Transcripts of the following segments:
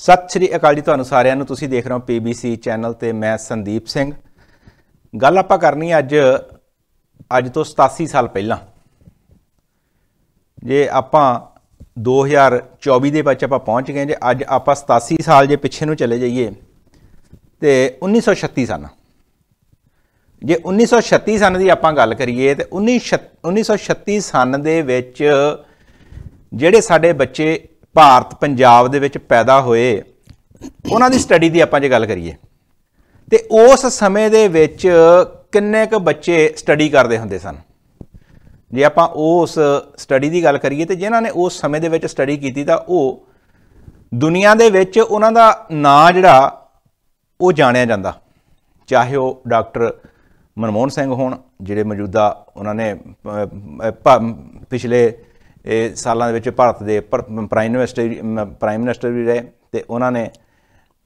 ਸਤਿ ਸ੍ਰੀ ਅਕਾਲ ਜੀ ਤੁਹਾਨੂੰ ਸਾਰਿਆਂ ਨੂੰ। ਤੁਸੀਂ ਦੇਖ ਰਹੇ ਹੋ ਪੀਬੀਸੀ ਚੈਨਲ ਤੇ ਮੈਂ ਸੰਦੀਪ ਸਿੰਘ। ਗੱਲ ਆਪਾਂ ਕਰਨੀ ਅੱਜ ਅੱਜ ਤੋਂ 87 ਸਾਲ ਪਹਿਲਾਂ। ਜੇ ਆਪਾਂ 2024 ਦੇ ਵਿੱਚ ਆਪਾਂ ਪਹੁੰਚ ਗਏ, ਜੇ ਅੱਜ ਆਪਾਂ 87 ਸਾਲ ਜੇ ਪਿੱਛੇ ਨੂੰ ਚਲੇ ਜਾਈਏ, ਤੇ 1936 ਸਨ ਜੇ 1936 ਸਨ ਦੀ ਆਪਾਂ ਗੱਲ ਕਰੀਏ, ਤੇ 1936 ਸਨ ਦੇ ਵਿੱਚ ਜਿਹੜੇ ਸਾਡੇ ਬੱਚੇ ਭਾਰਤ, ਪੰਜਾਬ ਦੇ ਵਿੱਚ ਪੈਦਾ ਹੋਏ। ਉਹਨਾਂ ਦੀ ਸਟੱਡੀ ਦੀ ਆਪਾਂ ਜੇ ਗੱਲ ਕਰੀਏ, ਤੇ ਉਸ ਸਮੇਂ ਦੇ ਵਿੱਚ ਕਿੰਨੇ ਕੁ ਬੱਚੇ ਸਟੱਡੀ ਕਰਦੇ ਹੁੰਦੇ ਸਨ? ਜੇ ਆਪਾਂ ਉਸ ਸਟੱਡੀ ਦੀ ਗੱਲ ਕਰੀਏ, ਤੇ ਜਿਨ੍ਹਾਂ ਨੇ ਉਸ ਸਮੇਂ ਦੇ ਵਿੱਚ ਸਟੱਡੀ ਕੀਤੀ, ਤਾਂ ਉਹ ਦੁਨੀਆ ਦੇ ਵਿੱਚ ਉਹਨਾਂ ਦਾ ਨਾਂ ਜਿਹੜਾ, ਉਹ ਜਾਣਿਆ ਜਾਂਦਾ। ਚਾਹੇ ਉਹ ਡਾਕਟਰ ਮਨਮੋਹਨ ਸਿੰਘ ਹੋਣ, ਜਿਹੜੇ ਮੌਜੂਦਾ ਉਹਨਾਂ ਨੇ ਪਿਛਲੇ ਇਹ ਸਾਲਾਂ ਦੇ ਵਿੱਚ ਭਾਰਤ ਦੇ ਪ੍ਰਾਈਮ ਮਿਨਿਸਟਰ ਪ੍ਰਾਈਮ ਮਿਨਿਸਟਰ ਵੀ ਰਹੇ ਤੇ ਉਹਨਾਂ ਨੇ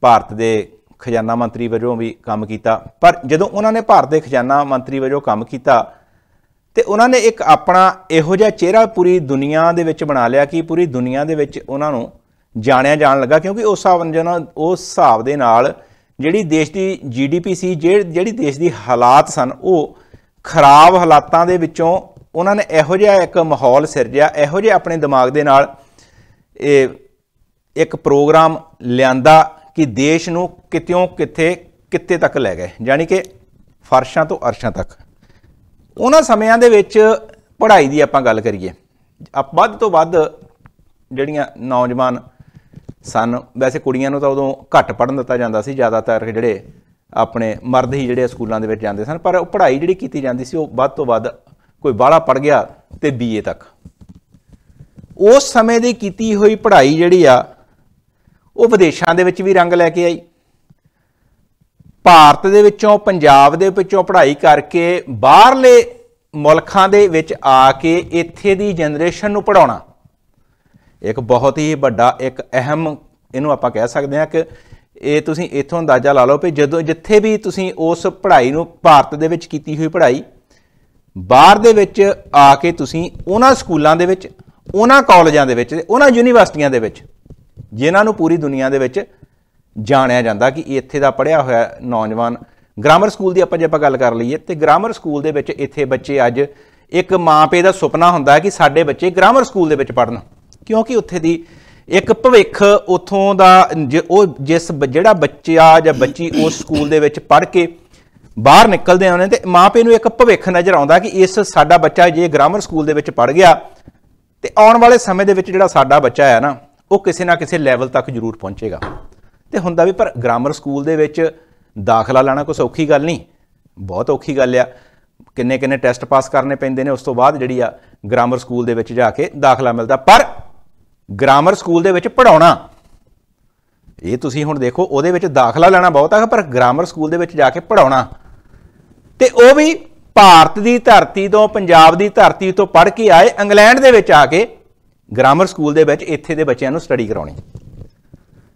ਭਾਰਤ ਦੇ ਖਜ਼ਾਨਾ ਮੰਤਰੀ ਵਜੋਂ ਵੀ ਕੰਮ ਕੀਤਾ। ਪਰ ਜਦੋਂ ਉਹਨਾਂ ਨੇ ਭਾਰਤ ਦੇ ਖਜ਼ਾਨਾ ਮੰਤਰੀ ਵਜੋਂ ਕੰਮ ਕੀਤਾ, ਤੇ ਉਹਨਾਂ ਨੇ ਇੱਕ ਆਪਣਾ ਇਹੋ ਜਿਹਾ ਚਿਹਰਾ ਪੂਰੀ ਦੁਨੀਆ ਦੇ ਵਿੱਚ ਬਣਾ ਲਿਆ ਕਿ ਪੂਰੀ ਦੁਨੀਆ ਦੇ ਵਿੱਚ ਉਹਨਾਂ ਨੂੰ ਜਾਣਿਆ ਜਾਣ ਲੱਗਾ, ਕਿਉਂਕਿ ਉਸ ਹਿਸਾਬ ਨਾਲ ਉਸ ਹਿਸਾਬ ਦੇ ਨਾਲ ਜਿਹੜੀ ਦੇਸ਼ ਦੀ ਜੀਡੀਪੀ ਸੀ ਜਿਹੜੀ ਦੇਸ਼ ਦੀ ਹਾਲਾਤ ਸਨ, ਉਹ ਖਰਾਬ ਹਾਲਾਤਾਂ ਦੇ ਵਿੱਚੋਂ ਉਹਨਾਂ ਨੇ ਇਹੋ ਜਿਹਾ ਇੱਕ ਮਾਹੌਲ ਸਿਰਜਿਆ, ਇਹੋ ਜਿਹਾ ਆਪਣੇ ਦਿਮਾਗ ਦੇ ਨਾਲ ਇਹ ਇੱਕ ਪ੍ਰੋਗਰਾਮ ਲਿਆਂਦਾ ਕਿ ਦੇਸ਼ ਨੂੰ ਕਿਤਿਓਂ ਕਿੱਥੇ, ਕਿੱਤੇ ਤੱਕ ਲੈ ਗਏ, ਯਾਨੀ ਕਿ ਫਰਸ਼ਾਂ ਤੋਂ ਅਰਸ਼ਾਂ ਤੱਕ। ਉਹਨਾਂ ਸਮਿਆਂ ਦੇ ਵਿੱਚ ਪੜ੍ਹਾਈ ਦੀ ਆਪਾਂ ਗੱਲ ਕਰੀਏ, ਅਪ, ਵੱਧ ਤੋਂ ਵੱਧ ਜਿਹੜੀਆਂ ਨੌਜਵਾਨ ਸਨ, ਵੈਸੇ ਕੁੜੀਆਂ ਨੂੰ ਤਾਂ ਉਦੋਂ ਘੱਟ ਪੜਨ ਦਿੱਤਾ ਜਾਂਦਾ ਸੀ, ਜ਼ਿਆਦਾਤਰ ਜਿਹੜੇ ਆਪਣੇ ਮਰਦ ਹੀ ਜਿਹੜੇ ਸਕੂਲਾਂ ਦੇ ਵਿੱਚ ਜਾਂਦੇ ਸਨ, ਪਰ ਉਹ ਪੜ੍ਹਾਈ ਜਿਹੜੀ ਕੀਤੀ ਜਾਂਦੀ ਸੀ, ਉਹ ਵੱਧ ਤੋਂ ਵੱਧ ਕੋਈ ਬਾਹਲਾ ਪੜ ਗਿਆ ਤੇ ਬੀਏ ਤੱਕ। ਉਸ ਸਮੇਂ ਦੀ ਕੀਤੀ ਹੋਈ ਪੜ੍ਹਾਈ ਜਿਹੜੀ ਆ, ਉਹ ਵਿਦੇਸ਼ਾਂ ਦੇ ਵਿੱਚ ਵੀ ਰੰਗ ਲੈ ਕੇ ਆਈ। ਭਾਰਤ ਦੇ ਵਿੱਚੋਂ, ਪੰਜਾਬ ਦੇ ਵਿੱਚੋਂ ਪੜ੍ਹਾਈ ਕਰਕੇ ਬਾਹਰਲੇ ਮੁਲਕਾਂ ਦੇ ਵਿੱਚ ਆ ਕੇ ਇੱਥੇ ਦੀ ਜਨਰੇਸ਼ਨ ਨੂੰ ਪੜਾਉਣਾ ਇੱਕ ਬਹੁਤ ਹੀ ਵੱਡਾ, ਇੱਕ ਅਹਿਮ ਇਹਨੂੰ ਆਪਾਂ ਕਹਿ ਸਕਦੇ ਹਾਂ ਕਿ ਇਹ ਤੁਸੀਂ ਇੱਥੋਂ ਅੰਦਾਜ਼ਾ ਲਾ ਲਓ ਕਿ ਜਦੋਂ ਜਿੱਥੇ ਵੀ ਤੁਸੀਂ ਉਸ ਪੜ੍ਹਾਈ ਨੂੰ, ਭਾਰਤ ਦੇ ਵਿੱਚ ਕੀਤੀ ਹੋਈ ਪੜ੍ਹਾਈ ਬਾਹਰ ਦੇ ਵਿੱਚ ਆ ਕੇ ਤੁਸੀਂ ਉਹਨਾਂ ਸਕੂਲਾਂ ਦੇ ਵਿੱਚ, ਉਹਨਾਂ ਕਾਲਜਾਂ ਦੇ ਵਿੱਚ ਉਹਨਾਂ ਯੂਨੀਵਰਸਿਟੀਆਂ ਦੇ ਵਿੱਚ, ਜਿਨ੍ਹਾਂ ਨੂੰ ਪੂਰੀ ਦੁਨੀਆ ਦੇ ਵਿੱਚ ਜਾਣਿਆ ਜਾਂਦਾ ਕਿ ਇੱਥੇ ਦਾ ਪੜਿਆ ਹੋਇਆ ਨੌਜਵਾਨ ਗ੍ਰਾਮਰ ਸਕੂਲ ਦੀ ਆਪਾਂ ਜੇ ਆਪਾਂ ਗੱਲ ਕਰ ਲਈਏ ਤੇ ਗ੍ਰਾਮਰ ਸਕੂਲ ਦੇ ਵਿੱਚ ਇੱਥੇ ਬੱਚੇ ਅੱਜ ਇੱਕ ਮਾਪੇ ਦਾ ਸੁਪਨਾ ਹੁੰਦਾ ਹੈ ਕਿ ਸਾਡੇ ਬੱਚੇ ਗ੍ਰਾਮਰ ਸਕੂਲ ਦੇ ਵਿੱਚ ਪੜਨ ਕਿਉਂਕਿ ਉੱਥੇ ਦੀ ਇੱਕ ਭਵਿੱਖ ਉਥੋਂ ਦਾ ਉਹ ਜਿਸ ਜਿਹੜਾ ਬੱਚਾ ਜਾਂ ਬੱਚੀ ਉਸ ਸਕੂਲ ਦੇ ਵਿੱਚ ਪੜ ਕੇ ਬਾਹਰ ਨਿਕਲਦੇ ਆਉਣੇ ਤੇ ਮਾਪੇ ਨੂੰ ਇੱਕ ਭਵਿੱਖ ਨਜ਼ਰ ਆਉਂਦਾ ਕਿ ਇਸ ਸਾਡਾ ਬੱਚਾ ਜੇ ਗ੍ਰਾਮਰ ਸਕੂਲ ਦੇ ਵਿੱਚ ਪੜ ਗਿਆ ਤੇ ਆਉਣ ਵਾਲੇ ਸਮੇਂ ਦੇ ਵਿੱਚ ਜਿਹੜਾ ਸਾਡਾ ਬੱਚਾ ਹੈ ਨਾ, ਉਹ ਕਿਸੇ ਨਾ ਕਿਸੇ ਲੈਵਲ ਤੱਕ ਜ਼ਰੂਰ ਪਹੁੰਚੇਗਾ। ਤੇ ਹੁੰਦਾ ਵੀ ਪਰ ਗ੍ਰਾਮਰ ਸਕੂਲ ਦੇ ਵਿੱਚ ਦਾਖਲਾ ਲੈਣਾ ਕੋਈ ਸੌਖੀ ਗੱਲ ਨਹੀਂ, ਬਹੁਤ ਔਖੀ ਗੱਲ ਆ। ਕਿੰਨੇ ਕਿੰਨੇ ਟੈਸਟ ਪਾਸ ਕਰਨੇ ਪੈਂਦੇ ਨੇ, ਉਸ ਤੋਂ ਬਾਅਦ ਜਿਹੜੀ ਆ ਗ੍ਰਾਮਰ ਸਕੂਲ ਦੇ ਵਿੱਚ ਜਾ ਕੇ ਦਾਖਲਾ ਮਿਲਦਾ। ਪਰ ਗ੍ਰਾਮਰ ਸਕੂਲ ਦੇ ਵਿੱਚ ਪੜਾਉਣਾ ਇਹ ਤੁਸੀਂ ਹੁਣ ਦੇਖੋ, ਉਹਦੇ ਵਿੱਚ ਦਾਖਲਾ ਲੈਣਾ ਬਹੁਤ ਆ, ਪਰ ਗ੍ਰਾਮਰ ਸਕੂਲ ਦੇ ਵਿੱਚ ਜਾ ਕੇ ਪੜਾਉਣਾ ਤੇ ਉਹ ਵੀ ਭਾਰਤ ਦੀ ਧਰਤੀ ਤੋਂ, ਪੰਜਾਬ ਦੀ ਧਰਤੀ ਤੋਂ ਪੜ੍ਹ ਕੇ ਆਏ, ਇੰਗਲੈਂਡ ਦੇ ਵਿੱਚ ਆ ਕੇ ਗ੍ਰਾਮਰ ਸਕੂਲ ਦੇ ਵਿੱਚ ਇੱਥੇ ਦੇ ਬੱਚਿਆਂ ਨੂੰ ਸਟੱਡੀ ਕਰਾਉਣੀ।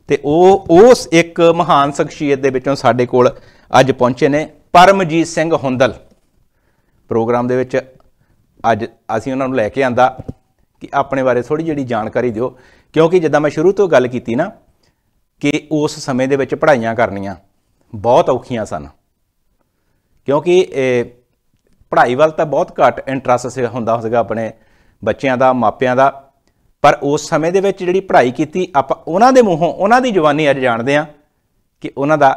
ਤੇ ਉਹ, ਉਸ ਇੱਕ ਮਹਾਨ ਸ਼ਖਸੀਅਤ ਦੇ ਵਿੱਚੋਂ ਸਾਡੇ ਕੋਲ ਅੱਜ ਪਹੁੰਚੇ ਨੇ ਪਰਮਜੀਤ ਸਿੰਘ ਹੁੰਦਲ। ਪ੍ਰੋਗਰਾਮ ਦੇ ਵਿੱਚ ਅੱਜ ਅਸੀਂ ਉਹਨਾਂ ਨੂੰ ਲੈ ਕੇ ਆਂਦਾ ਕਿ ਆਪਣੇ ਬਾਰੇ ਥੋੜੀ ਜਿਹੜੀ ਜਾਣਕਾਰੀ ਦਿਓ, ਕਿਉਂਕਿ ਜਿੱਦਾਂ ਮੈਂ ਸ਼ੁਰੂ ਤੋਂ ਗੱਲ ਕੀਤੀ ਨਾ, ਕਿ ਉਸ ਸਮੇਂ ਦੇ ਵਿੱਚ ਪੜ੍ਹਾਈਆਂ ਕਰਨੀਆਂ ਬਹੁਤ ਔਖੀਆਂ ਸਨ। ਕਿਉਂਕਿ ਇਹ ਪੜ੍ਹਾਈ ਵੱਲ ਤਾਂ ਬਹੁਤ ਘੱਟ ਇੰਟਰਸਟ ਹੁੰਦਾ ਸੀਗਾ ਆਪਣੇ ਬੱਚਿਆਂ ਦਾ ਮਾਪਿਆਂ ਦਾ। ਪਰ ਉਸ ਸਮੇਂ ਦੇ ਵਿੱਚ ਜਿਹੜੀ ਪੜ੍ਹਾਈ ਕੀਤੀ ਆਪਾਂ ਉਹਨਾਂ ਦੇ ਮੂੰਹੋਂ ਉਹਨਾਂ ਦੀ ਜਵਾਨੀ ਅੱਜ ਜਾਣਦੇ ਆ ਕਿ ਉਹਨਾਂ ਦਾ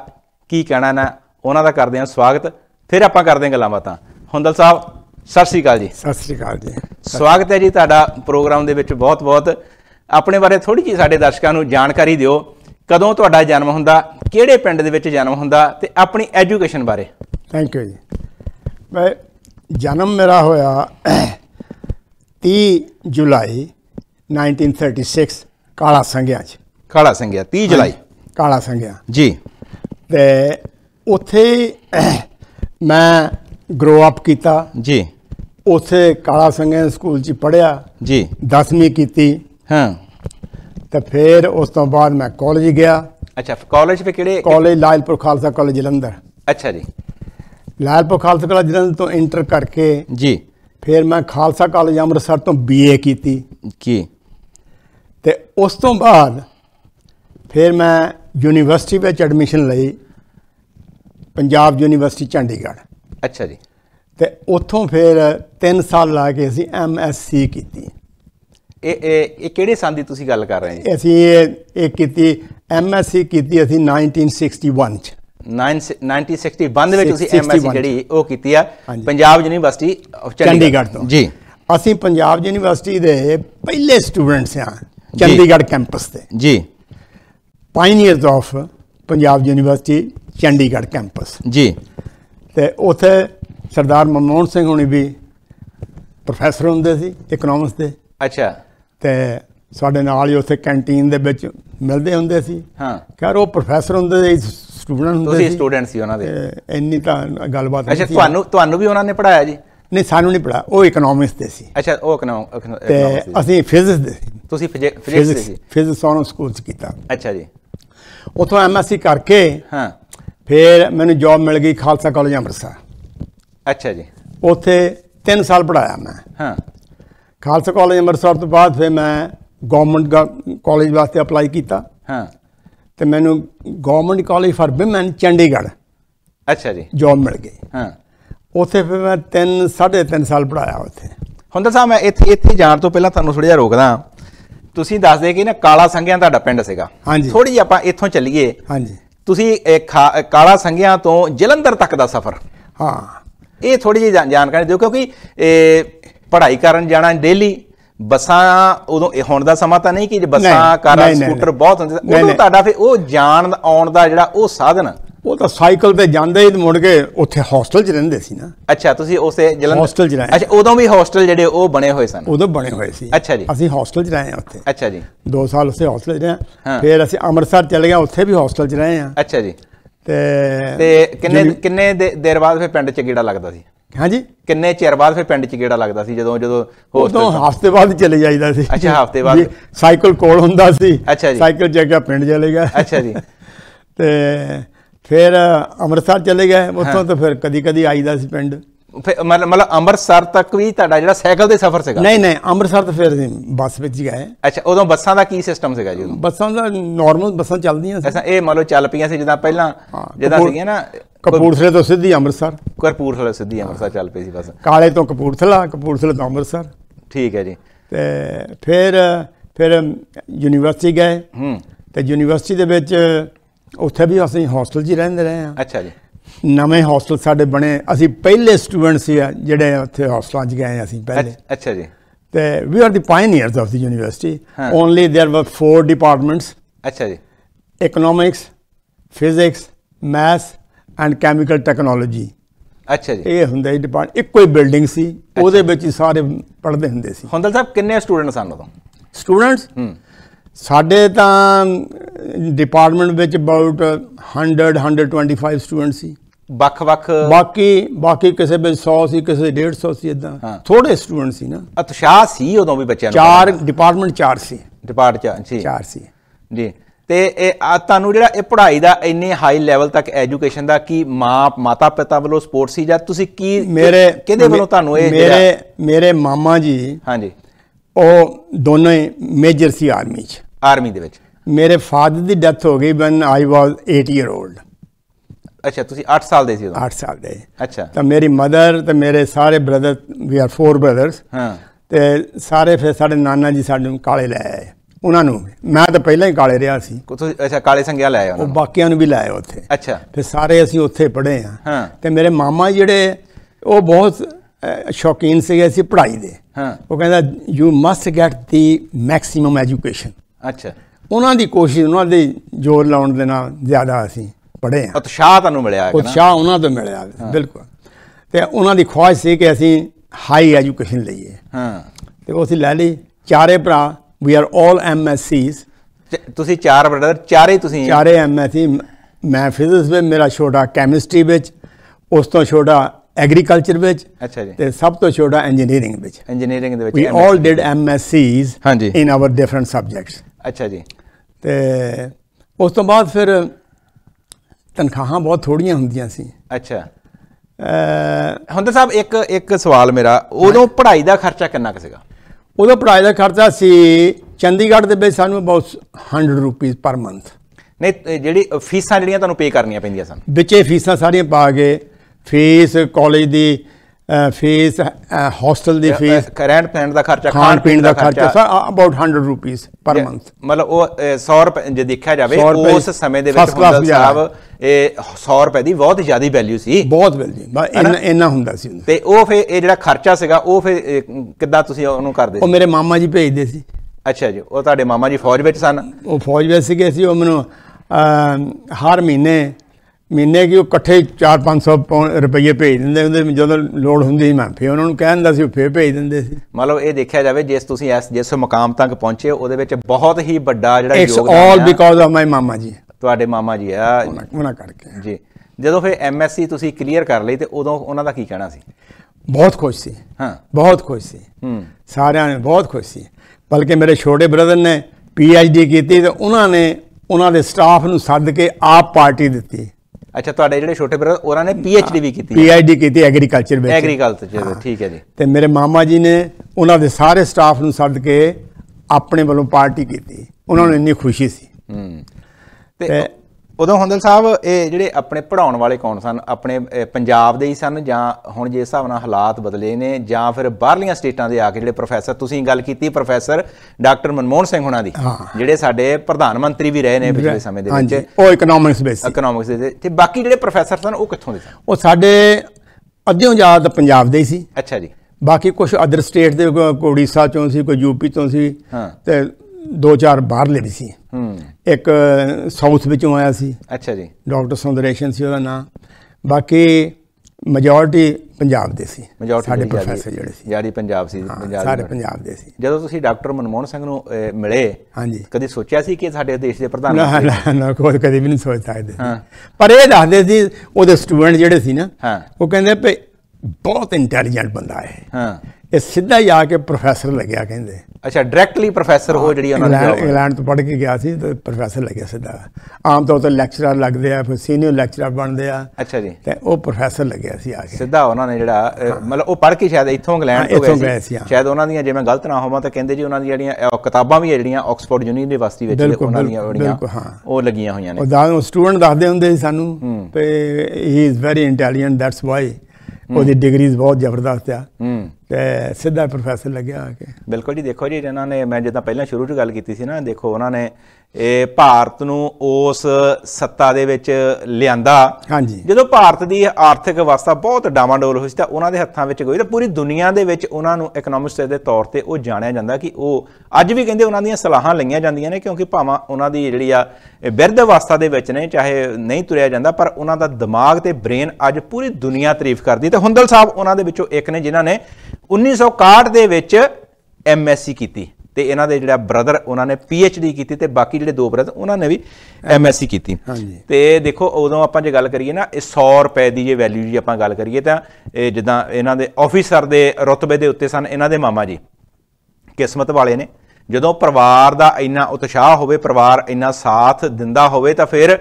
ਕੀ ਕਹਿਣਾ ਨਾ ਉਹਨਾਂ ਦਾ ਕਰਦੇ ਆ ਸਵਾਗਤ ਫਿਰ ਆਪਾਂ ਕਰਦੇ ਆ ਗੱਲਾਂ ਬਾਤਾਂ। ਹੁੰਦਲ ਸਾਹਿਬ ਸਤਿ ਸ੍ਰੀ ਅਕਾਲ ਜੀ। ਸਤਿ ਸ੍ਰੀ ਅਕਾਲ ਜੀ। ਸਵਾਗਤ ਹੈ ਜੀ ਤੁਹਾਡਾ ਪ੍ਰੋਗਰਾਮ ਦੇ ਵਿੱਚ ਬਹੁਤ-ਬਹੁਤ ਆਪਣੇ ਬਾਰੇ ਥੋੜੀ ਜੀ ਸਾਡੇ ਦਰਸ਼ਕਾਂ ਨੂੰ ਜਾਣਕਾਰੀ ਦਿਓ। ਕਦੋਂ ਤੁਹਾਡਾ ਜਨਮ ਹੁੰਦਾ ਕਿਹੜੇ ਪਿੰਡ ਦੇ ਵਿੱਚ ਜਨਮ ਹੁੰਦਾ ਤੇ ਆਪਣੀ ਐਜੂਕੇਸ਼ਨ ਬਾਰੇ। ਥੈਂਕ ਯੂ ਜੀ। ਮੈਂ ਜਨਮ ਮੇਰਾ ਹੋਇਆ 30 ਜੁਲਾਈ 1936 ਕਾਲਾ ਸੰਘਿਆ ਚ। ਕਾਲਾ ਸੰਘਿਆ 30 ਜੁਲਾਈ। ਕਾਲਾ ਸੰਘਿਆ। ਜੀ। ਤੇ ਉੱਥੇ ਮੈਂ ਗਰੋ ਅਪ ਕੀਤਾ। ਜੀ। ਉੱਥੇ ਕਾਲਾ ਸੰਘਿਆ ਸਕੂਲ ਚ ਪੜਿਆ ਜੀ। 10ਵੀਂ ਕੀਤੀ। ਹਾਂ। ਤੇ ਫਿਰ ਉਸ ਤੋਂ ਬਾਅਦ ਮੈਂ ਕਾਲਜ ਗਿਆ। ਅੱਛਾ ਕਾਲਜ ਫੇ ਕਿਹੜੇ ਕਾਲਜ ਲਾਇਲਪੁਰ ਖਾਲਸਾ ਕਾਲਜ ਜਲੰਧਰ। ਅੱਛਾ ਜੀ। ਲਾਇਲਪੁਰ ਖਾਲਸਾ ਕਾਲਜ ਜਲੰਧਰ ਤੋਂ ਇੰਟਰ ਕਰਕੇ ਜੀ। ਫਿਰ ਮੈਂ ਖਾਲਸਾ ਕਾਲਜ ਅੰਮ੍ਰਿਤਸਰ ਤੋਂ ਬੀਏ ਕੀਤੀ। ਕੀ? ਤੇ ਉਸ ਤੋਂ ਬਾਅਦ ਫਿਰ ਮੈਂ ਯੂਨੀਵਰਸਿਟੀ ਵਿੱਚ ਐਡਮਿਸ਼ਨ ਲਈ ਪੰਜਾਬ ਯੂਨੀਵਰਸਿਟੀ ਚੰਡੀਗੜ੍ਹ। ਅੱਛਾ ਜੀ। ਤੇ ਉੱਥੋਂ ਫਿਰ 3 ਸਾਲ ਲਾ ਕੇ ਅਸੀਂ ਐਮਐਸਸੀ ਕੀਤੀ। ਇਹ ਇਹ ਇਹ ਕਿਹੜੇ ਸੰਨ ਦੀ ਤੁਸੀਂ ਗੱਲ ਕਰ ਰਹੇ ਹੋ ਅਸੀਂ ਇਹ ਇਹ ਕੀਤੀ ਐਮਐਸਸੀ ਕੀਤੀ ਅਸੀਂ 1961 ਚ। 1961 ਦੇ ਵਿੱਚ ਤੁਸੀਂ 61 ਐਮਐਸਸੀ ਜਿਹੜੀ ਉਹ ਕੀਤੀ ਆ। ਪੰਜਾਬ ਯੂਨੀਵਰਸਿਟੀ ਆਫ ਚੰਡੀਗੜ੍ਹ ਤੋਂ। ਜੀ। ਅਸੀਂ ਪੰਜਾਬ ਯੂਨੀਵਰਸਿਟੀ ਦੇ ਪਹਿਲੇ ਸਟੂਡੈਂਟਸ ਹਾਂ ਚੰਡੀਗੜ੍ਹ ਕੈਂਪਸ ਤੇ। ਜੀ। Pioneers of Punjab university Chandigarh campus. ਜੀ। ਤੇ ਉੱਥੇ ਸਰਦਾਰ ਮਨਮੋਹਨ ਸਿੰਘ ਹੁਣੀ ਵੀ ਪ੍ਰੋਫੈਸਰ ਹੁੰਦੇ ਸੀ ਇਕਨੋਮਿਕਸ ਦੇ। ਅੱਛਾ। ਤੇ ਸਾਡੇ ਨਾਲ ਹੀ ਉੱਥੇ ਕੈਂਟੀਨ ਦੇ ਵਿੱਚ ਮਿਲਦੇ ਹੁੰਦੇ ਸੀ। ਹਾਂ। ਖੈਰ ਉਹ ਪ੍ਰੋਫੈਸਰ ਹੁੰਦੇ ਸੀ ਸਟੂਡੈਂਟ ਹੁੰਦੇ ਤੁਸੀਂ ਸੀ। ਸਟੂਡੈਂਟ ਸੀ ਉਹਨਾਂ ਦੇ। ਇੰਨੀ ਤਾਂ ਗੱਲਬਾਤ ਅੱਛਾ। ਤੁਹਾਨੂੰ ਤੁਹਾਨੂੰ ਵੀ ਉਹਨਾਂ ਨੇ ਪੜਾਇਆ ਜੀ? ਨਹੀਂ ਸਾਨੂੰ ਨਹੀਂ ਪੜਾ ਉਹ ਇਕਨੋਮਿਕਸ ਦੇ ਸੀ। ਅੱਛਾ ਉਹ ਇਕਨੋ ਤੇ ਅਸੀਂ ਫਿਜ਼ਿਕਸ ਦੇ ਸੀ। ਤੁਸੀਂ ਫਿਜ਼ਿਕਸ ਦੇ ਸੀ। ਫਿਜ਼ਿਕਸ ਉਹਨਾਂ ਸਕੂਲ ਚ ਕੀਤਾ। ਅੱਛਾ ਜੀ। ਉੱਥੋਂ ਐਮਐਸਸੀ ਕਰਕੇ ਹਾਂ। ਫਿਰ ਮੈਨੂੰ ਜੌਬ ਮਿਲ ਗਈ ਖਾਲਸਾ ਕਾਲਜ ਅੰਮ੍ਰਿਤਸਰ। ਅੱਛਾ ਜੀ। ਉੱਥੇ 3 ਸਾਲ ਪੜਾਇਆ ਮੈਂ। ਹਾਂ। ਖਾਲਸਾ ਕਾਲਜ ਅੰਮ੍ਰਿਤਸਰ ਤੋਂ ਬਾਅਦ ਫਿਰ ਮੈਂ ਗਵਰਨਮੈਂਟ ਕਾਲਜ ਵਾਸਤੇ ਅਪਲਾਈ ਕੀਤਾ। ਹਾਂ। ਤੇ ਮੈਨੂੰ government college for women Chandigarh ਅੱਛਾ ਜੀ। ਜੌਬ ਮਿਲ ਗਈ। ਹਾਂ। ਉੱਥੇ ਫਿਰ ਮੈਂ 3 3.5 ਸਾਲ ਪੜਾਇਆ ਉੱਥੇ। ਹੁੰਦਾ ਸਾਹਿਬ ਮੈਂ ਇੱਥੇ ਇੱਥੇ ਜਾਣ ਤੋਂ ਪਹਿਲਾਂ ਤੁਹਾਨੂੰ ਥੋੜਾ ਜਿਹਾ ਰੋਕਦਾ। ਤੁਸੀਂ ਦੱਸਦੇ ਕਿ ਨਾ ਕਾਲਾ ਸੰਘਿਆ ਤੁਹਾਡਾ ਪਿੰਡ ਸੀਗਾ। ਹਾਂਜੀ। ਥੋੜੀ ਜਿਹੀ ਆਪਾਂ ਇੱਥੋਂ ਚੱਲੀਏ। ਹਾਂਜੀ। ਤੁਸੀਂ ਕਾਲਾ ਸੰਘਿਆ ਤੋਂ ਜਲੰਧਰ ਤੱਕ ਦਾ ਸਫ਼ਰ। ਹਾਂ। ਇਹ ਥੋੜੀ ਜਿਹੀ ਜਾਣ- ਜਾਣਕਾਰੀ ਦਿਓ ਕਿਉਂਕਿ ਇਹ ਪੜ੍ਹਾਈ ਕਰਨ ਜਾਣਾ ਡੇਲੀ। ਬੱਸਾਂ ਉਦੋਂ ਇਹ ਹੁਣ ਦਾ ਸਮਾਂ ਤਾਂ ਨਹੀਂ ਕਿ ਜੇ ਬੱਸਾਂ ਕਾਰਾਂ ਸਕੂਟਰ। ਬਹੁਤ ਹੁੰਦੇ ਸੀ। ਉਦੋਂ। ਤੁਹਾਡਾ ਫਿਰ ਉਹ ਜਾਣ ਆਉਣ ਦਾ ਜਿਹੜਾ ਉਹ ਸਾਧਨ? ਉਹ ਤਾਂ ਸਾਈਕਲ ਤੇ ਜਾਂਦੇ ਹੀ ਮੁੜ ਕੇ ਉੱਥੇ ਹੋਸਟਲ 'ਚ ਰਹਿੰਦੇ ਸੀ ਨਾ। ਅੱਛਾ ਤੁਸੀਂ ਉਸੇ ਜਲੰਧਰ Hostel 'ਚ ਰਹੇ। ਅੱਛਾ ਉਦੋਂ ਵੀ ਹੋਸਟਲ ਜਿਹੜੇ ਉਹ ਬਣੇ ਹੋਏ ਸਨ? ਉਦੋਂ ਬਣੇ ਹੋਏ ਸੀ। ਅੱਛਾ ਜੀ। ਅਸੀਂ ਹੋਸਟਲ 'ਚ ਰਹੇ ਹਾਂ ਉੱਥੇ। ਅੱਛਾ ਜੀ। 2 ਸਾਲ ਉੱਥੇ ਹੋਸਟਲ 'ਚ ਰਹੇ ਫਿਰ ਅਸੀਂ ਅੰਮ੍ਰਿਤਸਰ ਚਲੇ ਗਏ ਉੱਥੇ ਵੀ ਹੋਸਟਲ 'ਚ ਰਹੇ ਹਾਂ। ਅੱਛਾ ਜੀ। ਤੇ ਤੇ ਕਿੰਨੇ ਕਿੰਨੇ ਦੇਰ ਬਾਅਦ ਫਿਰ ਪਿੰਡ ਚ ਗੇੜਾ ਲੱਗਦਾ ਸੀ? ਹਾਂਜੀ? ਕਿੰਨੇ ਚਿਰ ਬਾਅਦ ਫਿਰ ਪਿੰਡ ਚ ਗੇੜਾ ਲੱਗਦਾ ਸੀ? ਜਦੋਂ ਜਦੋਂ ਉਦੋਂ hostel- ਹਫ਼ਤੇ ਬਾਅਦ ਚਲੇ ਜਾਈਦਾ ਸੀ। ਅੱਛਾ, ਹਫ਼ਤੇ ਬਾਅਦ। ਸਾਈਕਲ ਕੋਲ ਹੁੰਦਾ ਸੀ। ਅੱਛਾ ਜੀ। ਸਾਈਕਲ ਕੇ ਪਿੰਡ ਚਲੇ ਗਏ ਅੱਛਾ ਜੀ। ਤੇ ਫਿਰ ਅੰਮ੍ਰਿਤਸਰ ਚਲੇ ਗਏ। ਉੱਥੋਂ ਤਾਂ ਫਿਰ ਕਦੀ ਕਦੀ ਆਈਦਾ ਸੀ ਪਿੰਡ। ਮਤਲਬ ਮਤਲਬ ਅੰਮ੍ਰਿਤਸਰ ਤੱਕ ਵੀ ਤੁਹਾਡਾ ਜਿਹੜਾ ਸਾਈਕਲ ਤੇ ਸਫ਼ਰ ਸੀਗਾ? ਨਹੀਂ ਨਹੀਂ ਅੰਮ੍ਰਿਤਸਰ ਤਾਂ ਫਿਰ ਬੱਸ ਵਿੱਚ ਹੀ ਗਏ। ਅੱਛਾ ਉਦੋਂ ਬੱਸਾਂ ਦਾ ਕੀ ਸਿਸਟਮ ਸੀਗਾ ਜੀ ਉਦੋਂ? ਬੱਸਾਂ ਦਾ ਨਾਰਮਲ ਬੱਸਾਂ ਚੱਲਦੀਆਂ ਸੀ। ਐਸਾ ਇਹ ਮੰਨ ਲਓ ਚੱਲ ਪਈਆਂ ਸੀ ਜਿੱਦਾਂ ਪਹਿਲਾਂ ਜਿੱਦਾਂ ਸੀਗੀਆਂ ਨਾ ਕਪੂਰਥਲੇ ਤੋਂ ਸਿੱਧੀ ਅੰਮ੍ਰਿਤਸਰ। ਕਰਪੂਰਥਲਾ ਸਿੱਧੀ ਅੰਮ੍ਰਿਤਸਰ ਚੱਲ ਪਈ ਸੀ ਬਸ। ਕਾਲੇ ਤੋਂ ਕਪੂਰਥਲਾ ਕਪੂਰਥਲੇ ਤੋਂ ਅੰਮ੍ਰਿਤਸਰ। ਠੀਕ ਹੈ ਜੀ। ਤੇ ਫਿਰ ਫਿਰ ਯੂਨੀਵਰਸਿਟੀ ਗਏ। ਹੂੰ। ਤੇ ਯੂਨੀਵਰਸਿਟੀ ਦੇ ਵਿੱਚ ਉੱਥੇ ਵੀ ਅਸੀਂ ਹੋਸਟਲ 'ਚ ਹੀ ਰਹਿੰਦੇ ਰਹੇ ਹਾਂ। ਅੱਛਾ ਜੀ। ਨਵੇਂ ਹੋਸਟਲ ਸਾਡੇ ਬਣੇ ਅਸੀਂ ਪਹਿਲੇ ਸਟੂਡੈਂਟ ਸੀ ਜਿਹੜੇ ਉੱਥੇ ਹੋਸਟਲਾਂ 'ਚ ਗਏ ਅਸੀਂ ਪਹਿਲੇ ਅੱਛ- ਅੱਛਾ ਜੀ ਤੇ we are the pioneers of the university ਹਾਂ। Only there were four departments ਅੱਛਾ ਜੀ economics physics maths and chemical technology ਅੱਛਾ ਜੀ ਇਹ ਹੁੰਦਾ ਹੀ ਡਿਪਾਰਟ ਇੱਕੋ ਹੀ ਬਿਲਡਿੰਗ ਸੀ ਉਹਦੇ ਵਿੱਚ ਹੀ ਸਾਰੇ ਪੜ੍ਹਦੇ ਹੁੰਦੇ ਸੀ ਹੁੰਦਲ ਸਾਹਿਬ ਕਿੰਨੇ ਸਟੂਡੈਂਟ ਸਨ ਉਦੋਂ ਸਟੂਡੈਂਟਸ ਹੂੰ ਸਾਡੇ ਤਾਂ ਡਿਪਾਰਟਮੈਂਟ ਵਿੱਚ ਅਬਾਊਟ 100 125 ਸਟੂਡੈਂਟ ਸੀ ਵੱਖ-ਵੱਖ ਬਾਕੀ ਬਾਕੀ ਕਿਸੇ ਵਿੱਚ 100 ਸੀ ਕਿਸੇ 150 ਸੀ ਇਦਾਂ। ਥੋੜੇ ਸਟੂਡੈਂਟ ਸੀ ਨਾ। ਉਤਸ਼ਾਹ ਸੀ ਉਦੋਂ ਵੀ ਬੱਚਿਆਂ ਨੂੰ ਚਾਰ ਡਿਪਾਰਟਮੈਂਟ ਚਾਰ ਸੀ। ਡਿਪਾਰਟ ਚ ਜੀ। ਚਾਰ ਸੀ। ਜੀ। ਤੇ ਇਹ ਤੁਹਾਨੂੰ ਜਿਹੜਾ ਇਹ ਪੜ੍ਹਾਈ ਦਾ ਇੰਨੇ ਹਾਈ ਲੈਵਲ ਤੱਕ ਐਜੂਕੇਸ਼ਨ ਦਾ ਕੀ ਮਾਂ ਮਾਤਾ ਪਿਤਾ ਵੱਲੋਂ ਸਪੋਰਟ ਸੀ ਜਾਂ ਤੁਸੀਂ ਕੀ ਮੇਰੇ ਕਿਹਦੇ ਵੱਲੋਂ ਤੁਹਾਨੂੰ ਇਹ ਮੇਰੇ ਮੇਰੇ ਮਾਮਾ ਜੀ ਹਾਂਜੀ। ਉਹ ਦੋਨੋਂ ਮੇਜਰ ਸੀ ਆਰਮੀ 'ਚ। ਆਰਮੀ ਦੇ ਵਿੱਚ। ਮੇਰੇ ਫਾਦਰ ਦੀ ਡੈਥ ਹੋ ਗਈ when I was 8 year old ਅੱਛਾ ਤੁਸੀਂ 8 ਸਾਲ ਦੇ ਸੀ ਉਦੋਂ? 8 ਸਾਲ ਦੇ। ਅੱਛਾ। ਤਾਂ ਮੇਰੀ ਮਦਰ ਤੇ ਮੇਰੇ ਸਾਰੇ ਬ੍ਰਦਰ ਵੀ ਆਰ ਫੋਰ ਬ੍ਰਦਰਸ ਹਾਂ। ਤੇ ਸਾਰੇ ਫਿਰ ਸਾਡੇ ਨਾਨਾ ਜੀ ਸਾਨੂੰ ਕਾਲੇ ਲੈ ਆਏ। ਉਹਨਾਂ ਨੂੰ। ਮੈਂ ਤਾਂ ਪਹਿਲਾਂ ਹੀ ਕਾਲੇ ਰਿਹਾ ਸੀ। ਕੋ ਤੁਸੀਂ ਅੱਛਾ ਕਾਲੇ ਸੰਗਿਆ ਲੈ ਆਏ ਉਹਨਾਂ ਉਹ ਬਾਕੀਆਂ ਨੂੰ ਵੀ ਲਾਏ ਉੱਥੇ। ਅੱਛਾ। ਫਿਰ ਸਾਰੇ ਅਸੀਂ ਉੱਥੇ ਪੜ੍ਹੇ ਹਾਂ। ਤੇ ਮੇਰੇ ਮਾਮਾ ਜਿਹੜੇ ਉਹ ਬਹੁਤ ਸ਼ੌਕੀਨ ਸੀਗੇ ਸੀ ਪੜ੍ਹਾਈ ਦੇ। ਹਾਂ। ਉਹ ਕਹਿੰਦਾ you must get the maximum education ਅੱਛਾ। ਉਹਨਾਂ ਦੀ ਕੋਸ਼ਿਸ਼ ਉਹਨਾਂ ਦੇ ਜ਼ੋਰ ਲਾਉਣ ਦੇ ਨਾਲ ਜ਼ਿਆਦਾ ਅਸੀਂ ਪੜ੍ਹੇ ਹਾਂ ਉਤਸ਼ਾਹ ਤੁਹਾਨੂੰ ਮਿਲਿਆ ਹੈ ਉਤਸ਼ਾਹ ਉਹਨਾਂ ਤੋਂ ਮਿਲਿਆ ਬਿਲਕੁਲ। ਤੇ ਉਹਨਾਂ ਦੀ ਖੁਆਇਸ਼ ਸੀ ਕਿ ਅਸੀਂ ਹਾਈ ਐਜੂਕੇਸ਼ਨ ਲਈਏ। ਹਾਂ। ਤੇ ਉਹ ਅਸੀਂ ਲੈ ਲਈ। ਚਾਰੇ ਭਰਾ ਵੀ ਆਰ ਆਲ ਐਮਐਸਸੀਜ਼ ਚ- ਤੁਸੀਂ ਚਾਰ ਬ੍ਰਦਰ ਚਾਰੇ ਤੁਸੀਂ? ਚਾਰੇ ਐਮਐਸਸੀ ਮੈਂ ਫਿਜ਼ਿਕਸ ਵਿੱਚ ਮੇਰਾ ਛੋਟਾ ਕੈਮਿਸਟਰੀ ਵਿੱਚ ਉਸ ਤੋਂ ਛੋਟਾ ਐਗਰੀਕਲਚਰ ਵਿੱਚ ਅੱਛਾ ਜੀ। ਤੇ ਸਭ ਤੋਂ ਛੋਟਾ ਇੰਜੀਨੀਅਰਿੰਗ ਵਿੱਚ। ਇੰਜੀਨੀਅਰਿੰਗ ਦੇ ਵਿੱਚ ਵੀ ਆਲ ਡਿਡ ਐਮਐਸਸੀਜ਼ ਹਾਂਜੀ। ਇਨ ਆਵਰ ਡਿਫਰੈਂਟ ਸਬਜੈਕਟਸ ਅੱਛਾ ਜੀ। ਤੇ ਉਸ ਤੋਂ ਬਾਅਦ ਫਿਰ ਤਨਖਾਹਾਂ ਬਹੁਤ ਥੋੜੀਆਂ ਹੁੰਦੀਆਂ ਸੀ। ਅੱਛਾ। ਅਹ ਹੁੰਦਾ ਸਾਹਿਬ ਇੱਕ ਇੱਕ ਸਵਾਲ ਮੇਰਾ ਉਦੋਂ ਪੜ੍ਹਾਈ ਦਾ ਖਰਚਾ ਕਿੰਨਾ ਕੁ ਸੀਗਾ? ਉਦੋਂ ਪੜ੍ਹਾਈ ਦਾ ਖਰਚਾ ਸੀ ਚੰਡੀਗੜ੍ਹ ਦੇ ਵਿੱਚ ਸਾਨੂੰ ਅਬਾਊਟ 100 ਰੁਪਏ ਪਰ ਮੰਥ ਨਹੀਂ ਜਿਹੜੀ ਫੀਸਾਂ ਜਿਹੜੀਆਂ ਤੁਹਾਨੂੰ ਪੇ ਕਰਨੀਆਂ ਪੈਂਦੀਆਂ ਸਨ? ਵਿੱਚੇ ਫੀਸਾਂ ਸਾਰੀਆਂ ਪਾ ਕੇ ਫੀਸ ਕਾਲਜ ਦੀ ਫੀਸ ਹੌਸਟਲ ਦੀ ਫੀਸ ਰਹਿਣ ਪਹਿਣ ਦਾ ਖਰਚਾ ਖਾਣ ਪੀਣ ਦਾ ਖਰਚਾ ਅਬਾਊਟ 100 ਰੁਪੀਸ ਪਰ ਮੰਥ ਮਤਲਬ ਉਹ ਅ, 100 ਰੁਪਏ ਜੇ ਦੇਖਿਆ ਜਾਵੇ 100 ਰੁਪਏ ਉਸ ਸਮੇਂ ਦੇ ਵਿੱਚ ਗੁਜ਼ਾਰਾ। ਸਾਹਿਬ ਇਹ 100 ਰੁਪਏ ਦੀ ਬਹੁਤ ਜ਼ਿਆਦਾ ਵੈਲਿਊ ਸੀ। ਬਹੁਤ ਵੈਲ ਜੀ ਬਸ ਇੰਨਾ ਇੰਨਾ ਹੁੰਦਾ ਸੀ। ਤੇ ਉਹ ਫਿਰ ਇਹ ਜਿਹੜਾ ਖਰਚਾ ਸੀਗਾ ਉਹ ਫਿਰ ਕਿੱਦਾਂ ਤੁਸੀਂ ਉਹਨੂੰ ਕਰਦੇ ਉਹ ਮੇਰੇ ਮਾਮਾ ਜੀ ਭੇਜਦੇ ਸੀ। ਅੱਛਾ ਜੀ ਉਹ ਤੁਹਾਡੇ ਮਾਮਾ ਜੀ ਫੌਜ ਵਿੱਚ ਸਨ? ਉਹ ਫੌਜ ਵਿੱਚ ਸੀਗੇ ਸੀ ਉਹ ਮੈਨੂੰ ਹਰ ਮਹੀਨੇ ਮਹੀਨੇ ਕੀ ਉਹ ਇਕੱਠੇ 4-500 ਰੁਪਏ ਭੇਜ ਦਿੰਦੇ ਹੁੰਦੇ। ਜਦੋਂ ਲੋੜ ਹੁੰਦੀ ਸੀ ਮੈਂ ਫਿਰ ਉਹਨਾਂ ਨੂੰ ਕਹਿ ਦਿੰਦਾ ਸੀ ਫਿਰ ਭੇਜ ਦਿੰਦੇ ਸੀ। ਮਤਲਬ ਇਹ ਦੇਖਿਆ ਜਾਵੇ ਜਿਸ ਤੁਸੀਂ ਇਸ ਜਿਸ ਮੁਕਾਮ ਤੱਕ ਪਹੁੰਚੇ ਉਹਦੇ ਵਿੱਚ ਬਹੁਤ ਹੀ ਵੱਡਾ ਜਿਹੜਾ ਇਟਸ ਯੋਗਦਾਨ ਆਲ ਆ, ਬਿਕਾਜ਼ ਆਫ ਮਾਈ ਮਾਮਾ ਜੀ। ਤੁਹਾਡੇ ਮਾਮਾ ਜੀ ਆ। ਉਹਨਾਂ ਕਰਕੇ। ਜੀ। ਜਦੋਂ ਫਿਰ ਐਮਐਸਸੀ ਤੁਸੀਂ ਕਲੀਅਰ ਕਰ ਲਈ ਤੇ ਉਦੋਂ ਉਹਨਾਂ ਦਾ ਕੀ ਕਹਿਣਾ ਸੀ? ਬਹੁਤ ਖੁਸ਼ ਸੀ। ਹਾਂ। ਬਹੁਤ ਖੁਸ਼ ਸੀ। ਹੂੰ। ਸਾਰਿਆਂ ਨੇ ਬਹੁਤ ਖੁਸ਼ ਸੀ। ਬਲਕਿ ਮੇਰੇ ਛੋਟੇ ਬ੍ਰਦਰ ਨੇ ਡੀ ਕੀਤੀ ਤੇ ਉਹਨਾਂ ਨੇ ਉਹਨਾਂ ਦੇ ਸਟਾਫ ਨੂੰ ਸੱਦ ਕੇ ਆਪ ਪਾਰਟੀ ਦਿੱਤੀ। ਅੱਛਾ ਤੁਹਾਡੇ ਜਿਹੜੇ ਛੋਟੇ ਬ੍ਰਦਰ ਉਹਨਾਂ ਨੇ ਡੀ ਵੀ ਕੀਤੀ ਡੀ ਕੀਤੀ ਐਗਰੀਕਲਚਰ ਵਿੱਚ। ਐਗਰੀਕਲਚਰ ਚ ਠੀਕ ਹੈ ਜੀ। ਤੇ ਮੇਰੇ ਮਾਮਾ ਜੀ ਨੇ ਉਹਨਾਂ ਦੇ ਸਾਰੇ ਸਟਾਫ ਨੂੰ ਸੱਦ ਕੇ ਆਪਣੇ ਵੱਲੋਂ ਪਾਰਟੀ ਕੀਤੀ। ਉਹਨਾਂ ਨੂੰ ਇੰਨੀ ਖੁਸ਼ੀ ਸੀ। ਹੂੰ। ਤੇ- ਉਦੋਂ ਹੁੰਦਲ ਸਾਹਿਬ ਇਹ ਜਿਹੜੇ ਆਪਣੇ ਪੜਾਉਣ ਵਾਲੇ ਕੌਣ ਸਨ? ਆਪਣੇ ਪੰਜਾਬ ਦੇ ਹੀ ਸਨ ਜਾਂ ਹੁਣ ਜੇ ਹਿਸਾਬ ਨਾਲ ਹਾਲਾਤ ਬਦਲੇ ਨੇ ਜਾਂ ਫਿਰ ਬਾਹਰਲੀਆਂ ਸਟੇਟਾਂ ਦੇ ਆ ਕੇ ਜਿਹੜੇ ਪ੍ਰੋਫੈਸਰ ਤੁਸੀਂ ਗੱਲ ਕੀਤੀ ਪ੍ਰੋਫੈਸਰ ਡਾਕਟਰ ਮਨਮੋਹਨ ਸਿੰਘ ਹੁਣਾਂ ਦੀ। ਜਿਹੜੇ ਸਾਡੇ ਪ੍ਰਧਾਨ ਮੰਤਰੀ ਵੀ ਰਹੇ ਨੇ ਪਿਛਲੇ ਸਮੇਂ ਦੇ ਵਿੱਚ। ਉਹ ਇਕਨੋਮਿਕਸ ਵਿੱਚ ਸੀ। ਇਕਨੋਮਿਕਸ ਦੇ ਤੇ ਬਾਕੀ ਜਿਹੜੇ ਪ੍ਰੋਫੈਸਰ ਸਨ ਉਹ ਕਿੱਥੋਂ ਦੇ ਸਨ? ਉਹ ਸਾਡੇ ਅੱਧਿਓਂ ਜ਼ਿਆਦਾ ਪੰਜਾਬ ਦੇ ਹੀ ਸੀ। ਅੱਛਾ ਜੀ। ਬਾਕੀ ਕੁਝ ਅਦਰ ਸਟੇਟ ਦੇ ਕੋਈ ਉੜੀਸਾ ਚੋਂ ਸੀ ਕੋਈ ਯੂਪੀ ਤੋਂ ਸੀ। ਹਾਂ। ਤੇ ਦੋ ਚਾਰ ਬਾਹਰਲੇ ਵੀ ਸੀ। ਹੂੰ। ਇੱਕ ਸਾਊਥ ਵਿੱਚੋਂ ਆਇਆ ਸੀ। ਅੱਛਾ ਜੀ। ਡਾਕਟਰ ਸੁੰਦਰੇਸ਼ਨ ਸੀ ਉਹਦਾ ਨਾਮ ਬਾਕੀ ਮੈਜੋਰਟੀ ਪੰਜਾਬ ਦੇ ਸੀ। ਸਾਡੇ ਪ੍ਰੋਫੈਸਰ ਜਿਹੜੇ ਸੀ। ਜਿਹੜੀ ਪੰਜਾਬ ਸੀ ਪੰਜਾਬ ਦੇ। ਪੰਜਾਬ ਦੇ ਸੀ। ਜਦੋਂ ਤੁਸੀਂ ਡਾਕਟਰ ਮਨਮੋਹਨ ਸਿੰਘ ਨੂੰ ਮਿਲੇ ਹਾਂਜੀ। ਕਦੀ ਸੋਚਿਆ ਸੀ ਕਿ ਸਾਡੇ ਦੇਸ਼ ਦੇ ਪ੍ਰਧਾਨ ਨਾ ਨਾ ਨਾ ਕੋਈ ਕਦੇ ਵੀ ਨਹੀਂ ਸੋਚ ਸਕਦੇ। ਪਰ ਇਹ ਦੱਸਦੇ ਸੀ ਉਹਦੇ ਸਟੂਡੈਂਟ ਜਿਹੜੇ ਸੀ ਨਾ। ਉਹ ਕਹਿੰਦੇ ਵੀ ਬਹੁਤ ਇੰਟੈਲੀਜੈਂਟ ਬੰਦਾ ਹੈ ਹਾਂ। ਇਹ ਸਿੱਧਾ ਹੀ ਆ ਕੇ ਪ੍ਰੋਫੈਸਰ ਲੱਗਿਆ ਕਹਿੰਦੇ। ਅੱਛਾ ਡਾਇਰੈਕਟਲੀ ਪ੍ਰੋਫੈਸਰ ਉਹ ਜਿਹੜੀ ਉਹਨਾਂ ਦੀ ਇੰਗਲੈਂਡ ਹੈ। ਤੋਂ ਪੜ੍ਹ ਕੇ ਗਿਆ ਸੀ ਤੇ ਪ੍ਰੋਫੈਸਰ ਲੱਗਿਆ ਸਿੱਧਾ। ਆਮ ਤੌਰ ਤੇ ਲੈਕਚਰਰ ਲੱਗਦੇ ਆ ਫਿਰ ਸੀਨੀਅਰ ਲੈਕਚਰਰ ਬਣਦੇ ਆ। ਅੱਛਾ ਜੀ। ਤੇ ਉਹ ਪ੍ਰੋਫੈਸਰ ਲੱਗਿਆ ਸੀ ਆ ਕੇ। ਸਿੱਧਾ ਉਹਨਾਂ ਨੇ ਜਿਹੜਾ ਮਤਲਬ ਉਹ ਪੜ੍ਹ ਕੇ ਸ਼ਾਇਦ ਇੱਥੋਂ ਇੰਗਲੈਂਡ ਹਾਂ, ਤੋਂ ਗਏ ਸੀ। ਹਾਂ। ਸ਼ਾਇਦ ਉਹਨਾਂ ਦੀਆਂ ਜੇ ਮੈਂ ਗਲਤ ਨਾ ਹੋਵਾਂ ਤਾਂ ਕਹਿੰਦੇ ਜੀ ਉਹਨਾਂ ਦੀਆਂ ਜਿਹੜੀਆਂ ਕਿਤਾਬਾਂ ਵੀ ਹੈ ਜਿਹੜੀਆਂ ਆਕਸਫੋਰਡ ਯੂਨੀਵਰਸਿਟੀ ਵਿੱਚ ਉਹਨਾਂ ਦੀਆਂ ਹਾਂ। ਉਹ ਲੱਗੀਆਂ ਹੋਈਆਂ ਨੇ। ਉਹ ਸਟੂਡੈਂਟ ਦੱਸਦੇ ਹੁੰਦੇ ਸੀ ਸਾਨੂੰ ਤੇ he is very intelligent that's why ਉਹਦੀ ਡਿਗਰੀਜ਼ ਬਹੁਤ ਜ਼ਬਰਦਸਤ ਆ। ਹੂੰ। ਤੇ ਸਿੱਧਾ ਪ੍ਰੋਫੈਸਰ ਲੱਗਿਆ ਆ ਕੇ। ਬਿਲਕੁਲ ਜੀ ਦੇਖੋ ਜੀ ਇਹਨਾਂ ਨੇ ਮੈਂ ਜਿੱਦਾਂ ਪਹਿਲਾਂ ਸ਼ੁਰੂ 'ਚ ਗੱਲ ਕੀਤੀ ਸੀ ਨਾ ਦੇਖੋ ਉਹਨਾਂ ਨੇ ਇਹ ਭਾਰਤ ਨੂੰ ਉਸ ਸੱਤਾ ਦੇ ਵਿੱਚ ਲਿਆਂਦਾ। ਹਾਂਜੀ। ਜਦੋਂ ਭਾਰਤ ਦੀ ਆਰਥਿਕ ਅਵਸਥਾ ਬਹੁਤ ਡਾਵਾਂਡੋਲ ਹੋਈ ਸੀ ਤਾਂ ਉਹਨਾਂ ਦੇ ਹੱਥਾਂ ਵਿੱਚ ਗਈ ਤਾਂ ਪੂਰੀ ਦੁਨੀਆ ਦੇ ਵਿੱਚ ਉਹਨਾਂ ਨੂੰ ਇਕਨੋਮਿਸਟ ਦੇ ਤੌਰ ਤੇ ਉਹ ਜਾਣਿਆ ਜਾਂਦਾ ਕਿ ਉਹ ਅੱਜ ਵੀ ਕਹਿੰਦੇ ਉਹਨਾਂ ਦੀਆਂ ਸਲਾਹਾਂ ਲਈਆਂ ਜਾਂਦੀਆਂ ਨੇ ਕਿਉਂਕਿ ਭਾਵੇਂ ਉਹਨਾਂ ਦੀ ਜਿਹੜੀ ਆ ਬਿਰਧ ਅਵਸਥਾ ਦੇ ਵਿੱਚ ਨੇ ਚਾਹੇ ਨਹੀਂ ਤੁਰਿਆ ਜਾਂਦਾ ਪਰ ਉਹਨਾਂ ਦਾ ਦਿਮਾਗ ਤੇ ਬ੍ਰੇਨ ਅੱਜ ਪੂਰੀ ਦੁਨੀਆ ਤਾਰੀਫ ਕਰਦੀ ਤੇ ਹੁੰਦਲ ਸਾਹਿਬ ਉਹਨਾਂ ਦੇ ਵਿੱਚੋਂ ਇੱਕ ਨੇ ਜਿਨ੍ਹਾਂ ਨੇ 1961 ਦੇ ਵਿੱਚ ਐਮਐਸਸੀ ਕੀਤੀ ਤੇ ਇਹਨਾਂ ਦੇ ਜਿਹੜਾ ਬ੍ਰਦਰ ਉਹਨਾਂ ਨੇ ਡੀ ਕੀਤੀ ਤੇ ਬਾਕੀ ਜਿਹੜੇ ਦੋ ਬ੍ਰਦਰ ਉਹਨਾਂ ਨੇ ਵੀ ਐਮਐਸਸੀ ਕੀਤੀ। ਹਾਂਜੀ। ਤੇ ਦੇਖੋ ਉਦੋਂ ਆਪਾਂ ਜੇ ਗੱਲ ਕਰੀਏ ਨਾ ਇਹ 100 ਰੁਪਏ ਦੀ ਜੇ ਵੈਲਿਊ ਜੀ ਆਪਾਂ ਗੱਲ ਕਰੀਏ ਤਾਂ ਇਹ ਜਿੱਦਾਂ ਇਹਨਾਂ ਦੇ ਆਫੀਸਰ ਦੇ ਰੁਤਬੇ ਦੇ ਉੱਤੇ ਸਨ ਇਹਨਾਂ ਦੇ ਮਾਮਾ ਜੀ। ਕਿਸਮਤ ਵਾਲੇ ਨੇ। ਜਦੋਂ ਪਰਿਵਾਰ ਦਾ ਇੰਨਾ ਉਤਸ਼ਾਹ ਹੋਵੇ ਪਰਿਵਾਰ ਇੰਨਾ ਸਾਥ ਦਿੰਦਾ ਹੋਵੇ ਤਾਂ ਫਿਰ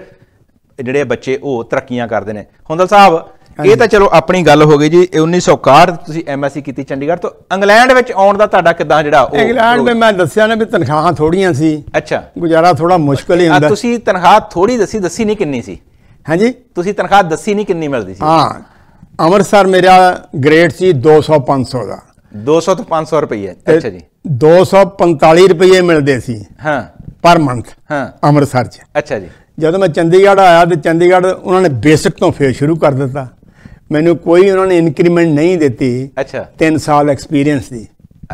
ਜਿਹੜੇ ਬੱਚੇ ਉਹ ਤਰੱਕੀਆਂ ਕਰਦੇ ਨੇ। ਹੁੰਦਲ ਸਾਹਿਬ ਇਹ ਤਾਂ ਚਲੋ ਆਪਣੀ ਗੱਲ ਹੋ ਗਈ ਜੀ ਇਹ 1961 ਤੁਸੀਂ ਐਮਐਸਸੀ ਕੀਤੀ ਚੰਡੀਗੜ੍ਹ ਤੋਂ। ਇੰਗਲੈਂਡ ਵਿੱਚ ਆਉਣ ਦਾ ਤੁਹਾਡਾ ਕਿਦਾਂ ਜਿਹੜਾ ਉਹ ਇੰਗਲੈਂਡ ਵਿੱਚ ਮੈਂ ਦੱਸਿਆ ਨਾ ਵੀ ਤਨਖਾਹਾਂ ਥੋੜੀਆਂ ਸੀ। ਅੱਛਾ। ਗੁਜ਼ਾਰਾ ਥੋੜਾ ਮੁਸ਼ਕਲ ਹੀ ਹੁੰਦਾ। ਤੁਸੀਂ ਤਨਖਾਹ ਥੋੜੀ ਦੱਸੀ ਦੱਸੀ ਨਹੀਂ ਕਿੰਨੀ ਸੀ? ਹਾਂਜੀ? ਤੁਸੀਂ ਤਨਖਾਹ ਦੱਸੀ ਨਹੀਂ ਕਿੰਨੀ ਮਿਲਦੀ ਸੀ? ਹਾਂ। ਅੰਮ੍ਰਿਤਸਰ ਮੇਰਾ ਗ੍ਰੇਡ ਸੀ 200 500 ਦਾ। 200 ਤੋਂ 500 ਰੁਪਏ ਅੱਛਾ ਜੀ। 245 ਰੁਪਏ ਮਿਲਦੇ ਸੀ ਹਾਂ। ਪਰ ਮੰਥ ਹਾਂ। ਅੰਮ੍ਰਿਤਸਰ 'ਚ। ਅੱਛਾ ਜੀ। ਜਦੋਂ ਮੈਂ ਚੰਡੀਗੜ੍ਹ ਆਇਆ ਤੇ ਚੰਡੀਗੜ੍ਹ ਉਹਨਾਂ ਨੇ ਬੇਸਿਕ ਤੋਂ ਫੇਰ ਸ਼ੁਰੂ ਕਰ ਦਿੱਤਾ। ਮੈਨੂੰ ਕੋਈ ਉਹਨਾਂ ਨੇ ਇਨਕਰੀਮੈਂਟ ਨਹੀਂ ਦਿੱਤੀ ਅੱਛਾ। 3 ਸਾਲ ਐਕਸਪੀਰੀਅੰਸ ਦੀ।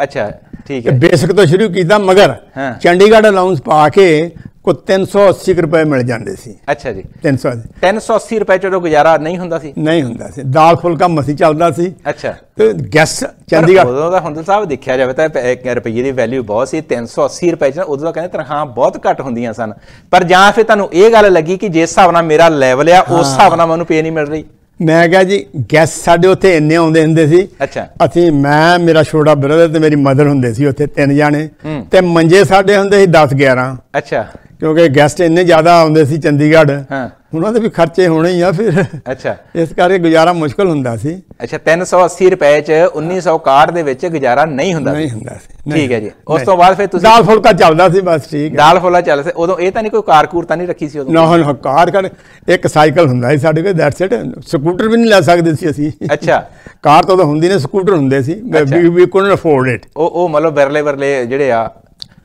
ਅੱਛਾ ਠੀਕ ਹੈ। ਬੇਸਿਕ ਤੋਂ ਸ਼ੁਰੂ ਕੀਤਾ ਮਗਰ। ਚੰਡੀਗੜ੍ਹ ਅਲਾਉਂਸ ਪਾ ਕੇ ਕੋ 380 ਕੁ ਰੁਪਏ ਮਿਲ ਜਾਂਦੇ ਸੀ। ਅੱਛਾ ਜੀ। 300 380 ਰੁਪਏ ਚ ਗੁਜ਼ਾਰਾ ਨਹੀਂ ਹੁੰਦਾ ਸੀ? ਨਹੀਂ ਹੁੰਦਾ ਸੀ। ਦਾਲ ਫੁਲਕਾ ਮਸੀ ਚੱਲਦਾ ਸੀ। ਅੱਛਾ। ਤੇ ਗੈਸ ਚੰਡੀਗੜ੍ਹ ਉਦੋਂ ਦਾ ਹੁੰਦਲ ਸਾਹਿਬ ਦੇਖਿਆ ਜਾਵੇ ਤਾਂ ਪ- ਇੱਕ ਰੁਪਈਏ ਦੀ ਵੈਲਿਊ ਬਹੁਤ ਸੀ। 380 ਰੁਪਏ ਚ ਉਦੋਂ ਦਾ ਕਹਿੰਦੇ ਤਨਖਾਹਾਂ ਬਹੁਤ ਘੱਟ ਹੁੰਦੀਆਂ ਸਨ। ਪਰ ਜਾਂ ਫਿਰ ਤੁਹਾਨੂੰ ਇਹ ਗੱਲ ਲੱਗੀ ਕਿ ਜਿਸ ਹਿਸਾਬ ਨਾਲ ਮੇਰਾ ਲੈਵਲ ਆ ਉਸ ਹਿਸਾਬ ਨਾਲ ਮੈਨੂੰ ਪੇ ਨਹੀਂ ਮਿਲ ਰਹੀ। ਮੈਂ ਕਿਹਾ ਜੀ ਗੈਸ ਸਾਡੇ ਉੱਥੇ ਇੰਨੇ ਆਉਂਦੇ ਹੁੰਦੇ ਸੀ। ਅੱਛਾ। ਅਸੀਂ ਮੈਂ ਮੇਰਾ ਛੋਟਾ ਬ੍ਰਦਰ ਤੇ ਮੇਰੀ ਮਦਰ ਹੁੰਦੇ ਸੀ ਉੱਥੇ ਤਿੰਨ ਜਾਣੇ। ਤੇ ਮੰਜੇ ਸਾਡੇ ਹੁੰਦੇ ਸੀ 10 11 ਅੱਛਾ। ਕਿਉਂਕਿ ਗੈਸਟ ਇੰਨੇ ਜ਼ਿਆਦਾ ਆਉਂਦੇ ਸੀ ਚੰਡੀਗੜ੍ਹ। ਹਾਂ। ਉਹਨਾਂ ਦੇ ਵੀ ਖਰਚੇ ਹੋਣੇ ਹੀ ਆ ਫਿਰ। ਅੱਛਾ। ਇਸ ਕਰਕੇ ਗੁਜ਼ਾਰਾ ਮੁਸ਼ਕਲ ਹੁੰਦਾ ਸੀ। ਅੱਛਾ 380 ਰੁਪਏ ਚ 1961 ਦੇ ਵਿੱਚ ਗੁਜ਼ਾਰਾ ਨਹੀਂ ਹੁੰਦਾ ਨਹੀਂ। ਹੁੰਦਾ ਸੀ। ਠੀਕ ਹੈ ਜੀ। ਉਸ। ਤੋਂ ਬਾਅਦ ਫਿਰ ਤੁਸੀਂ ਦਾਲ ਫੁਲਕਾ ਚੱਲਦਾ ਸੀ ਬਸ ਠੀਕ ਹੈ। ਦਾਲ ਫੁੱਲਾ ਚੱਲ ਸੀ। ਉਦੋਂ ਇਹ ਤਾਂ ਨਹੀਂ ਕੋਈ ਕਾਰਕੂਰ ਤਾਂ ਨਹੀਂ ਰੱਖੀ ਸੀ ਉਦੋਂ? ਨਾ ਹੁਣ ਕਾਰ ਕਰ ਇੱਕ ਸਾਈਕਲ ਹੁੰਦਾ ਸੀ ਸਾਡੇ ਕੋਲ ਦੈਟਸ ਇਟ ਸਕੂਟਰ ਵੀ ਨਹੀਂ ਲੈ ਸਕਦੇ ਸੀ ਅਸੀਂ। ਅੱਛਾ। ਕਾਰ ਤਾਂ ਉਦੋਂ ਹੁੰਦੀ ਨੇ ਸਕੂਟਰ ਹੁੰਦੇ ਸੀ। We we couldn't afford it ਉਹ ਉਹ ਮਤਲਬ ਬਰਲੇ ਬਰਲੇ ਜਿਹੜੇ ਆ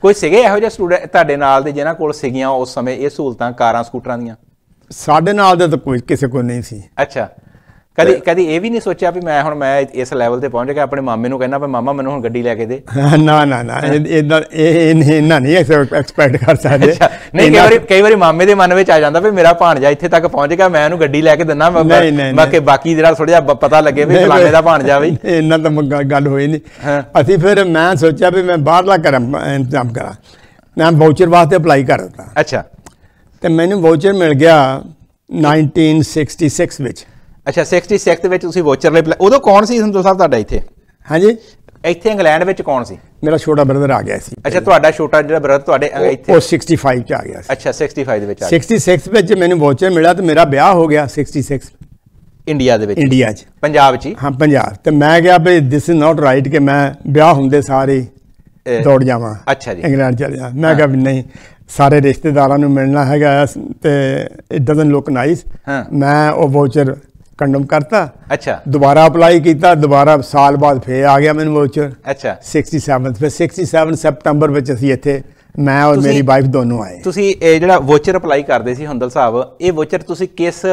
ਕੋਈ ਸੀਗੇ ਇਹੋ ਜਿਹੇ ਸਟੂਡੈਂਟ ਤੁਹਾਡੇ ਨਾਲ ਦੇ ਜਿਨ੍ਹਾਂ ਕੋਲ ਸੀਗੀਆਂ ਉਸ ਸਮੇਂ ਇਹ ਸਹੂਲਤਾਂ ਕਾਰਾਂ ਸਕੂਟਰਾਂ ਦੀਆਂ? ਸਾਡੇ ਨਾਲ ਦੇ ਤਾਂ ਕੋਈ ਕਿਸੇ ਕੋਲ ਨਹੀਂ ਸੀ। ਅੱਛਾ। ਕਦੀ ਕਦੀ ਇਹ ਵੀ ਨਹੀਂ ਸੋਚਿਆ ਵੀ ਮੈਂ ਹੁਣ ਮੈਂ ਇਸ ਲੈਵਲ ਤੇ ਪਹੁੰਚ ਗਿਆ ਆਪਣੇ ਮਾਮੇ ਨੂੰ ਕਹਿੰਦਾ ਵੀ ਮਾਮਾ ਮੈਨੂੰ ਹੁਣ ਗੱਡੀ ਲੈ ਕੇ ਦੇ। ਨਾ ਨਾ ਨਾ ਇਦਾਂ ਇਹ ਇਹ- ਇਹਨਾਂ ਨਹੀਂ ਐਕਸਪੈਕਟ ਕਰ ਸਕਦੇ। ਨਹੀਂ ਕਈ ਵਾਰੀ ਕਈ ਵਾਰੀ ਮਾਮੇ ਦੇ ਮਨ ਵਿੱਚ ਆ ਜਾਂਦਾ ਵੀ ਮੇਰਾ ਭਾਣਜਾ ਇੱਥੇ ਤੱਕ ਪਹੁੰਚ ਗਿਆ ਮੈਂ ਇਹਨੂੰ ਗੱਡੀ ਲੈ ਕੇ ਦਿੰਦਾ ਮੈਂ ਨਹੀਂ, ਨਹੀਂ, ਮੈਂ ਕਿ ਬਾਕੀ ਜਿਹੜਾ ਥੋੜਾ ਜਿਹਾ ਪਤਾ ਲੱਗੇ ਵੀ ਫਲਾਣੇ ਦਾ ਭਾਣਜਾ ਵੀ। ਇਹਨਾਂ ਤਾਂ ਗੱਲ ਹੋਈ ਨਹੀਂ। ਅਸੀਂ ਫਿਰ ਮੈਂ ਸੋਚਿਆ ਵੀ ਮੈਂ ਬਾਹਰਲਾ ਕਰਾਂ ਇੰਤਜ਼ਾਮ ਕਰਾਂ। ਮੈਂ ਵਾਊਚਰ ਵਾਸਤੇ ਅਪਲਾਈ ਕਰ ਦਿੱਤਾ। ਅੱਛਾ। ਤੇ ਮੈਨੂੰ ਵਾਊਚਰ ਮਿਲ ਗਿਆ 1966 ਵਿੱਚ। ਅੱਛਾ 66 ਦੇ ਵਿੱਚ ਤੁਸੀਂ ਵੋਚਰ ਲਈ ਉਦੋਂ ਕੌਣ ਸੀ ਸੰਤੋਖ ਸਾਹਿਬ ਤੁਹਾਡਾ ਇੱਥੇ? ਹਾਂਜੀ? ਇੱਥੇ ਇੰਗਲੈਂਡ ਵਿੱਚ ਕੌਣ ਸੀ? ਮੇਰਾ ਛੋਟਾ ਬ੍ਰਦਰ ਆ ਗਿਆ ਸੀ। ਅੱਛਾ ਤੁਹਾਡਾ ਛੋਟਾ ਜਿਹੜਾ ਬ੍ਰਦਰ ਤੁਹਾਡੇ ਇੱਥੇ? ਉਹ 65 ਚ ਆ ਗਿਆ ਸੀ। ਅੱਛਾ 65 ਦੇ ਵਿੱਚ ਆ ਗਿਆ। 66 ਵਿੱਚ ਮੈਨੂੰ ਵਾਊਚਰ ਮਿਲਿਆ ਤੇ ਮੇਰਾ ਵਿਆਹ ਹੋ ਗਿਆ 66 ਇੰਡੀਆ ਦੇ ਵਿੱਚ। ਇੰਡੀਆ 'ਚ। ਪੰਜਾਬ 'ਚ ਹੀ? ਪੰਜਾਬ। ਤੇ ਮੈਂ ਕਿਹਾ ਵੀ ਦਿਸ ਇਜ਼ ਨਾਟ ਰਾਈਟ ਕਿ ਮੈਂ ਵਿਆਹ ਹੁੰਦੇ ਸਾਰੇ ਦੌੜ ਜਾਵਾਂ। ਅੱਛਾ ਜੀ। ਇੰਗਲੈਂਡ ਚਲੇ ਜਾ ਮੈਂ ਕਿਹਾ ਵੀ ਨਹੀਂ ਸਾਰੇ ਰਿਸ਼ਤੇਦਾਰਾਂ ਨੂੰ ਮਿਲਣਾ ਹੈਗਾ ਤੇ ਇਟ ਡਸਨਟ ਲੁੱਕ ਨਾਈਸ। ਮੈਂ ਉਹ ਵਾਊਚਰ ਕੰਡਮ ਕਰਤਾ। ਅੱਛਾ। ਦੁਬਾਰਾ ਅਪਲਾਈ ਕੀਤਾ ਦੁਬਾਰਾ ਸਾਲ ਬਾਅਦ ਫੇਰ ਆ ਗਿਆ ਮੈਨੂੰ ਵਾਊਚਰ ਅੱਛਾ। 67 ਫਿਰ 67 ਸਤੰਬਰ ਵਿੱਚ ਅਸੀਂ ਇੱਥੇ ਮੈਂ ਔਰ ਮੇਰੀ ਵਾਈਫ ਦੋਨੋਂ ਆਏ। ਤੁਸੀਂ ਇਹ ਜਿਹੜਾ ਵੋਚਰ ਅਪਲਾਈ ਕਰਦੇ ਸੀ ਹੁੰਦਲ ਸਾਹਿਬ ਇਹ ਵੋਚਰ ਤੁਸੀਂ ਕਿਸ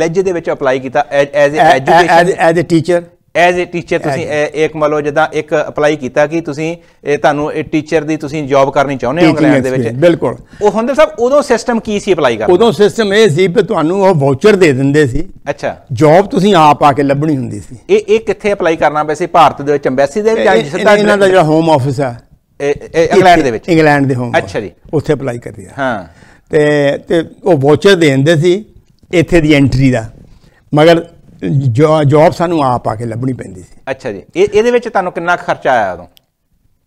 ਲੈਜ ਦੇ ਵਿੱਚ ਅਪਲਾਈ ਕੀਤਾ as a education as a teacher as a teacher ਤੁਸੀਂ ਇੱਕ ਮੰਨ ਲਓ ਜਿੱਦਾਂ ਇੱਕ ਅਪਲਾਈ ਕੀਤਾ ਕਿ ਤੁਸੀਂ ਇਹ ਤੁਹਾਨੂੰ ਇਹ ਟੀਚਰ ਦੀ ਤੁਸੀਂ ਜੌਬ ਕਰਨੀ ਚਾਹੁੰਦੇ ਹੋ ਇੰਗਲੈਂਡ ਦੇ ਵਿੱਚ। ਬਿਲਕੁਲ। ਉਹ ਹੁੰਦਲ ਸਾਹਿਬ ਉਦੋਂ ਸਿਸਟਮ ਕੀ ਸੀ ਅਪਲਾਈ ਕਰਨ ਉਦੋਂ ਸਿਸਟਮ ਇਹ ਸੀ ਕਿ ਤੁਹਾਨੂੰ ਉਹ ਵਾਊਚਰ ਦੇ ਦਿੰਦੇ ਸੀ। ਅੱਛਾ। ਜੌਬ ਤੁਸੀਂ ਆਪ ਆ ਕੇ ਲੱਭਣੀ ਹੁੰਦੀ ਸੀ। ਇਹ ਇਹ ਕਿੱਥੇ ਅਪਲਾਈ ਕਰਨਾ ਪਿਆ ਸੀ? ਭਾਰਤ ਦੇ ਵਿੱਚ ਐਮਬੈਸੀ ਦੇ ਵਿੱਚ ਜਾਂ ਸਿੱਧਾ ਇਹਨਾਂ ਦਾ ਜਿਹੜਾ ਹੋਮ ਆਫਿਸ ਆ। ਇੰਗਲੈਂਡ ਦੇ ਵਿੱਚ? ਇੰਗਲੈਂਡ ਦੇ ਹੋਮ ਅੱਛਾ ਜੀ। ਉੱਥੇ ਅਪਲਾਈ ਕਰਿਆ ਹਾਂ। ਤੇ ਤੇ ਉਹ ਵਾਊਚਰ ਦੇ ਦਿੰਦੇ ਸੀ ਇੱਥੇ ਦੀ ਐਂਟਰੀ ਦਾ। ਮਗਰ ਜੌਬ ਸਾਨੂੰ ਆਪ ਆ ਕੇ ਲੱਭਣੀ ਪੈਂਦੀ ਸੀ। ਅੱਛਾ ਜੀ। ਇਹ ਇਹਦੇ ਵਿੱਚ ਤੁਹਾਨੂੰ ਕਿੰਨਾ ਖਰਚਾ ਆਇਆ ਉਦੋਂ?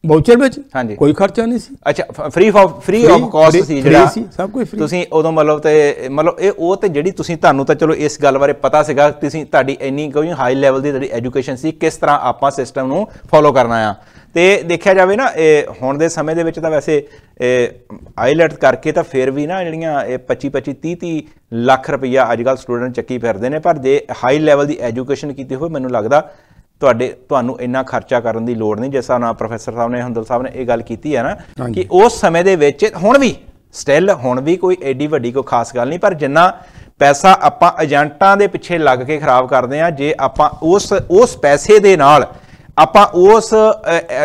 ਵਾਊਚਰ ਵਿੱਚ? ਹਾਂਜੀ। ਕੋਈ ਖਰਚਾ ਨਹੀਂ ਸੀ। ਅੱਛਾ ਫ੍ਰੀ ਫ੍ਰੀ ਆਫ ਕਾਸਟ ਸੀ ਜਿਹੜਾ ਸੀ, ਸਭ ਕੁਝ free। ਤੁਸੀਂ ਉਦੋਂ ਮਤਲਬ ਤੇ ਮਤਲਬ ਇਹ ਉਹ ਤੇ ਜਿਹੜੀ ਤੁਸੀਂ ਤੁਹਾਨੂੰ ਤਾਂ ਚਲੋ ਇਸ ਗੱਲ ਬਾਰੇ ਪਤਾ ਸੀਗਾ ਤੁਸੀਂ ਤੁਹਾਡੀ ਇੰਨੀ ਕੋਈ ਹਾਈ ਲੈਵਲ ਦੀ ਜਿਹੜੀ ਐਜੂਕੇਸ਼ਨ ਸੀ ਕਿਸ ਤਰ੍ਹਾਂ ਆਪਾਂ ਸਿਸਟਮ ਨੂੰ ਫੋਲੋ ਕਰਨਾ ਆ। ਤੇ ਦੇਖਿਆ ਜਾਵੇ ਨਾ ਇਹ ਹੁਣ ਦੇ ਸਮੇਂ ਦੇ ਵਿੱਚ ਤਾਂ ਵੈਸੇ ਆਈਲੈਟ ਕਰਕੇ ਤਾਂ ਫਿਰ ਵੀ ਨਾ ਜਿਹੜੀਆਂ ਇਹ 25 25 30 30 ਲੱਖ ਰੁਪਈਆ ਅੱਜ ਕੱਲ ਸਟੂਡੈਂਟ ਚੱਕੀ ਫਿਰਦੇ ਨੇ ਪਰ ਜੇ ਹਾਈ ਲੈਵਲ ਦੀ ਐਜੂਕੇਸ਼ਨ ਕੀਤੀ ਹੋਵੇ ਮੈਨੂੰ ਲੱਗਦਾ ਤੁਹਾਡੇ ਤੁਹਾਨੂੰ ਇੰਨਾ ਖਰਚਾ ਕਰਨ ਦੀ ਲੋੜ ਨਹੀਂ ਜਿਸ ਨਾਲ ਪ੍ਰੋਫੈਸਰ ਸਾਹਿਬ ਨੇ ਹੁੰਦਲ ਸਾਹਿਬ ਨੇ ਇਹ ਗੱਲ ਕੀਤੀ ਹੈ ਨਾ। ਕਿ ਉਸ ਸਮੇਂ ਦੇ ਵਿੱਚ ਹੁਣ ਵੀ ਸਟਿਲ ਹੁਣ ਵੀ ਕੋਈ ਐਡੀ ਵੱਡੀ ਕੋਈ ਖਾਸ ਗੱਲ ਨਹੀਂ ਪਰ ਜਿੰਨਾ ਪੈਸਾ ਆਪਾਂ ਏਜੰਟਾਂ ਦੇ ਪਿੱਛੇ ਲੱਗ ਕੇ ਖਰਾਬ ਕਰਦੇ ਆ ਜੇ ਆਪਾਂ ਉਸ ਉਸ ਪੈਸੇ ਦੇ ਨਾਲ ਆਪਾਂ ਉਸ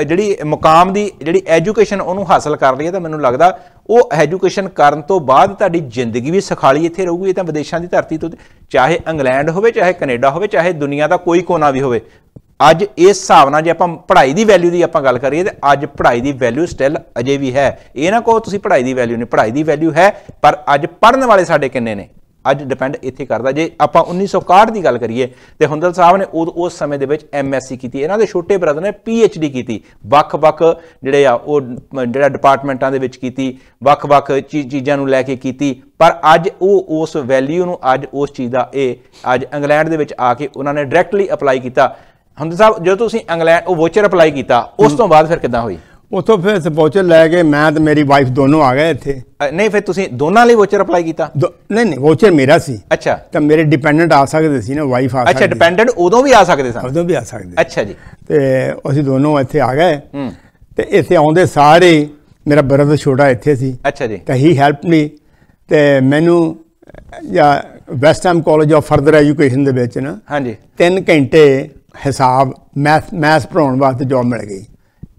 ਜਿਹੜੀ ਮੁਕਾਮ ਦੀ, ਜਿਹੜੀ ਐਜੂਕੇਸ਼ਨ ਉਹਨੂੰ ਹਾਸਲ ਕਰ ਲਈਏ ਤਾਂ ਮੈਨੂੰ ਲੱਗਦਾ ਉਹ ਐਜੂਕੇਸ਼ਨ ਕਰਨ ਤੋਂ ਬਾਅਦ ਤੁਹਾਡੀ ਜ਼ਿੰਦਗੀ ਵੀ ਸਖਾਲੀ ਇੱਥੇ ਰਹੂਗੀ, ਇਹ ਤਾਂ ਵਿਦੇਸ਼ਾਂ ਦੀ ਧਰਤੀ ਤੋਂ ਚਾਹੇ ਇੰਗਲੈਂਡ ਹੋਵੇ, ਚਾਹੇ ਕੈਨੇਡਾ ਹੋਵੇ, ਚਾਹੇ ਦੁਨੀਆ ਦਾ ਕੋਈ ਕੋਨਾ ਵੀ ਹੋਵੇ। ਅੱਜ ਇਸ ਹਿਸਾਬ ਨਾਲ ਜੇ ਆਪਾਂ ਪੜ੍ਹਾਈ ਦੀ ਵੈਲਿਊ ਦੀ ਆਪਾਂ ਗੱਲ ਕਰੀਏ ਤਾਂ ਅੱਜ ਪੜ੍ਹਾਈ ਦੀ ਵੈਲਿਊ ਸਟਿਲ ਅਜੇ ਵੀ ਹੈ। ਇਹ ਨਾ ਕਹੋ ਤੁਸੀਂ ਪੜ੍ਹਾਈ ਦੀ ਵੈਲਿਊ ਨਹੀਂ, ਪੜ੍ਹਾਈ ਦੀ ਵੈਲਿਊ ਹੈ, ਪਰ ਅੱਜ ਪੜ੍ਹਨ ਵਾਲੇ ਸਾਡੇ ਕਿੰਨੇ ਨੇ? ਅੱਜ ਡਿਪੈਂਡ ਇੱਥੇ ਕਰਦਾ। ਜੇ ਆਪਾਂ 1961 ਦੀ ਗੱਲ ਕਰੀਏ, ਤੇ ਹੁੰਦਲ ਸਾਹਿਬ ਨੇ ਉਦ- ਉਸ ਸਮੇਂ ਦੇ ਵਿੱਚ ਐਮਐਸਸੀ ਕੀਤੀ। ਇਹਨਾਂ ਦੇ ਛੋਟੇ ਬ੍ਰਦਰ ਨੇ ਪੀਐਚਡੀ ਕੀਤੀ। ਵੱਖ-ਵੱਖ ਜਿਹੜੇ ਆ, ਉਹ, ਜਿਹੜਾ ਡਿਪਾਰਟਮੈਂਟਾਂ ਦੇ ਵਿੱਚ ਕੀਤੀ, ਵੱਖ-ਵੱਖ ਚੀ- ਚੀਜ਼ਾਂ ਨੂੰ ਲੈ ਕੇ ਕੀਤੀ। ਪਰ ਅੱਜ ਉਹ ਉਸ ਵੈਲਿਊ ਨੂੰ, ਅੱਜ ਉਸ ਚੀਜ਼ ਦਾ ਇਹ, ਅੱਜ ਇੰਗਲੈਂਡ ਦੇ ਵਿੱਚ ਆ ਕੇ ਉਹਨਾਂ ਨੇ ਡਾਇਰੈਕਟਲੀ ਅਪਲਾਈ ਕੀਤਾ। ਹੁੰਦਲ ਸਾਹਿਬ, ਜਦੋਂ ਤੁਸੀਂ ਇੰਗਲੈਂਡ, ਉਹ ਵੋਚਰ ਅਪਲਾਈ ਕੀਤਾ, ਉਸ ਤੋਂ ਬਾਅਦ ਫਿਰ ਕਿੱਦਾਂ ਹੋਈ? ਉੱਥੋਂ ਫਿਰ ਵਾਊਚਰ ਲੈ ਕੇ ਮੈਂ ਤੇ ਮੇਰੀ ਵਾਈਫ ਦੋਨੋਂ ਆ ਗਏ ਇੱਥੇ। ਨਹੀਂ ਫਿਰ ਤੁਸੀਂ ਦੋਨਾਂ ਲਈ ਵੋਚਰ ਅਪਲਾਈ ਕੀਤਾ? ਨਹੀਂ ਨਹੀਂ ਵਾਊਚਰ ਮੇਰਾ ਸੀ। ਅੱਛਾ। ਤਾਂ ਮੇਰੇ ਡਿਪੈਂਡੈਂਟ ਆ ਸਕਦੇ ਸੀ ਨਾ ਵਾਈਫ ਆ ਅੱਛਾ ਸਕਦੀ। ਡਿਪੈਂਡੈਂਟ ਉਦੋਂ ਵੀ ਆ ਸਕਦੇ ਸਨ? ਉਦੋਂ ਵੀ ਆ ਸਕਦੇ। ਅੱਛਾ ਜੀ। ਤੇ ਅਸੀਂ ਦੋਨੋਂ ਇੱਥੇ ਆ ਗਏ। ਤੇ ਇੱਥੇ ਆਉਂਦੇ ਸਾਰੇ ਮੇਰਾ ਬ੍ਰਦਰ ਛੋਟਾ ਇੱਥੇ ਸੀ। ਅੱਛਾ ਜੀ। ਤਾਂ ਹੀ ਹੈਲਪ ਮੀ ਤੇ ਮੈਨੂੰ ਜਾਂ West Ham college of further education ਦੇ ਵਿੱਚ ਨਾ ਹਾਂਜੀ। 3 ਘੰਟੇ ਹਿਸਾਬ ਮੈਥ ਮੈਥ ਪੜਾਉਣ ਵਾਸਤੇ ਜੌਬ ਮਿਲ ਗਈ।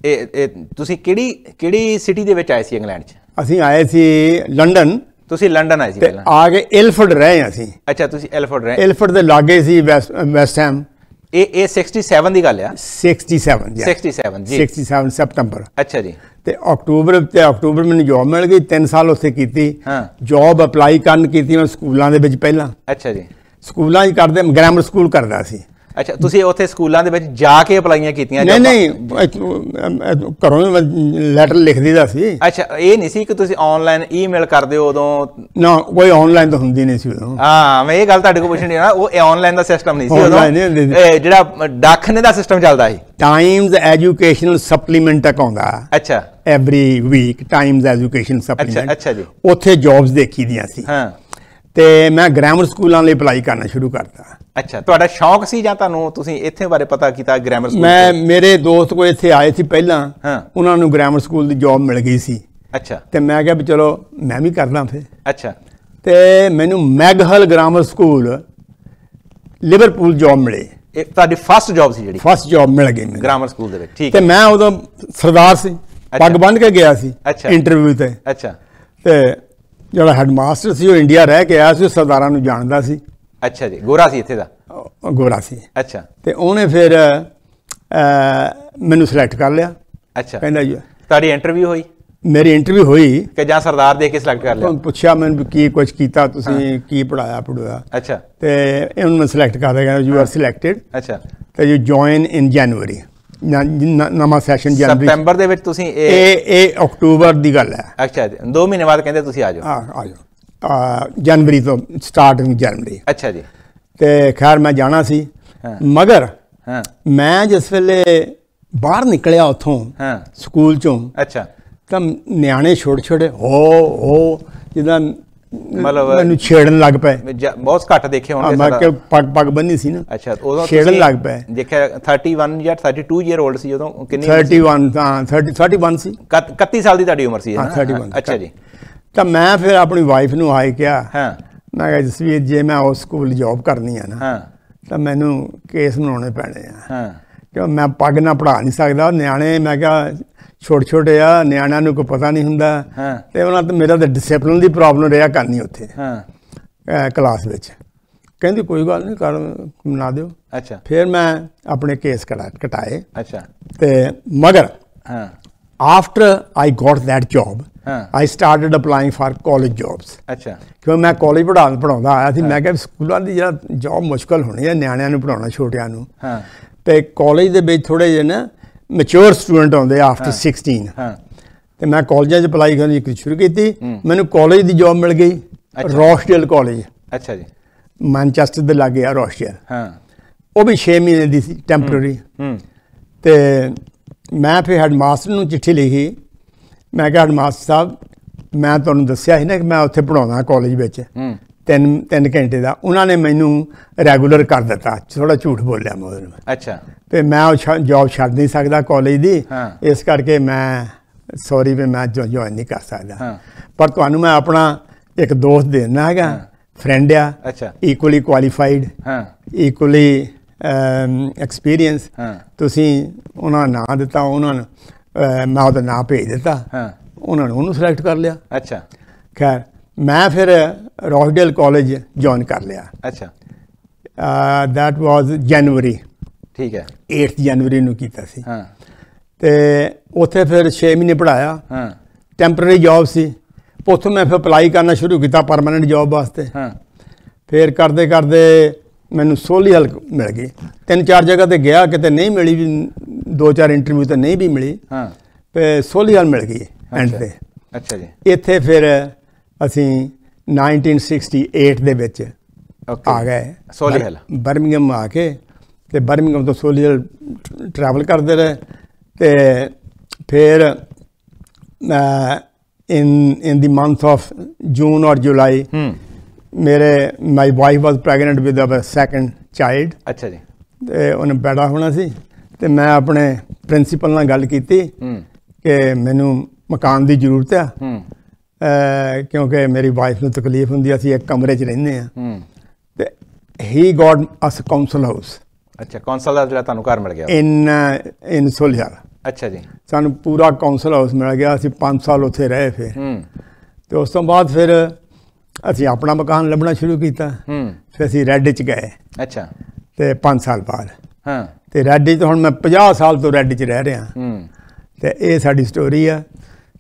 ਇਹ ਤੁਸੀਂ ਕਿਹੜੀ ਕਿਹੜੀ ਸਿਟੀ ਦੇ ਵਿੱਚ ਆਏ ਸੀ ਇੰਗਲੈਂਡ 'ਚ? ਅਸੀਂ ਆਏ ਸੀ ਲੰਡਨ। ਤੁਸੀਂ ਲੰਡਨ ਆਏ ਸੀ ਪਹਿਲਾਂ। ਆ ਕੇ ਇਲਫਰਡ ਰਹੇ ਅਸੀਂ। ਅੱਛਾ ਤੁਸੀਂ ਐਲਫੋਰਡ ਰਹੇ। ਇਲਫਰਡ ਦੇ ਲਾਗੇ ਸੀ ਵੈਸਟ ਵੈਸਟ ਹੈਮ। ਇਹ ਇਹ 67 ਦੀ ਗੱਲ ਆ? 67 yeah. 67 ਜੀ। 67 ਸਤੰਬਰ ਅੱਛਾ ਜੀ। ਤੇ ਅਕਤੂਬਰ ਤੇ ਅਕਤੂਬਰ ਮੈਨੂੰ ਜੌਬ ਮਿਲ ਗਈ 3 ਸਾਲ ਉੱਥੇ ਕੀਤੀ। ਹਾਂ। ਜੌਬ ਅਪਲਾਈ ਕਰਨ ਕੀਤੀ ਮੈਂ ਸਕੂਲਾਂ ਦੇ ਵਿੱਚ ਪਹਿਲਾਂ। ਅੱਛਾ ਜੀ। ਸਕੂਲਾਂ 'ਚ ਕਰਦੇ ਗ੍ਰਾਮਰ ਸਕੂਲ ਕਰਦਾ ਸੀ। ਅੱਛਾ ਤੁਸੀਂ ਉੱਥੇ ਸਕੂਲਾਂ ਦੇ ਵਿੱਚ ਜਾ ਕੇ ਅਪਲਾਈਆਂ ਕੀਤੀਆਂ ਨਹੀਂ? ਨਹੀਂ ਘਰੋਂ ਲੈਟਰ ਲਿਖ ਦਿੱਤਾ ਸੀ। ਅੱਛਾ ਇਹ ਨਹੀਂ ਸੀ ਕਿ ਤੁਸੀਂ ਆਨਲਾਈਨ ਈਮੇਲ ਕਰਦੇ ਹੋ ਉਦੋਂ? ਨਾ ਕੋਈ ਆਨਲਾਈਨ ਤਾਂ ਹੁੰਦੀ ਨਹੀਂ ਸੀ ਉਦੋਂ। ਹਾਂ ਮੈਂ ਇਹ ਗੱਲ ਤੁਹਾਡੇ ਕੋਲ ਪੁੱਛਣੀ ਆ ਉਹ ਆਨਲਾਈਨ ਦਾ ਸਿਸਟਮ ਨਹੀਂ ਸੀ ਉਦੋਂ। ਜਿਹੜਾ ਡਾਕਖਾਨੇ ਦਾ ਸਿਸਟਮ ਚੱਲਦਾ ਸੀ? ਟਾਈਮਜ਼ ਐਜੂਕੇਸ਼ਨਲ ਸਪਲੀਮੈਂਟ ਤੱਕ ਆਉਂਦਾ। ਅੱਛਾ। Every week Times education supplement ਅੱਛਾ ਜੀ। ਉੱਥੇ ਜੌਬਸ ਦੇਖੀ ਦੀਆਂ ਸੀ। ਹਾਂ। ਤੇ ਮੈਂ ਗ੍ਰਾਮਰ ਸਕੂਲਾਂ ਲਈ ਅਪਲਾਈ ਕਰਨਾ ਸ਼ੁਰੂ ਕਰਤਾ। ਅੱਛਾ। ਤੁਹਾਡਾ ਸ਼ੌਂਕ ਸੀ ਜਾਂ ਤੁਹਾਨੂੰ ਤੁਸੀਂ ਇੱਥੇ ਬਾਰੇ ਪਤਾ ਕੀਤਾ ਗ੍ਰਾਮਰ ਸਕੂਲ ਮੈਂ ਮੇਰੇ ਦੋਸਤ ਕੋਈ ਇੱਥੇ ਆਏ ਸੀ ਪਹਿਲਾਂ ਹਾਂ। ਉਹਨਾਂ ਨੂੰ ਗ੍ਰਾਮਰ ਸਕੂਲ ਦੀ ਜੌਬ ਮਿਲ ਗਈ ਸੀ। ਅੱਛਾ। ਤੇ ਮੈਂ ਕਿਹਾ ਵੀ ਚਲੋ ਮੈਂ ਵੀ ਕਰਦਾ ਫਿਰ। ਅੱਛਾ। ਤੇ ਮੈਨੂੰ Maghull grammar school Liverpool job ਮਿਲੀ। ਇਹ ਤੁਹਾਡੀ ਫਸਟ ਜੌਬ ਸੀ ਜਿਹੜੀ? ਫਸਟ ਜੌਬ ਮਿਲ ਗਈ ਮੈਨੂੰ। ਗ੍ਰਾਮਰ ਸਕੂਲ ਦੇ ਵਿੱਚ ਠੀਕ ਤੇ ਮੈਂ ਉਦੋਂ ਸਰਦਾਰ ਸੀ ਪੱਗ। ਬੰਨ੍ਹ ਕੇ ਗਿਆ ਸੀ। ਇੰਟਰਵਿਊ ਤੇ। ਅੱਛਾ। ਤੇ ਜਿਹੜਾ ਹੈਡਮਾਸਟਰ ਸੀ ਉਹ ਇੰਡੀਆ ਰਹਿ ਕੇ ਆਇਆ ਸੀ ਸਰਦਾਰਾਂ ਨੂੰ ਜਾਣਦਾ ਸੀ। ਅੱਛਾ ਜੀ ਗੋਰਾ ਸੀ ਇੱਥੇ ਦਾ? ਗੋਰਾ ਸੀ। ਅੱਛਾ। ਤੇ ਉਹਨੇ ਫਿਰ ਮੈਨੂੰ ਸਿਲੈਕਟ ਕਰ ਲਿਆ। ਅੱਛਾ। ਕਹਿੰਦਾ ਜੀ ਤੁਹਾਡੀ ਇੰਟਰਵਿਊ ਹੋਈ? ਮੇਰੀ ਇੰਟਰਵਿਊ ਹੋਈ। ਕਿ ਜਾਂ ਸਰਦਾਰ ਦੇਖ ਕੇ ਸਿਲੈਕਟ ਕਰ ਲਿਆ? ਉਹਨੇ ਪੁੱਛਿਆ ਮੈਨੂੰ ਕੀ ਕੁਝ ਕੀਤਾ ਤੁਸੀਂ ਕੀ ਪੜਾਇਆ ਪੜਾਇਆ ਅੱਛਾ। ਤੇ ਇਹਨੂੰ ਮੈਂ ਸਿਲੈਕਟ ਕਰ ਲਿਆ ਯੂ ਆਰ ਸਿਲੈਕਟਡ ਅੱਛਾ। ਤੇ ਯੂ ਜੁਆਇਨ ਇਨ ਜਨਵਰੀ ਨਵਾਂ ਸੈਸ਼ਨ ਜਨਵਰੀ ਸਤੰਬਰ ਦੇ ਵਿੱਚ ਤੁਸੀਂ ਇਹ ਇਹ ਅਕਤੂਬਰ ਦੀ ਗੱਲ ਹੈ। ਅੱਛਾ ਜੀ। ਦੋ ਮਹੀਨੇ ਬਾਅਦ ਕਹਿੰਦੇ ਤੁਸੀਂ ਆ ਜਾਓ। ਆ ਆ ਜਾਓ। ਜਨਵਰੀ ਤੋਂ ਸਟਾਰਟ ਇਨ ਜਨਵਰੀ। ਅੱਛਾ ਜੀ। ਤੇ ਖੈਰ ਮੈਂ ਜਾਣਾ ਸੀ। ਹਾਂ। ਮਗਰ ਹਾਂ। ਮੈਂ ਜਿਸ ਵੇਲੇ ਬਾਹਰ ਨਿਕਲਿਆ ਉੱਥੋਂ ਹਾਂ। ਸਕੂਲ ਚੋਂ ਅੱਛਾ। ਤਾਂ ਨਿਆਣੇ ਛੋਟੇ ਛੋਟੇ ਹੋ ਹੋ ਜਿੱਦਾਂ ਮਤਲਬ- ਮੈਨੂੰ ਛੇੜਨ ਲੱਗ ਪਏ। ਬਹੁਤ ਘੱਟ ਦੇਖੇ ਹੋਣਗੇ ਮੈਂ ਕਿ। ਪੱਗ ਪੱਗ ਬੰਨੀ ਸੀ ਨਾ। ਅੱਛਾ ਉਦੋਂ ਛੇੜਨ ਲੱਗ ਪਏ। ਦੇਖਿਆ 31 ਜਾਂ 32 ਈਅਰ 올ਡ ਸੀ ਉਦੋਂ? ਕਿੰਨੀ 31 ਤਾਂ 30 31 ਸੀ। 31 ਸਾਲ ਦੀ ਤੁਹਾਡੀ ਉਮਰ ਸੀ ਹਾਂ ਹੈ 31 ਅੱਛਾ ਜੀ। ਤਾਂ ਮੈਂ ਫਿਰ ਆਪਣੀ ਵਾਈਫ ਨੂੰ ਆਏ ਕਿਹਾ। ਹਾਂ। ਮੈਂ ਕਿਹਾ ਜਸਵੀਰ ਜੇ ਮੈਂ ਉਸ ਸਕੂਲ ਜੌਬ ਕਰਨੀ ਆ ਨਾ ਹਾਂ। ਤਾਂ ਮੈਨੂੰ ਕੇਸ ਬਣਾਉਣੇ ਪੈਣੇ ਆ। ਹਾਂ। ਕਿਉਂ ਮੈਂ ਪੱਗ ਨਾ ਪੜਾ ਨਹੀਂ ਸਕਦਾ। ਨਿਆਣੇ ਮੈਂ ਕਿਹਾ ਛੋਟੇ ਛੋਟੇ ਆ ਨਿਆਣਿਆਂ ਨੂੰ ਕੋਈ ਪਤਾ ਨਹੀਂ ਹੁੰਦਾ। ਤੇ ਉਹਨਾਂ ਤੇ ਮੇਰਾ ਤਾਂ ਡਿਸਪਲਿਨ ਦੀ ਪ੍ਰੋਬਲਮ ਰਿਹਾ ਕਰਨੀ ਉੱਥੇ ਹਾਂ। ਕਲਾਸ ਵਿੱਚ। ਕਹਿੰਦੀ ਕੋਈ ਗੱਲ ਨਹੀਂ ਕਰ ਬਣਾ ਦਿਓ। ਅੱਛਾ। ਫਿਰ ਮੈਂ ਆਪਣੇ ਕੇਸ ਕਟਾ ਕਟਾਏ। ਅੱਛਾ। ਤੇ ਮਗਰ ਹਾਂ। After I got that job ਹਾਂ। I started applying for college jobs ਅੱਛਾ। ਕਿਉਂ ਮੈਂ ਕਾਲਜ ਪੜ੍ਹਾ ਪੜਾਉਂਦਾ ਆਇਆ ਸੀ। ਮੈਂ ਕਿਹਾ ਸਕੂਲਾਂ ਦੀ ਜਿਹੜਾ ਜੌਬ ਮੁਸ਼ਕਲ ਹੋਣੀ ਹੈ ਨਿਆਣਿਆਂ ਨੂੰ ਪੜਾਉਣਾ ਛੋਟਿਆਂ ਨੂੰ। ਹਾਂ। ਤੇ ਕਾਲਜ ਦੇ ਵਿੱਚ ਥੋੜੇ ਜਿਹੇ ਨਾ ਮੈਚੁਰ ਸਟੂਡੈਂਟ ਆਉਂਦੇ ਆਫਟਰ 16 ਹਾਂ। ਤੇ ਮੈਂ ਕਾਲਜਾਂ 'ਚ ਅਪਲਾਈ ਕਰਨੀ ਇੱਕ ਸ਼ੁਰੂ ਕੀਤੀ। ਮੈਨੂੰ ਕਾਲਜ ਦੀ ਜੌਬ ਮਿਲ ਗਈ। ਰੋਸ਼ਡੇਲ ਕਾਲਜ ਅੱਛਾ ਜੀ। ਮੈਨਚੈਸਟਰ ਦੇ ਲਾਗੇ ਆ ਰੋਸ਼ਡੇਲ ਹਾਂ। ਉਹ ਵੀ 6 ਮਹੀਨੇ ਦੀ ਸੀ ਟੈਂਪਰੇਰੀ ਹੂੰ। ਤੇ ਮੈਂ ਫਿਰ ਹੈਡਮਾਸਟਰ ਨੂੰ ਚਿੱਠੀ ਲਿਖੀ। ਮੈਂ ਕਿਹਾ ਹੈਡਮਾਸਟਰ ਸਾਹਿਬ ਮੈਂ ਤੁਹਾਨੂੰ ਦੱਸਿਆ ਸੀ ਨਾ ਕਿ ਮੈਂ ਉੱਥੇ ਪੜਾਉਣਾ ਕਾਲਜ ਵਿੱਚ। ਤਿੰਨ ਤਿੰਨ ਘੰਟੇ ਦਾ। ਉਹਨਾਂ ਨੇ ਮੈਨੂੰ ਰੈਗੂਲਰ ਕਰ ਦਿੱਤਾ। ਥੋੜਾ ਝੂਠ ਬੋਲਿਆ ਮੈਂ ਉਹਦੇ ਨਾਲ ਅੱਛਾ। ਤੇ ਮੈਂ ਉਹ ਜੌਬ ਛੱਡ ਨਹੀਂ ਸਕਦਾ ਕਾਲਜ ਦੀ। ਇਸ ਕਰਕੇ ਮੈਂ ਸੌਰੀ ਵੀ ਮੈਂ ਜੁਆਇਨ ਨਹੀਂ ਕਰ ਸਕਦਾ। ਪਰ ਤੁਹਾਨੂੰ ਮੈਂ ਆਪਣਾ ਇੱਕ ਦੋਸਤ ਦੇਣਾ ਹੈਗਾ। ਫਰੈਂਡ ਆ। ਅੱਛਾ। ਇਕੁਅਲੀ ਕੁਆਲੀਫਾਈਡ ਹਾਂ। ਇਕੁਅਲੀ ਐਕਸਪੀਰੀਅੰਸ ਤੁਸੀਂ ਉਹਨਾਂ ਨਾਂ ਦਿੱਤਾ ਉਹਨਾਂ ਨੂੰ ਮੈਂ ਉਹਦਾ ਨਾਂ ਭੇਜ ਦਿੱਤਾ। ਹਾਂ। ਉਹਨਾਂ ਨੇ ਉਹਨੂੰ ਸਿਲੈਕਟ ਕਰ ਲਿਆ। ਅੱਛਾ। ਖੈਰ ਮੈਂ ਫਿਰ ਰੋਸਡੇਲ ਕਾਲਜ ਜੁਆਇਨ ਕਰ ਲਿਆ। ਅੱਛਾ। ਦੈਟ ਵਾਸ ਜਨਵਰੀ ਠੀਕ ਹੈ। 8th ਜਨਵਰੀ ਨੂੰ ਕੀਤਾ ਸੀ। ਹਾਂ। ਤੇ ਉੱਥੇ ਫਿਰ 6 ਮਹੀਨੇ ਪੜਾਇਆ ਹਾਂ। ਟੈਂਪਰੇਰੀ ਜੌਬ ਸੀ। ਉੱਥੋਂ ਮੈਂ ਫਿਰ ਅਪਲਾਈ ਕਰਨਾ ਸ਼ੁਰੂ ਕੀਤਾ ਪਰਮਨੈਂਟ ਜੌਬ ਵਾਸਤੇ। ਹਾਂ। ਫਿਰ ਕਰਦੇ ਕਰਦੇ ਮੈਨੂੰ ਸੋਲੀ ਹਲ ਮਿਲ ਗਈ। ਤਿੰਨ ਚਾਰ ਜਗ੍ਹਾ ਤੇ ਗਿਆ ਕਿਤੇ ਨਹੀਂ ਮਿਲੀ ਵੀ ਦੋ ਚਾਰ ਇੰਟਰਵਿਊ ਤੇ ਨਹੀਂ ਵੀ ਮਿਲੀ। ਹਾਂ। ਤੇ ਸੋਲੀ ਹਲ ਮਿਲ ਗਈ ਐਂਡ। ਤੇ। ਅੱਛਾ ਜੀ। ਇੱਥੇ ਫਿਰ ਅਸੀਂ 1968 ਦੇ ਵਿੱਚ ਆ ਗਏ। ਸੋਲੀਹਲ। ਬਰ- ਬਰਮਿੰਘਮ ਆ ਕੇ ਤੇ ਬਰਮਿੰਘਮ ਤੋਂ ਸੋਲੀਹਲ ਟਰੈਵਲ ਕਰਦੇ ਰਹੇ ਤੇ ਫਿਰ in in the month of ਜੂਨ ਔਰ ਜੁਲਾਈ ਹੂੰ। ਮੇਰੇ my wife was pregnant with a second child ਅੱਛਾ ਜੀ। ਤੇ ਉਹਨੇ ਪੈਦਾ ਹੋਣਾ ਸੀ ਤੇ ਮੈਂ ਆਪਣੇ ਪ੍ਰਿੰਸੀਪਲ ਨਾਲ ਗੱਲ ਕੀਤੀ ਕਿ ਮੈਨੂੰ ਮਕਾਨ ਦੀ ਜ਼ਰੂਰਤ ਆ। ਕਿਉਂਕਿ ਮੇਰੀ ਵਾਈਫ ਨੂੰ ਤਕਲੀਫ ਹੁੰਦੀ ਆ, ਅਸੀਂ ਇੱਕ ਕਮਰੇ 'ਚ ਰਹਿੰਦੇ ਆ। ਤੇ he got us council house ਅੱਛਾ ਕੌਂਸਲ ਦਾ ਜਿਹੜਾ ਤੁਹਾਨੂੰ ਘਰ ਮਿਲ ਗਿਆ। ਇਨ ਇਨ ਸੁਲਝਰ। ਅੱਛਾ ਜੀ। ਸਾਨੂੰ ਪੂਰਾ ਕਾਉਂਸਲ ਹਾਊਸ ਮਿਲ ਗਿਆ ਅਸੀਂ 5 ਸਾਲ ਉੱਥੇ ਰਹੇ ਫਿਰ। ਤੇ ਉਸ ਤੋਂ ਬਾਅਦ ਫਿਰ ਅਸੀਂ ਆਪਣਾ ਮਕਾਨ ਲੱਭਣਾ ਸ਼ੁਰੂ ਕੀਤਾ। ਹੂੰ। ਫਿਰ ਅਸੀਂ ਰੈੱਡ 'ਚ ਗਏ। ਅੱਛਾ। ਤੇ 5 ਸਾਲ ਬਾਅਦ। ਹਾਂ। ਤੇ ਰੈੱਡ 'ਚ ਹੁਣ ਮੈਂ 50 ਸਾਲ ਤੋਂ ਰੈੱਡ 'ਚ ਰਹਿ ਰਿਹਾ। ਹੂੰ। ਤੇ ਇਹ ਸਾਡੀ ਸਟੋਰੀ ਆ।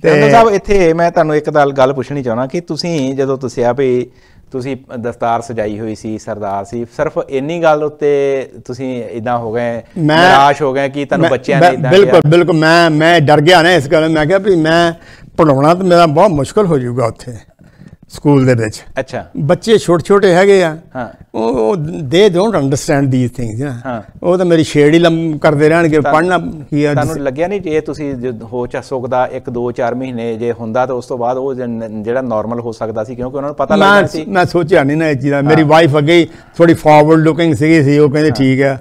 ਤੇ ਸਾਹਿਬ ਇੱਥੇ ਮੈਂ ਤੁਹਾਨੂੰ ਇੱਕ ਗੱਲ ਗੱਲ ਪੁੱਛਣੀ ਚਾਹਣਾ ਕਿ ਤੁਸੀਂ ਜਦੋਂ ਦੱਸਿਆ ਵੀ ਤੁਸੀਂ ਦਸਤਾਰ ਸਜਾਈ ਹੋਈ ਸੀ ਸਰਦਾਰ ਸੀ ਸਿਰਫ ਇੰਨੀ ਗੱਲ ਉੱਤੇ ਤੁਸੀਂ ਇਦਾਂ ਹੋ ਗਏ ਨਿਰਾਸ਼ ਹੋ ਗਏ ਕਿ ਤੁਹਾਨੂੰ ਬੱਚਿਆਂ ਨੇ ਇਦਾਂ ਬਿਲਕੁਲ ਬਿਲਕੁਲ ਮੈਂ ਮੈਂ ਡਰ ਗਿਆ ਨਾ ਇਸ ਗੱਲ ਮੈਂ ਕਿਹਾ ਵੀ ਮੈਂ ਪੜਾਉਣਾ ਤਾਂ ਮੇਰਾ ਬਹੁਤ ਮੁਸ਼ਕਲ ਹੋ ਜਾਊਗਾ ਉੱਥੇ। ਸਕੂਲ ਦੇ ਵਿੱਚ। ਅੱਛਾ। ਬੱਚੇ ਛੋਟੇ ਛੋਟੇ ਹੈਗੇ ਆ। ਹਾਂ। ਉਹ they don't understand these things ਹਾਂ। ਨਾ। ਉਹ ਤਾਂ ਮੇਰੀ ਛੇੜ ਹੀ ਲੰਮ ਕਰਦੇ ਰਹਿਣਗੇ ਪੜਨਾ ਕੀ ਆ। ਤੁਹਾਨੂੰ ਲੱਗਿਆ ਨਹੀਂ ਜੇ ਤੁਸੀਂ ਹੋ ਚਾ ਸਕਦਾ 1 2 4 ਮਹੀਨੇ ਜੇ ਹੁੰਦਾ ਤਾਂ ਉਸ ਤੋਂ ਬਾਅਦ ਉਹ ਜਿਹੜਾ ਨਾਰਮਲ ਹੋ ਸਕਦਾ ਸੀ ਕਿਉਂਕਿ ਉਹਨਾਂ ਨੂੰ ਪਤਾ ਲੱਗਦਾ ਸੀ। ਮੈਂ ਸੋਚਿਆ ਨਹੀਂ ਨਾ ਇਹ ਚੀਜ਼ ਦਾ। ਮੇਰੀ ਵਾਈਫ ਅੱਗੇ ਥੋੜੀ ਫਾਰਵਰਡ ਲੁਕਿੰਗ ਸੀਗੀ ਸੀ ਉਹ ਕਹਿੰਦੇ ਠੀਕ ਆ।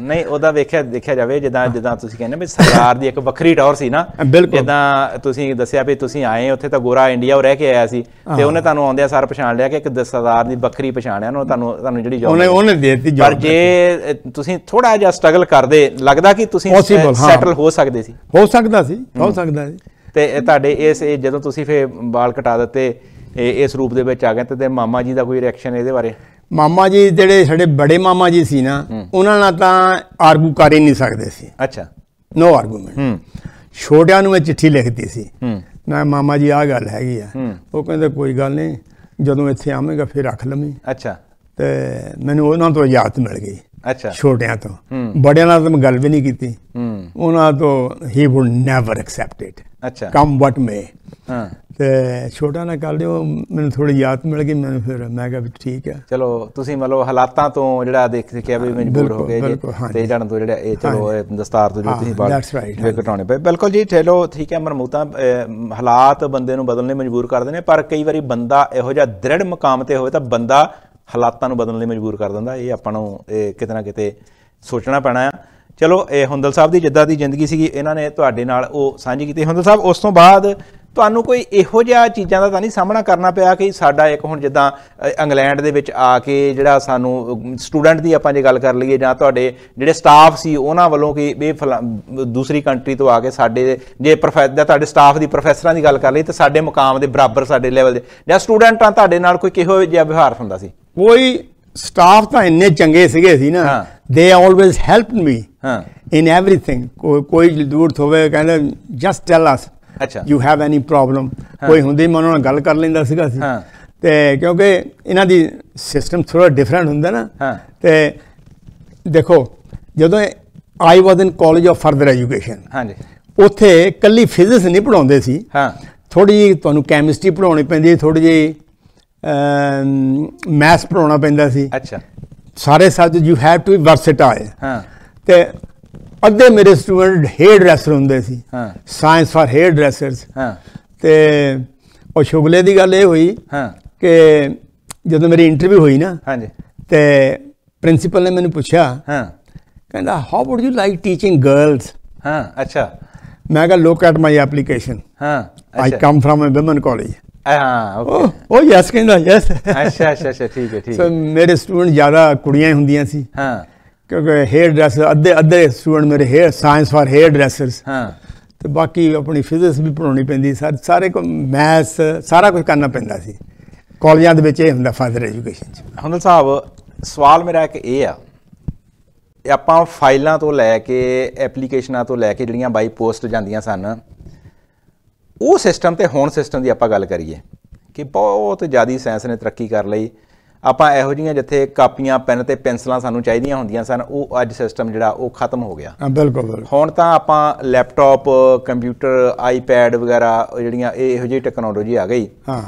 ਨਹੀਂ ਉਹਦਾ ਵੇਖਿਆ ਦੇਖਿਆ ਜਾਵੇ ਜਿੱਦਾਂ ਜਿੱਦਾਂ ਤੁਸੀਂ ਕਹਿੰਦੇ ਵੀ ਸਰਦਾਰ ਦੀ ਇੱਕ ਵੱਖਰੀ ਟੌਰ ਸੀ ਨਾ। ਜਿੱਦਾਂ ਤੁਸੀਂ ਦੱਸਿਆ ਵੀ ਤੁਸੀਂ ਆਏ ਉੱਥੇ ਤਾਂ ਗੋਰਾ ਇੰਡੀਆ ਉਹ ਰਹਿ ਕੇ ਆਇਆ ਸੀ ਤੇ ਉਹਨੇ ਤੁਹਾਨੂੰ ਆਉਂਦਿਆਂ ਸਾਰ ਪਛਾਣ ਲਿਆ ਕਿ ਇੱਕ ਸਰਦਾਰ ਦੀ ਵੱਖਰੀ ਪਛਾਣਿਆ ਉਹਨੂੰ ਤੁਹਾਨੂੰ ਤੁਹਾਨੂੰ ਜਿਹੜੀ job ਉਹਨੇ। ਉਹਨੇ ਦੇ ਦਿੱਤੀ ਪਰ job। ਜੇ ਤੁਸੀਂ ਥੋੜਾ ਜਿਹਾ ਸਟਰਗਲ ਕਰਦੇ ਲੱਗਦਾ ਕਿ ਤੁਸੀਂ ਹਾਂ। ਸੈਟਲ ਹੋ ਸਕਦੇ ਸੀ ਹੋ ਸਕਦਾ ਸੀ ਹੋ ਸਕਦਾ ਸੀ ਤੇ ਤੁਹਾਡੇ ਇਸ ਜਦੋਂ ਤੁਸੀਂ ਫੇ ਵਾਲ ਕਟਾ ਦਿੱਤੇ ਇਸ ਰੂਪ ਦੇ ਵਿੱਚ ਆ ਗਏ ਤੇ ਮਾਮਾ ਜੀ ਦਾ ਕੋਈ ਰਿਐਕਸ਼ਨ ਇਹਦੇ ਬਾਰੇ ਮਾਮਾ ਜੀ ਜਿਹੜੇ ਸਾਡੇ ਬੜੇ ਮਾਮਾ ਜੀ ਸੀ ਨਾ ਉਹਨਾਂ ਨਾਲ ਤਾਂ ਆਰਗੂ ਕਰ ਹੀ ਨਹੀਂ ਸਕਦੇ ਸੀ। ਅੱਛਾ। ਨੋ ਆਰਗੂਮੈਂਟ ਹੂੰ। ਛੋਟਿਆਂ ਨੂੰ ਮੈਂ ਚਿੱਠੀ ਲਿਖਦੀ ਸੀ। ਹੂੰ। ਮੈਂ ਮਾਮਾ ਜੀ ਆਹ ਗੱਲ ਹੈਗੀ ਆ। ਉਹ ਕਹਿੰਦੇ ਕੋਈ ਗੱਲ ਨਹੀਂ ਜਦੋਂ ਇੱਥੇ ਆਵੇਂਗਾ ਫਿਰ ਰੱਖ ਲਵੀਂ। ਅੱਛਾ। ਤੇ ਮੈਨੂੰ ਉਹਨਾਂ ਤੋਂ ਇਜਾਜ਼ਤ ਮਿਲ ਗਈ। ਅੱਛਾ। ਛੋਟਿਆਂ ਤੋਂ। ਬੜਿਆਂ ਨਾਲ ਤਾਂ ਮੈਂ ਗੱਲ ਵੀ ਨਹੀਂ ਕੀਤੀ। ਹੂੰ। ਉਹਨਾਂ ਤੋਂ he would never accept it ਅੱਛਾ। ਕਮ ਵਟ ਮੇ ਹਾਂ। ਤੇ ਛੋਟਾ ਨਾਲ ਕਰ ਲਿਓ ਮੈਨੂੰ ਥੋੜੀ ਯਾਦ ਮਿਲ ਗਈ ਮੈਨੂੰ ਫਿਰ ਮੈਂ ਕਿਹਾ ਵੀ ਠੀਕ ਹੈ। ਚਲੋ ਤੁਸੀਂ ਮਤਲਬ ਹਾਲਾਤਾਂ ਤੋਂ ਜਿਹੜਾ ਦੇਖ ਦੇਖਿਆ ਵੀ ਮਜਬੂਰ ਹੋ ਗਏ ਜੀ। ਤੇ ਜਾਣ ਤੋਂ ਜਿਹੜਾ ਇਹ ਚਲੋ ਦਸਤਾਰ ਤੋਂ ਜੋ ਤੁਸੀਂ right, ਵੇ ਪਏ। ਬਿਲਕੁਲ ਜੀ ਚਲੋ ਠੀਕ ਹੈ ਮਰਮੂਤਾਂ ਹਾਲਾਤ ਬੰਦੇ ਨੂੰ ਬਦਲਣੇ ਮਜਬੂਰ ਕਰਦੇ ਨੇ ਪਰ ਕਈ ਵਾਰੀ ਬੰਦਾ ਇਹੋ ਜਿਹਾ ਦ੍ਰਿੜ ਮਕਾਮ ਤੇ ਹੋਵੇ ਤਾਂ ਬੰਦਾ ਹਾਲਾਤਾਂ ਨੂੰ ਬਦਲਣ ਲਈ ਮਜਬੂਰ ਕਰ ਦਿੰਦਾ। ਇਹ ਆਪਾਂ ਨੂੰ, ਇਹ ਕਿਤੇ ਨਾ ਕਿਤੇ ਸੋਚਣਾ ਪੈਣਾ ਆ। ਚਲੋ, ਇਹ ਹੁੰਦਲ ਸਾਹਿਬ ਦੀ ਜਿੱਦਾਂ ਦੀ ਜ਼ਿੰਦਗੀ ਸੀਗੀ, ਇਹਨਾਂ ਨੇ ਤੁਹਾਡੇ ਨਾਲ ਉਹ ਸਾਂਝੀ ਕੀਤੀ। ਹੁੰਦਲ ਸਾਹਿਬ, ਉਸ ਤੋਂ ਬਾਅਦ ਤੁਹਾਨੂੰ ਕੋਈ ਇਹੋ ਜਿਹਾ ਚੀਜ਼ਾਂ ਦਾ ਤਾਂ ਨਹੀਂ ਸਾਹਮਣਾ ਕਰਨਾ ਪਿਆ ਕਿ ਸਾਡਾ ਇੱਕ ਹੁਣ ਜਿੱਦਾਂ ਇੰਗਲੈਂਡ ਦੇ ਵਿੱਚ ਆ ਕੇ ਜਿਹੜਾ ਸਾਨੂੰ ਸਟੂਡੈਂਟ ਦੀ ਆਪਾਂ ਜੇ ਗੱਲ ਕਰ ਲਈਏ ਜਾਂ ਤੁਹਾਡੇ ਜਿਹੜੇ ਸਟਾਫ ਸੀ ਉਹਨਾਂ ਵੱਲੋਂ ਕਿ ਇਹ ਦੂਸਰੀ ਕੰਟਰੀ ਤੋਂ ਆ ਕੇ ਸਾਡੇ ਜੇ ਪ੍ਰੋਫੈਸਰ ਤੁਹਾਡੇ ਸਟਾਫ ਦੀ ਪ੍ਰੋਫੈਸਰਾਂ ਦੀ ਗੱਲ ਕਰ ਲਈ ਤਾਂ ਸਾਡੇ ਮੁਕਾਮ ਦੇ ਬਰਾਬਰ ਸਾਡੇ ਲੈਵਲ ਦੇ ਜਾਂ ਸਟੂਡੈਂਟਾਂ ਤੁਹਾਡੇ ਨਾਲ ਕੋਈ ਕਿਹੋ ਜਿਹਾ ਵਿਵਹਾਰ ਹੁੰਦਾ ਸੀ? ਕੋਈ ਸਟਾਫ ਤਾਂ ਇੰਨੇ ਚੰਗੇ ਸੀਗੇ ਸੀ ਨਾ। ਦੇ ਆਲਵੇਜ਼ ਹੈਲਪਡ ਮੀ ਹਾਂ। ਇਨ ਐਵਰੀਥਿੰਗ ਕੋਈ ਜ਼ਰੂਰਤ ਹੋਵੇ ਕਹਿੰਦੇ ਜਸਟ ਟੈਲ ਅਸ ਅੱਛਾ। ਯੂ ਹੈਵ ਐਨੀ ਪ੍ਰੋਬਲਮ ਕੋਈ ਹੁੰਦੀ ਮੈਂ ਉਹਨਾਂ ਨਾਲ ਗੱਲ ਕਰ ਲੈਂਦਾ ਸੀਗਾ ਸੀ। ਤੇ ਕਿਉਂਕਿ ਇਹਨਾਂ ਦੀ ਸਿਸਟਮ ਥੋੜਾ ਡਿਫਰੈਂਟ ਹੁੰਦਾ ਨਾ। ਤੇ ਦੇਖੋ ਜਦੋਂ I was in college of further education ਹਾਂਜੀ। ਉੱਥੇ ਕੱਲੀ ਫਿਜ਼ਿਕਸ ਨਹੀਂ ਪੜਾਉਂਦੇ ਸੀ। ਹਾਂ। ਥੋੜੀ ਜਿਹੀ ਤੁਹਾਨੂੰ ਕੈਮਿਸਟਰੀ ਪੜਾਉਣੀ ਪੈਂਦੀ ਥੋੜੀ ਜਿਹੀ ਮੈਥਸ ਪੜਾਉਣਾ ਪੈਂਦਾ ਸੀ। ਅੱਛਾ। ਸਾਰੇ subject you have to be versatile ਹਾਂ। ਤੇ ਅੱਧੇ ਮੇਰੇ ਸਟੂਡੈਂਟ ਹੇਅਰ ਡਰੈਸਰ ਹੁੰਦੇ ਸੀ। ਹਾਂ। ਸਾਇੰਸ ਫਾਰ ਹੇਅਰ ਡਰੈਸਰਸ ਹਾਂ। ਤੇ ਉਹ ਸ਼ੁਗਲੇ ਦੀ ਗੱਲ ਇਹ ਹੋਈ ਹਾਂ। ਕਿ ਜਦੋਂ ਮੇਰੀ ਇੰਟਰਵਿਊ ਹੋਈ ਨਾ ਹਾਂਜੀ। ਤੇ ਪ੍ਰਿੰਸੀਪਲ ਨੇ ਮੈਨੂੰ ਪੁੱਛਿਆ ਹਾਂ। ਕਹਿੰਦਾ how would you like teaching girls ਹਾਂ ਅੱਛਾ। ਮੈਂ ਕਿਹਾ ਲੁੱਕ ਐਟ ਮਾਈ ਐਪਲੀਕੇਸ਼ਨ ਹਾਂ I come from a women college ਹਾਂ ਓਕੇ ਉਹ ਯੈਸ ਕਹਿੰਦਾ ਯੈਸ ਅੱਛਾ ਅੱਛਾ ਅੱਛਾ ਠੀਕ ਹੈ ਠੀਕ ਸੋ ਹੈ ਮੇਰੇ ਸਟੂਡੈਂਟ ਜ਼ਿਆਦਾ ਕੁੜੀਆਂ ਹੀ ਹੁੰਦੀਆਂ ਸੀ। ਹਾਂ। ਕਿਉਂਕਿ ਹੇਅਰ ਡਰੈਸਰ ਅੱਧੇ ਅੱਧੇ ਸਟੂਡੈਂਟ ਮੇਰੇ hair science for hair dressers ਹਾਂ। ਤੇ ਬਾਕੀ ਆਪਣੀ ਫਿਜ਼ਿਕਸ ਵੀ ਪੜਾਉਣੀ ਪੈਂਦੀ ਸਾਰੇ ਕੋ ਮੈਥਸ ਸਾਰਾ ਕੁਝ ਕਰਨਾ ਪੈਂਦਾ ਸੀ। ਕਾਲਜਾਂ ਦੇ ਵਿੱਚ ਇਹ ਹੁੰਦਾ ਫਰਦਰ ਐਜੂਕੇਸ਼ਨ ਚ। ਹੁੰਦਲ ਸਾਹਿਬ ਸਵਾਲ ਮੇਰਾ ਇੱਕ ਇਹ ਆ। ਇਹ ਆਪਾਂ ਫਾਈਲਾਂ ਤੋਂ ਲੈ ਕੇ ਐਪਲੀਕੇਸ਼ਨਾਂ ਤੋਂ ਲੈ ਕੇ ਜਿਹੜੀਆਂ ਬਾਈ ਪੋਸਟ ਜਾਂਦੀਆਂ ਸਨ ਉਹ ਸਿਸਟਮ ਤੇ ਹੁਣ ਸਿਸਟਮ ਦੀ ਆਪਾਂ ਗੱਲ ਕਰੀਏ ਕਿ ਬਹੁਤ ਜ਼ਿਆਦੀ ਸਾਇੰਸ ਨੇ ਤਰੱਕੀ ਕਰ ਲਈ। ਆਪਾਂ ਇਹੋ ਜਿਹੀਆਂ ਜਿੱਥੇ ਕਾਪੀਆਂ ਪੈਨ ਤੇ ਪੈਨਸਲਾਂ ਸਾਨੂੰ ਚਾਹੀਦੀਆਂ ਹੁੰਦੀਆਂ ਸਨ ਉਹ ਅੱਜ ਸਿਸਟਮ ਜਿਹੜਾ ਉਹ ਖਤਮ ਹੋ ਗਿਆ। ਹਾਂ ਬਿਲਕੁਲ ਬਿਲਕੁਲ। ਹੁਣ ਤਾਂ ਆਪਾਂ ਲੈਪਟਾਪ ਕੰਪਿਊਟਰ ਆਈਪੈਡ ਵਗੈਰਾ ਜਿਹੜੀਆਂ ਇਹ ਇਹੋ ਜਿਹੀ ਟੈਕਨੋਲੋਜੀ ਆ ਗਈ। ਹਾਂ।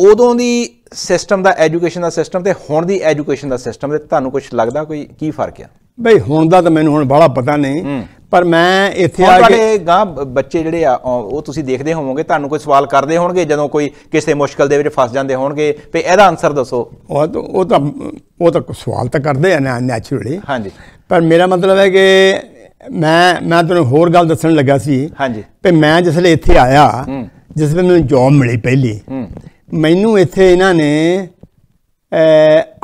ਉਦੋਂ ਦੀ ਸਿਸਟਮ ਦਾ ਐਜੂਕੇਸ਼ਨ ਦਾ ਸਿਸਟਮ ਤੇ ਹੁਣ ਦੀ ਐਜੂਕੇਸ਼ਨ ਦਾ ਸਿਸਟਮ ਤੇ ਤੁਹਾਨੂੰ ਕੁਝ ਲੱਗਦਾ ਕੋਈ ਕੀ ਫ਼ਰਕ ਆ? ਬਈ ਹੁਣ ਦਾ ਤਾਂ ਮੈਨੂੰ ਹੁਣ ਬੜਾ ਪਤਾ ਨਹੀਂ। ਪਰ ਮੈਂ ਇੱਥੇ ਆ ਕੇ ਤੁਹਾਡੇ ਗਾਂ ਬੱਚੇ ਜਿਹੜੇ ਆ ਉਹ ਤੁਸੀਂ ਦੇਖਦੇ ਹੋਵੋਗੇ ਤੁਹਾਨੂੰ ਕੋਈ ਸਵਾਲ ਕਰਦੇ ਹੋਣਗੇ ਜਦੋਂ ਕੋਈ ਕਿਸੇ ਮੁਸ਼ਕਲ ਦੇ ਵਿੱਚ ਫਸ ਜਾਂਦੇ ਹੋਣਗੇ ਵੀ ਇਹਦਾ ਆਨਸਰ ਦੱਸੋ? ਉਹ ਤਾਂ ਉਹ ਤਾਂ ਉਹ ਤਾਂ ਸਵਾਲ ਤਾਂ ਕਰਦੇ ਆ ਨਾ ਨੈਚੁਰਲੀ ਹਾਂਜੀ। ਪਰ ਮੇਰਾ ਮਤਲਬ ਹੈ ਕਿ ਮੈਂ ਮੈਂ ਤੁਹਾਨੂੰ ਹੋਰ ਗੱਲ ਦੱਸਣ ਲੱਗਾ ਸੀ ਹਾਂਜੀ। ਵੀ ਮੈਂ ਜਿਸ ਵੇਲੇ ਇੱਥੇ ਆਇਆ। ਜਿਸ ਵੇਲੇ ਮੈਨੂੰ ਜੌਬ ਮਿਲੀ ਪਹਿਲੀ ਮੈਨੂੰ ਇੱਥੇ ਇਹਨਾਂ ਨੇ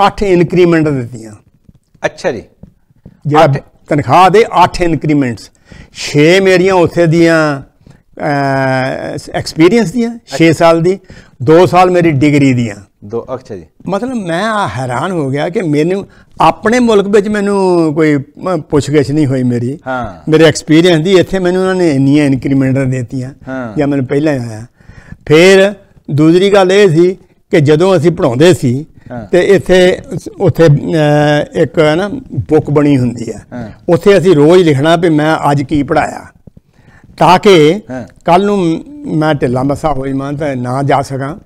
8 ਇਨਕਰੀਮੈਂਟ ਦਿੱਤੀਆਂ। ਅੱਛਾ ਜੀ। ਜਿਹੜਾ? ਤਨਖਾਹ ਦੇ 8 ਇਨਕਰੀਮੈਂਟਸ 6 ਮੇਰੀਆਂ ਉੱਥੇ ਦੀਆਂ ਐਕਸਪੀਰੀਅੰਸ ਦੀਆਂ 6 ਸਾਲ ਦੀ 2 ਸਾਲ ਮੇਰੀ ਡਿਗਰੀ ਦੀਆਂ ਦੋ ਅੱਛਾ ਜੀ ਮਤਲਬ ਮੈਂ ਹੈਰਾਨ ਹੋ ਗਿਆ ਕਿ ਮੈਨੂੰ ਆਪਣੇ ਮੁਲਕ ਵਿੱਚ ਮੈਨੂੰ ਕੋਈ ਪੁੱਛਗਿੱਛ ਨਹੀਂ ਹੋਈ ਮੇਰੀ ਹਾਂ। ਮੇਰੇ ਐਕਸਪੀਰੀਅੰਸ ਦੀ ਇੱਥੇ ਮੈਨੂੰ ਉਹਨਾਂ ਨੇ ਇੰਨੀਆਂ ਇਨਕਰੀਮੈਂਟਾਂ ਦਿੱਤੀਆਂ। ਜਾਂ ਮੈਨੂੰ ਪਹਿਲਾਂ ਆਇਆ ਫਿਰ ਦੂਸਰੀ ਗੱਲ ਇਹ ਸੀ ਕਿ ਜਦੋਂ ਅਸੀਂ ਪੜਾਉਂਦੇ ਸੀ। ਤੇ ਇੱਥੇ ਉੱਥੇ ਇੱਕ ਨਾ ਬੁੱਕ ਬਣੀ ਹੁੰਦੀ ਹਾਂ। ਉੱਥੇ ਅਸੀਂ ਰੋਜ਼ ਲਿਖਣਾ ਵੀ ਮੈਂ ਅੱਜ ਕੀ ਪੜਾਇਆ ਤਾਂ ਕਿ। ਕੱਲ ਨੂੰ ਮ- ਢਿੱਲਾ ਮਸਾ ਹੋਈ ਮਾਂ ਤਾਂ ਨਾ ਜਾ ਸਕਾਂ।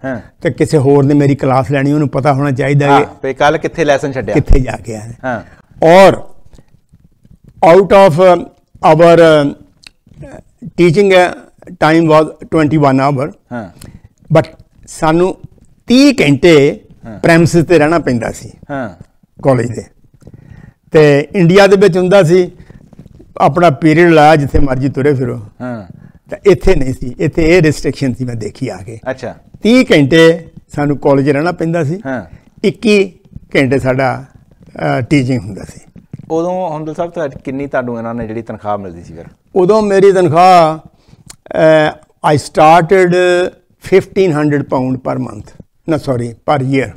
ਤੇ ਕਿਸੇ ਹੋਰ ਨੇ ਮੇਰੀ ਕਲਾਸ ਲੈਣੀ ਉਹਨੂੰ ਪਤਾ ਹੋਣਾ ਚਾਹੀਦਾ ਹਾਂ ਕਿ ਕੱਲ ਕਿੱਥੇ ਲੈਸਨ ਛੱਡਿਆ। ਕਿੱਥੇ ਜਾ ਕੇ ਆਇਆ। uh, our uh, teaching uh, time was 21 hour ਹਾਂ। But ਸਾਨੂੰ 30 ਘੰਟੇ ਪ੍ਰੈਮਿਸਿਸ ਤੇ ਰਹਿਣਾ ਪੈਂਦਾ ਸੀ। ਹਾਂ। ਕਾਲਜ ਦੇ। ਤੇ ਇੰਡੀਆ ਦੇ ਵਿੱਚ ਹੁੰਦਾ ਸੀ ਆਪਣਾ ਪੀਰੀਅਡ ਲਾਇਆ ਜਿੱਥੇ ਮਰਜ਼ੀ ਤੁਰੇ ਫਿਰੋ। ਹਾਂ। ਤਾਂ ਇੱਥੇ ਨਹੀਂ ਸੀ। ਇੱਥੇ ਇਹ ਰੈਸਟ੍ਰਿਕਸ਼ਨ ਸੀ ਮੈਂ ਦੇਖੀ ਆ ਕੇ। ਅੱਛਾ। 30 ਘੰਟੇ ਸਾਨੂੰ ਕਾਲਜ ਰਹਿਣਾ ਪੈਂਦਾ ਸੀ। ਹਾਂ। 21 ਘੰਟੇ ਸਾਡਾ ਟੀਚਿੰਗ ਹੁੰਦਾ ਸੀ। ਉਦੋਂ ਹੁੰਦਲ ਸਾਹਿਬ ਤੁਹਾਡੀ ਕਿੰਨੀ ਤੁਹਾਨੂੰ ਇਹਨਾਂ ਨੇ ਜਿਹੜੀ ਤਨਖਾਹ ਮਿਲਦੀ ਸੀ ਫਿਰ? ਉਦੋਂ ਮੇਰੀ ਤਨਖਾਹ ਆਈ ਸਟਾਰਟਡ 1500 ਪਾਉਂਡ ਪਰ ਮੰਥ ਨਾ sorry per year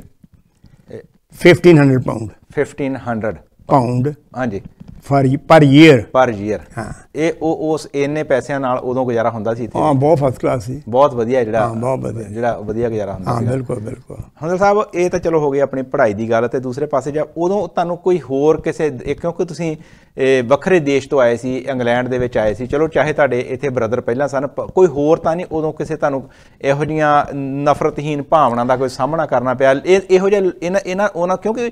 1500 pound 1500 pound ਹਾਂਜੀ ਫਰ ਪਰ ਈਅਰ ਪਰ ਈਅਰ ਹਾਂ। ਇਹ ਉਹ ਉਸ ਇੰਨੇ ਪੈਸਿਆਂ ਨਾਲ ਉਦੋਂ ਗੁਜ਼ਾਰਾ ਹੁੰਦਾ ਸੀ ਇੱਥੇ? ਹਾਂ ਬਹੁਤ ਫਸਟ ਕਲਾਸ ਸੀ। ਬਹੁਤ ਵਧੀਆ ਜਿਹੜਾ ਹਾਂ, ਬਹੁਤ ਵਧੀਆ। ਜਿਹੜਾ ਵਧੀਆ ਗੁਜ਼ਾਰਾ ਹੁੰਦਾ ਹਾਂ ਸੀਗਾ। ਬਿਲਕੁਲ ਬਿਲਕੁਲ। ਹੁੰਦਲ ਸਾਹਿਬ ਇਹ ਤਾਂ ਚਲੋ ਹੋ ਗਈ ਆਪਣੀ ਪੜ੍ਹਾਈ ਦੀ ਗੱਲ ਤੇ ਦੂਸਰੇ ਪਾਸੇ ਜਾਂ ਉਦੋਂ ਤੁਹਾਨੂੰ ਕੋਈ ਹੋਰ ਕਿਸੇ ਕਿਉਂਕਿ ਤੁਸੀਂ ਇਹ, ਵੱਖਰੇ ਦੇਸ਼ ਤੋਂ ਆਏ ਸੀ ਇੰਗਲੈਂਡ ਦੇ ਵਿੱਚ ਆਏ ਸੀ ਚਲੋ ਚਾਹੇ ਤੁਹਾਡੇ ਇੱਥੇ ਬ੍ਰਦਰ ਪਹਿਲਾਂ ਸਨ ਕੋਈ ਹੋਰ ਤਾਂ ਨਹੀਂ ਉਦੋਂ ਕਿਸੇ ਤੁਹਾਨੂੰ ਇਹੋ ਜੀਆਂ ਨਫ਼ਰਤਹੀਨ ਭਾਵਨਾ ਦਾ ਕੋਈ ਸਾਹਮਣਾ ਕਰਨਾ ਪਿਆ? ਇਹ ਜਿਹਾ ਇਹਨਾਂ ਉਹਨਾਂ ਕਿਉਂਕਿ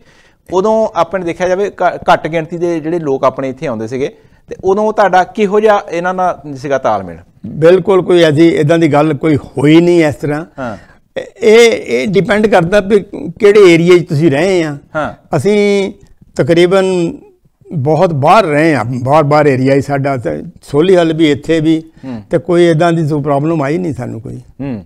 ਉਦੋਂ ਆਪਾਂ ਨੇ ਦੇਖਿਆ ਜਾਵੇ ਘੱਟ ਗਿਣਤੀ ਦੇ ਜਿਹੜੇ ਲੋਕ ਆਪਣੇ ਇੱਥੇ ਆਉਂਦੇ ਸੀਗੇ ਤੇ ਉਦੋਂ ਤੁਹਾਡਾ ਕਿਹੋ ਜਿਹਾ ਇਹਨਾਂ ਨਾਲ ਸੀਗਾ ਤਾਲਮੇਲ? ਬਿਲਕੁਲ ਕੋਈ ਐਸੀ ਇਦਾਂ ਦੀ ਗੱਲ ਕੋਈ ਹੋਈ ਨਹੀਂ ਇਸ ਤਰ੍ਹਾਂ। ਹਾਂ। ਇਹ ਇਹ ਡਿਪੈਂਡ ਕਰਦਾ ਵੀ ਕਿਹੜੇ ਏਰੀਆ 'ਚ ਤੁਸੀਂ ਰਹੇ ਆ। ਹਾਂ। ਅਸੀਂ ਤਕਰੀਬਨ ਬਹੁਤ ਬਾਹਰ ਰਹੇ ਆ ਬਾਹਰ ਬਾਹਰ ਏਰੀਆ ਹੀ ਸਾਡਾ ਸੋਲੀ ਹਲ ਵੀ ਇੱਥੇ ਵੀ ਤੇ ਕੋਈ ਇਦਾਂ ਦੀ ਪ੍ਰੋਬਲਮ ਆਈ ਨਹੀਂ ਸਾਨੂੰ ਕੋਈ। ਹੂੰ।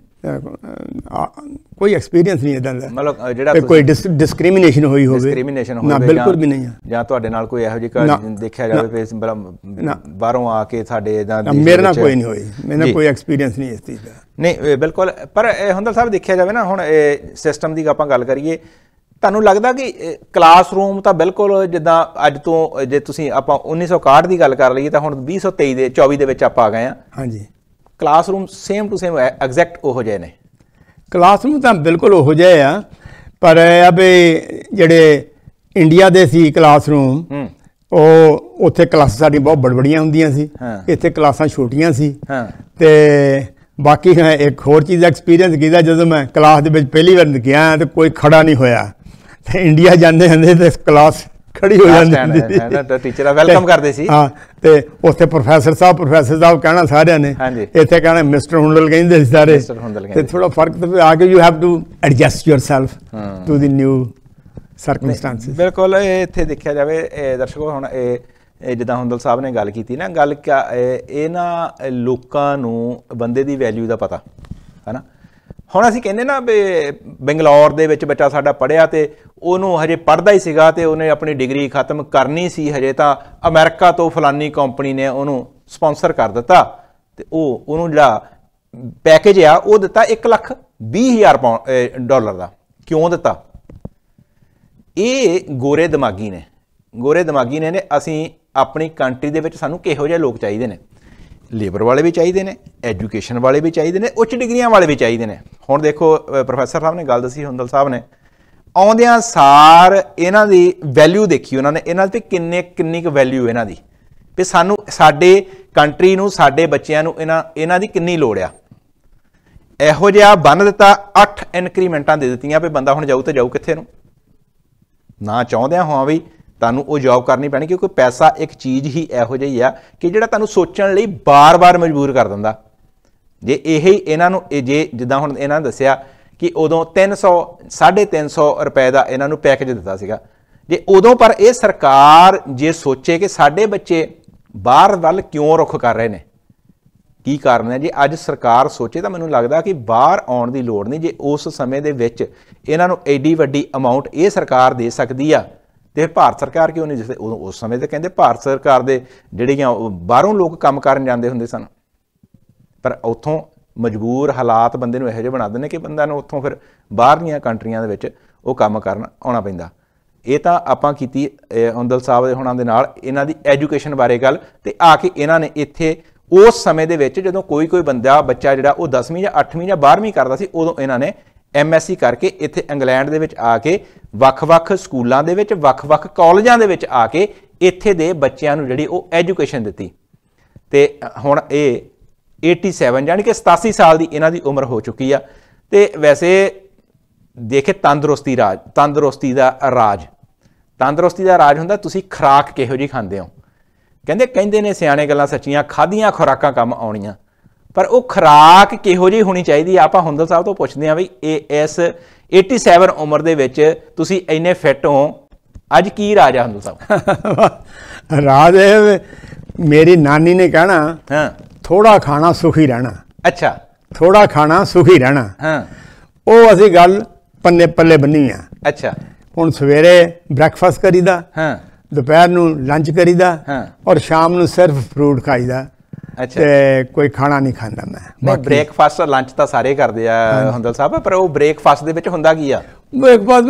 ਕੋਈ ਐਕਸਪੀਰੀਅੰਸ ਨਹੀਂ ਇਦਾਂ ਦਾ। ਮਤਲਬ ਜਿਹੜਾ ਕੋਈ ਡਿਸਕ੍ਰਿਮੀਨੇਸ਼ਨ ਹੋਈ ਹੋਵੇ ਡਿਸਕ੍ਰਿਮੀਨੇਸ਼ਨ ਨਾ ਹੋਵੇ ਬਿਲਕੁਲ ਜਾਂ- ਵੀ ਨਹੀਂ ਆ। ਜਾਂ ਤੁਹਾਡੇ ਨਾਲ ਕੋਈ ਇਹੋ ਜਿਹੀ ਨਾ। ਦੇਖਿਆ ਜਾਵੇ ਬੜਾ- ਨਾ। ਬਾਹਰੋਂ ਆ ਕੇ ਸਾਡੇ ਇਦਾਂ ਨਾ, ਮੇਰੇ ਨਾਲ ਕੋਈ ਨਹੀਂ ਹੋਈ। ਮੇਰੇ ਨਾਲ ਕੋਈ ਐਕਸਪੀਰੀਅੰਸ ਨਹੀਂ ਇਸ ਚੀਜ਼ ਦਾ। ਨਹੀਂ ਬਿਲਕੁਲ ਪਰ ਹੁੰਦਲ ਸਾਹਿਬ ਦੇਖਿਆ ਜਾਵੇ ਨਾ ਹੁਣ ਇਹ ਸਿਸਟਮ ਦੀ ਆਪਾਂ ਗੱਲ ਕਰੀਏ ਤੁਹਾਨੂੰ ਲੱਗਦਾ ਕਿ ਕਲਾਸਰੂਮ ਤਾਂ ਬਿਲਕੁਲ ਜਿੱਦਾਂ ਅੱਜ ਤੋਂ ਜੇ ਤੁਸੀਂ ਆਪਾਂ 1961 ਦੀ ਗੱਲ ਕਰ ਲਈਏ ਤਾਂ ਹੁਣ 2023 ਦੇ 24 ਦੇ ਵਿੱਚ ਆਪਾਂ ਆ ਗਏ ਆ ਹਾਂਜੀ। Classroom same to same exact ਉਹੋ ਜਿਹੇ ਨੇ। ਕਲਾਸਰੂਮ ਤਾਂ ਬਿਲਕੁਲ ਉਹੋ ਜਿਹੇ ਆ ਪਰ ਵੀ ਜਿਹੜੇ ਇੰਡੀਆ ਦੇ ਸੀ ਕਲਾਸਰੂਮ ਉਹ ਉੱਥੇ ਕਲਾਸਾਂ ਸਾਡੀਆਂ ਬਹੁਤ ਬੜਬੜੀਆਂ ਹੁੰਦੀਆਂ ਸੀ। ਇੱਥੇ ਕਲਾਸਾਂ ਛੋਟੀਆਂ ਸੀ। ਤੇ ਬਾਕੀ ਇੱਕ ਹੋਰ ਚੀਜ਼ ਐਕਸਪੀਰੀਅੰਸ ਕੀਤਾ ਜਦੋਂ ਮੈਂ ਕਲਾਸ ਦੇ ਵਿੱਚ ਪਹਿਲੀ ਵਾਰ ਗਿਆ ਤੇ ਕੋਈ ਖੜਾ ਨਹੀਂ ਹੋਇਆ। ਤੇ ਇੰਡੀਆ ਜਾਂਦੇ ਹੁੰਦੇ ਤੇ ਕਲਾਸ ਖੜੀ ਹੋ ਜਾਂਦੀ ਹੈ, ਹੈ ਨਾ, welcome ਤੇ- ਕਰਦੇ ਸੀ। ਹਾਂ ਤੇ ਉੱਥੇ ਪ੍ਰੋਫੈਸਰ ਸਾਹਿਬ ਪ੍ਰੋਫੈਸਰ ਸਾਹਿਬ ਕਹਿਣਾ ਸਾਰਿਆਂ ਨੇ ਹਾਂਜੀ। ਇੱਥੇ ਕਹਿਣਾ ਮਿਸਟਰ ਹੁੰਡਲ ਕਹਿੰਦੇ ਸੀ ਸਾਰੇ ਤੇ। ਥੋੜਾ ਫ਼ਰਕ ਤਾਂ ਆ ਕੇ you have to adjust yourself to the new circumstances ਬਿਲਕੁਲ ਇਹ ਇੱਥੇ ਦੇਖਿਆ ਜਾਵੇ ਦਰਸ਼ਕੋ ਹੁਣ ਇਹ ਜਿੱਦਾਂ ਹੁੰਦਲ ਸਾਹਿਬ ਨੇ ਗੱਲ ਕੀਤੀ ਨਾ ਗੱਲ ਇਹ- ਇਹਨਾਂ ਲੋਕਾਂ ਨੂੰ ਬੰਦੇ ਦੀ ਵੈਲਿਊ ਦਾ ਪਤਾ ਹੈਨਾ ਹੁਣ ਅਸੀਂ ਕਹਿੰਦੇ ਨਾ ਵੀ ਬੰਗਲੌਰ ਦੇ ਵਿੱਚ ਬੱਚਾ ਸਾਡਾ ਪੜਿਆ ਤੇ ਉਹਨੂੰ ਹਜੇ ਪੜਦਾ ਹੀ ਸੀਗਾ ਤੇ ਉਹਨੇ ਆਪਣੀ ਡਿਗਰੀ ਖਤਮ ਕਰਨੀ ਸੀ ਹਜੇ ਤਾਂ ਅਮਰੀਕਾ ਤੋਂ ਫਲਾਨੀ ਕੰਪਨੀ ਨੇ ਉਹਨੂੰ ਸਪਾਂਸਰ ਕਰ ਦਿੱਤਾ ਤੇ ਉਹ, ਉਹਨੂੰ ਜਿਹੜਾ ਪੈਕੇਜ ਆ, ਉਹ ਦਿੱਤਾ 1 ਲੱਖ 20 ਹਜ਼ਾਰ ਪੌਂ- ਅਹ, ਡਾਲਰ ਦਾ। ਕਿਉਂ ਦਿੱਤਾ? ਇਹ ਗੋਰੇ ਦਿਮਾਗੀ ਨੇ। ਗੋਰੇ ਦਿਮਾਗੀ ਨੇ ਨੇ ਅਸੀਂ ਆਪਣੀ ਕੰਟਰੀ ਦੇ ਵਿੱਚ ਸਾਨੂੰ ਕਿਹੋ ਜਿਹੇ ਲੋਕ ਚਾਹੀਦੇ ਨੇ? ਲੇਬਰ ਵਾਲੇ ਵੀ ਚਾਹੀਦੇ ਨੇ, ਐਜੂਕੇਸ਼ਨ ਵਾਲੇ ਵੀ ਚਾਹੀਦੇ ਨੇ, ਉੱਚ ਡਿਗਰੀਆਂ ਵਾਲੇ ਵੀ ਚਾਹੀਦੇ ਨੇ। ਹੁਣ ਦੇਖੋ ਪ੍ਰੋਫੈਸਰ ਸਾਹਿਬ ਨੇ ਗੱਲ ਦੱਸੀ, ਹੁੰਦਲ ਸਾਹਿਬ ਨੇ। ਆਉਂਦਿਆਂ ਸਾਰ ਇਹਨਾਂ ਦੀ ਵੈਲਿਊ ਦੇਖੀ ਉਹਨਾਂ ਨੇ, ਇਹਨਾਂ ਦੀ ਵੀ ਕਿੰਨੇ, ਕਿੰਨੀ ਕੁ ਵੈਲਿਊ ਇਹਨਾਂ ਦੀ। ਵੀ ਸਾਨੂੰ, ਸਾਡੇ ਕੰਟਰੀ ਨੂੰ, ਸਾਡੇ ਬੱਚਿਆਂ ਨੂੰ ਇਹਨਾਂ ਇਹਨਾਂ ਦੀ ਕਿੰਨੀ ਲੋੜ ਆ। ਇਹੋ ਜਿਹਾ ਬੰਨ ਦਿੱਤਾ 8 ਇਨਕਰੀਮੈਂਟਾਂ ਦੇ ਦਿੱਤੀਆਂ ਵੀ ਬੰਦਾ ਹੁਣ ਜਾਊ ਤੇ ਜਾਊ ਕਿੱਥੇ ਨੂੰ। ਨਾ ਚਾਹੁੰਦਿਆਂ ਹੋਵਾਂ ਵੀ ਤੁਹਾਨੂੰ ਉਹ ਜੌਬ ਕਰਨੀ ਪੈਣੀ ਕਿਉਂਕਿ ਪੈਸਾ ਇੱਕ ਚੀਜ਼ ਹੀ ਇਹੋ ਜਿਹੀ ਆ ਕਿ ਜਿਹੜਾ ਤੁਹਾਨੂੰ ਸੋਚਣ ਲਈ ਬਾਰ-ਬਾਰ ਮਜਬੂਰ ਕਰ ਦਿੰਦਾ। ਜੇ ਇਹ ਹੀ ਇਹਨਾਂ ਨੂੰ, ਇਹ ਜੇ ਜਿੱਦਾਂ ਹੁਣ ਇਹਨਾਂ ਨੇ ਦੱਸਿਆ ਕਿ ਉਦੋਂ 300 350 ਰੁਪਏ ਦਾ ਇਹਨਾਂ ਨੂੰ ਪੈਕੇਜ ਦਿੱਤਾ ਸੀਗਾ। ਜੇ ਉਦੋਂ ਪਰ ਇਹ ਸਰਕਾਰ ਜੇ ਸੋਚੇ ਕਿ ਸਾਡੇ ਬੱਚੇ ਬਾਹਰ ਵੱਲ ਕਿਉਂ ਰੁਖ ਕਰ ਰਹੇ ਨੇ, ਕੀ ਕਾਰਨ ਹੈ? ਜੇ ਅੱਜ ਸਰਕਾਰ ਸੋਚੇ ਤਾਂ ਮੈਨੂੰ ਲੱਗਦਾ ਕਿ ਬਾਹਰ ਆਉਣ ਦੀ ਲੋੜ ਨਹੀਂ। ਜੇ ਉਸ ਸਮੇਂ ਦੇ ਵਿੱਚ ਇਹਨਾਂ ਨੂੰ ਐਡੀ ਵੱਡੀ ਅਮਾਉਂਟ ਇਹ ਸਰਕਾਰ ਦੇ ਸਕਦੀ ਆ ਤੇ ਭਾਰਤ ਸਰਕਾਰ ਕਿਉਂ ਨਹੀਂ ਜਿਸ ਉਦੋਂ ਉਸ ਸਮੇਂ ਤੇ ਕਹਿੰਦੇ ਭਾਰਤ ਸਰਕਾਰ ਦੇ ਜਿਹੜੀਆਂ ਉਹ ਬਾਹਰੋਂ ਲੋਕ ਕੰਮ ਕਰਨ ਜਾਂਦੇ ਹੁੰਦੇ ਸਨ। ਪਰ ਉੱਥੋਂ ਮਜਬੂਰ ਹਾਲਾਤ ਬੰਦੇ ਨੂੰ ਇਹੋ ਜਿਹੇ ਬਣਾ ਦਿੰਦੇ ਕਿ ਬੰਦਾ ਨੂੰ ਉੱਥੋਂ ਫਿਰ ਬਾਹਰਲੀਆਂ ਕੰਟਰੀਆਂ ਦੇ ਵਿੱਚ ਉਹ ਕੰਮ ਕਰਨ ਆਉਣਾ ਪੈਂਦਾ। ਇਹ ਤਾਂ ਆਪਾਂ ਕੀਤੀ ਅਹ, ਸਾਹਿਬ ਦੇ ਹੁਣਾਂ ਦੇ ਨਾਲ ਇਹਨਾਂ ਦੀ ਐਜੂਕੇਸ਼ਨ ਬਾਰੇ ਗੱਲ ਤੇ ਆ ਕੇ ਇਹਨਾਂ ਨੇ ਇੱਥੇ ਉਸ ਸਮੇਂ ਦੇ ਵਿੱਚ ਜਦੋਂ ਕੋਈ ਕੋਈ ਬੰਦਾ ਬੱਚਾ ਜਿਹੜਾ ਉਹ 10ਵੀਂ ਜਾਂ 8ਵੀਂ ਜਾਂ 12ਵੀਂ ਕਰਦਾ ਸੀ ਉਦੋਂ ਇਹਨਾਂ ਨੇ ਐਮਐਸਸੀ ਕਰਕੇ ਇੱਥੇ ਇੰਗਲੈਂਡ ਦੇ ਵਿੱਚ ਆ ਕੇ ਵੱਖ-ਵੱਖ ਸਕੂਲਾਂ ਦੇ ਵਿੱਚ ਵੱਖ-ਵੱਖ ਕਾਲਜਾਂ ਦੇ ਵਿੱਚ ਆ ਕੇ ਇੱਥੇ ਦੇ ਬੱਚਿਆਂ ਨੂੰ ਜਿਹੜੀ ਉਹ ਐਜੂਕੇਸ਼ਨ ਦਿੱਤੀ। ਤੇ ਹੁਣ ਇਹ 87 ਯਾਨੀ ਕਿ 87 ਸਾਲ ਦੀ ਇਹਨਾਂ ਦੀ ਉਮਰ ਹੋ ਚੁੱਕੀ ਆ। ਤੇ ਵੈਸੇ ਦੇਖੇ ਤੰਦਰੁਸਤੀ ਰਾਜ, ਤੰਦਰੁਸਤੀ ਦਾ ਰਾਜ। ਤੰਦਰੁਸਤੀ ਦਾ ਰਾਜ ਹੁੰਦਾ ਤੁਸੀਂ ਖੁਰਾਕ ਕਿਹੋ ਜੀ ਖਾਂਦੇ ਹੋ। ਕਹਿੰਦੇ ਕਹਿੰਦੇ ਨੇ ਸਿਆਣੇ ਗੱਲਾਂ ਸੱਚੀਆਂ, ਖਾਧੀਆਂ ਖੁਰਾਕਾਂ ਕੰਮ ਆਉਣੀਆਂ। ਪਰ ਉਹ ਖੁਰਾਕ ਕਿਹੋ ਜੀ ਹੋਣੀ ਚਾਹੀਦੀ ਆ? ਆਪਾਂ ਹੁੰਦਲ ਸਾਹਿਬ ਤੋਂ ਪੁੱਛਦੇ ਆ ਵੀ ਇਹ ਇਸ 87 ਉਮਰ ਦੇ ਵਿੱਚ ਤੁਸੀਂ ਇੰਨੇ ਫਿੱਟ ਹੋ। ਅੱਜ ਕੀ ਰਾਜ ਆ ਹੁੰਦਲ ਸਾਹਿਬ? ਰਾਜ ਇਹ ਮੇਰੀ ਨਾਨੀ ਨੇ ਕਹਿਣਾ ਹਾਂ। ਥੋੜਾ ਖਾਣਾ ਸੁਖੀ ਰਹਿਣਾ। ਅੱਛਾ। ਥੋੜਾ ਖਾਣਾ ਸੁਖੀ ਰਹਿਣਾ। ਹਾਂ। ਉਹ ਅਸੀਂ ਗੱਲ ਪੰਨੇ ਪੱਲੇ ਬੰਨੀ ਆ। ਅੱਛਾ। ਹੁਣ ਸਵੇਰੇ ਬ੍ਰੈਕਫਾਸਟ ਕਰੀਦਾ। ਹਾਂ। ਦੁਪਹਿਰ ਨੂੰ ਲੰਚ ਕਰੀਦਾ। ਹਾਂ। ਔਰ ਸ਼ਾਮ ਨੂੰ ਸਿਰਫ ਫਰੂਟ ਖਾਈਦਾ। ਤੇ ਕੋਈ ਖਾਣਾ ਨਹੀਂ ਖਾਂਦਾ ਮੈਂ ਨਹੀਂ ਬ੍ਰੇਕਫਾਸਟ ਲੰਚ ਤਾਂ ਸਾਰੇ ਕਰਦੇ ਆ ਹੁੰਦਲ ਸਾਹਿਬ ਪਰ ਉਹ ਬ੍ਰੇਕਫਾਸਟ ਦੇ ਵਿੱਚ ਹੁੰਦਾ ਕੀ ਆ? Breakfast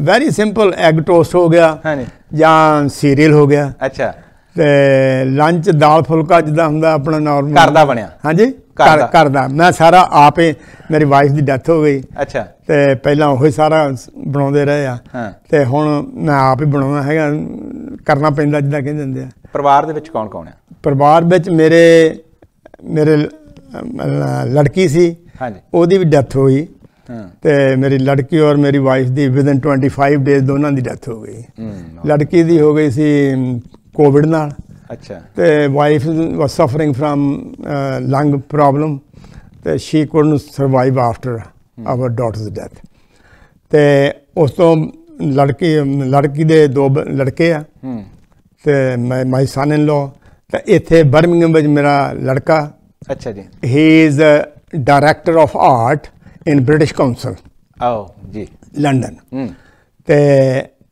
very simple egg toast ਹੋ ਗਿਆ ਹਾਂਜੀ। ਜਾਂ ਸੀਰੀਅਲ ਹੋ ਗਿਆ। ਅੱਛਾ। ਤੇ ਲੰਚ ਦਾਲ ਫੁਲਕਾ ਜਿੱਦਾਂ ਹੁੰਦਾ ਆਪਣਾ ਨਾਰਮਲ ਘਰ ਦਾ ਬਣਿਆ। ਹਾਂਜੀ। ਘਰ ਦਾ। ਮੈਂ ਸਾਰਾ ਆਪੇ ਮੇਰੀ ਵਾਈਫ ਦੀ ਡੈਥ ਹੋ ਗਈ। ਅੱਛਾ। ਤੇ ਪਹਿਲਾਂ ਉਹੀ ਸਾਰਾ ਸ- ਬਣਾਉਂਦੇ ਰਹੇ ਆ। ਹਾਂ। ਤੇ ਹੁਣ ਮੈਂ ਆਪ ਹੀ ਬਣਾਉਣਾ ਹੈਗਾ। ਕਰਨਾ ਪੈਂਦਾ ਜਿੱਦਾਂ ਕਹਿੰਦੇ ਹੁੰਦੇ ਆ। ਪਰਿਵਾਰ ਦੇ ਵਿੱਚ ਕੌਣ ਕੌਣ ਆ? ਪਰਿਵਾਰ ਵਿੱਚ ਮੇਰੇ ਮੇਰੇ ਲੜਕੀ ਸੀ। ਹਾਂਜੀ। ਉਹਦੀ ਵੀ ਡੈਥ ਹੋਈ। ਹਾਂ। ਤੇ ਮੇਰੀ ਲੜਕੀ ਔਰ ਮੇਰੀ ਵਾਈਫ ਦੀ ਵਿਦਨ 25 ਡੇਜ਼ ਦੋਨਾਂ ਦੀ ਡੈਥ ਹੋ ਗਈ। ਹੂੰ। ਲੜਕੀ ਦੀ ਹੋ ਗਈ ਸੀ ਕੋਵਿਡ ਨਾਲ। ਅੱਛਾ। ਤੇ wife was suffering from lung problem ਤੇ she couldn't survive after our daughter's death ਤੇ ਉਸ ਤੋਂ ਲੜਕੀ ਲੜਕੀ ਦੇ ਦੋ ਲੜਕੇ ਆ। ਤੇ ਮੈਂ ਮਾਈ ਸਨ ਇਨ ਲਾ ਤੇ ਇੱਥੇ ਬਰਮਿੰਗਮ ਵਿੱਚ ਮੇਰਾ ਲੜਕਾ। ਅੱਛਾ ਜੀ। He is director of art in British council ਆਓ ਜੀ। ਲੰਡਨ ਤੇ